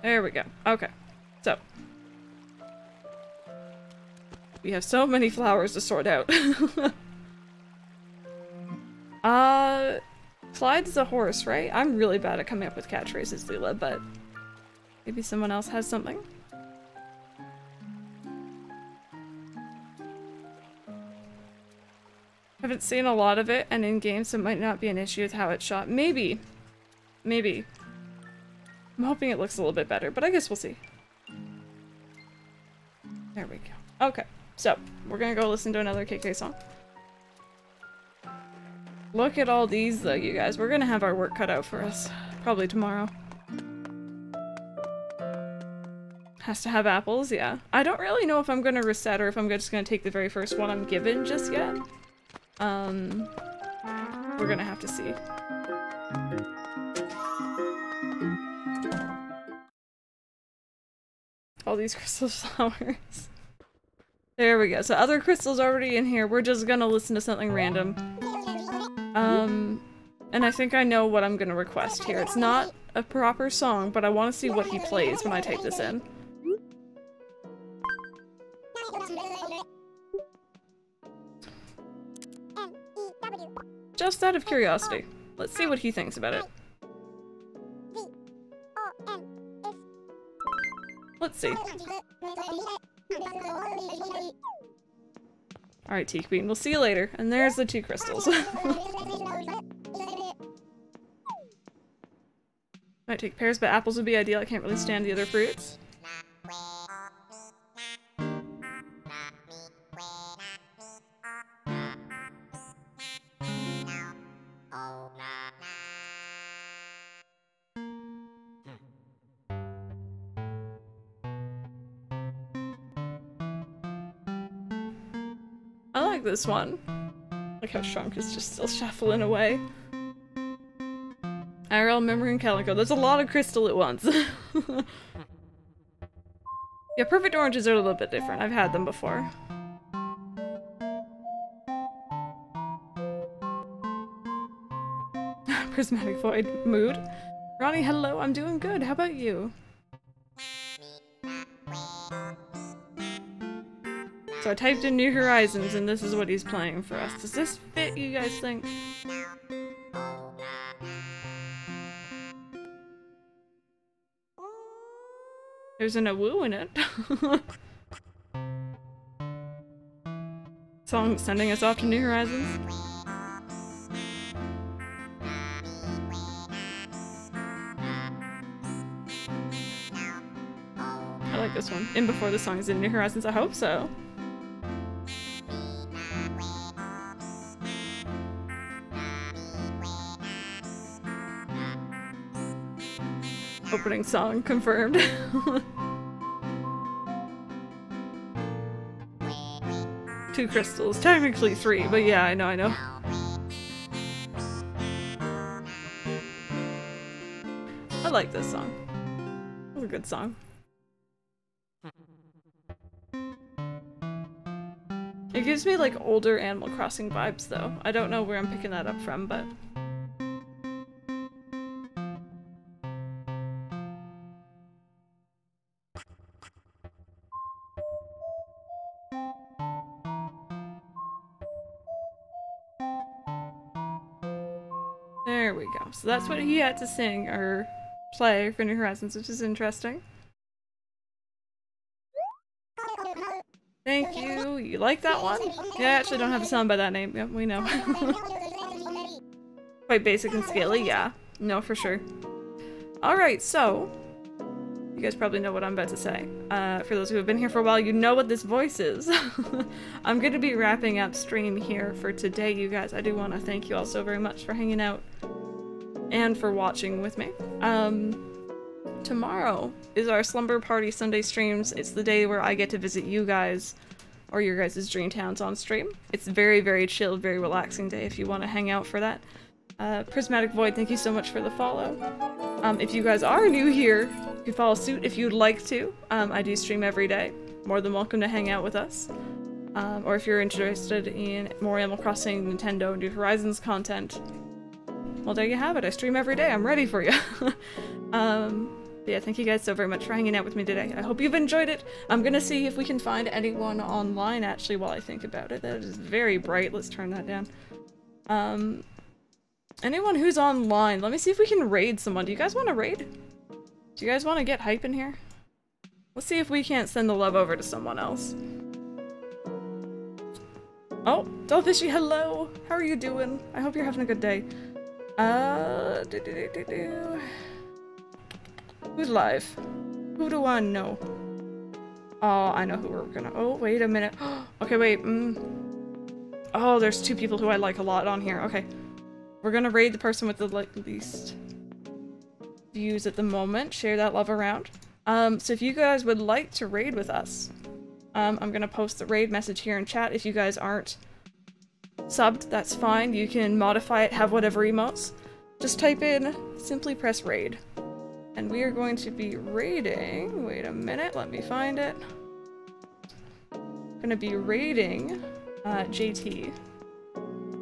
Speaker 1: There we go. Okay. So. We have so many flowers to sort out. uh... Clyde's a horse, right? I'm really bad at coming up with catchphrases, Leela, but... Maybe someone else has something? Haven't seen a lot of it, and in games so it might not be an issue with how it's shot. Maybe. Maybe. I'm hoping it looks a little bit better, but I guess we'll see. There we go. Okay, so we're gonna go listen to another KK song. Look at all these though, you guys. We're gonna have our work cut out for us. Probably tomorrow. Has to have apples, yeah. I don't really know if I'm gonna reset or if I'm just gonna take the very first one I'm given just yet. Um, we're gonna have to see. All these crystal flowers. There we go. So other crystals already in here. We're just gonna listen to something random. Um, and I think I know what I'm gonna request here. It's not a proper song, but I want to see what he plays when I type this in. Just out of curiosity. Let's see what he thinks about it. Let's see. Alright, Tea Queen, we'll see you later. And there's the two crystals. Might take pears, but apples would be ideal. I can't really stand the other fruits. This one. Look how Shrunk is just still shuffling away. IRL Memory and Calico. There's a lot of crystal at once. yeah, perfect oranges are a little bit different. I've had them before. Prismatic Void mood. Ronnie, hello, I'm doing good. How about you? So I typed in New Horizons and this is what he's playing for us. Does this fit, you guys think? There's an awoo in it. Song sending us off to New Horizons. I like this one. In before the song is in New Horizons, I hope so. Opening song confirmed. Two crystals, technically three, but yeah, I know, I know. I like this song. It's a good song. It gives me like older Animal Crossing vibes though. I don't know where I'm picking that up from, but So that's what he had to sing or play for New Horizons, which is interesting. Thank you. You like that one? Yeah, I actually don't have a sound by that name. Yep, we know. Quite basic and scaly, yeah. No, for sure. Alright, so... You guys probably know what I'm about to say. Uh, for those who have been here for a while, you know what this voice is. I'm going to be wrapping up stream here for today, you guys. I do want to thank you all so very much for hanging out and for watching with me. Um, tomorrow is our Slumber Party Sunday streams. It's the day where I get to visit you guys or your guys' dream towns on stream. It's very, very chill, very relaxing day if you want to hang out for that. Uh, Prismatic Void, thank you so much for the follow. Um, if you guys are new here, you can follow suit if you'd like to. Um, I do stream every day. More than welcome to hang out with us. Um, or if you're interested in more Animal Crossing, Nintendo, and New Horizons content, well, there you have it. I stream every day. I'm ready for you. um, yeah, thank you guys so very much for hanging out with me today. I hope you've enjoyed it. I'm gonna see if we can find anyone online, actually, while I think about it. That is very bright. Let's turn that down. Um, anyone who's online, let me see if we can raid someone. Do you guys want to raid? Do you guys want to get hype in here? Let's see if we can't send the love over to someone else. Oh, Dollfishy, hello! How are you doing? I hope you're having a good day. Uh, do, do, do, do, Who's live? Who do I know? Oh, I know who we're gonna- oh, wait a minute. okay, wait, mm. Oh, there's two people who I like a lot on here. Okay. We're gonna raid the person with the like, least views at the moment. Share that love around. Um, so if you guys would like to raid with us, um, I'm gonna post the raid message here in chat. If you guys aren't subbed, that's fine. You can modify it, have whatever emotes. Just type in simply press raid. And we are going to be raiding, wait a minute, let me find it. Gonna be raiding uh, JT.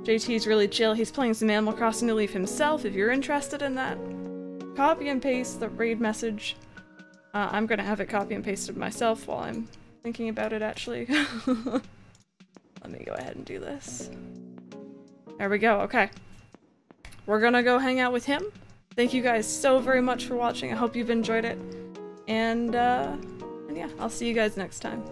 Speaker 1: JT's really chill. He's playing some Animal Crossing New Leaf himself if you're interested in that. Copy and paste the raid message. Uh, I'm gonna have it copy and pasted myself while I'm thinking about it actually. Let me go ahead and do this. There we go, okay. We're gonna go hang out with him. Thank you guys so very much for watching. I hope you've enjoyed it. And, uh, and yeah, I'll see you guys next time.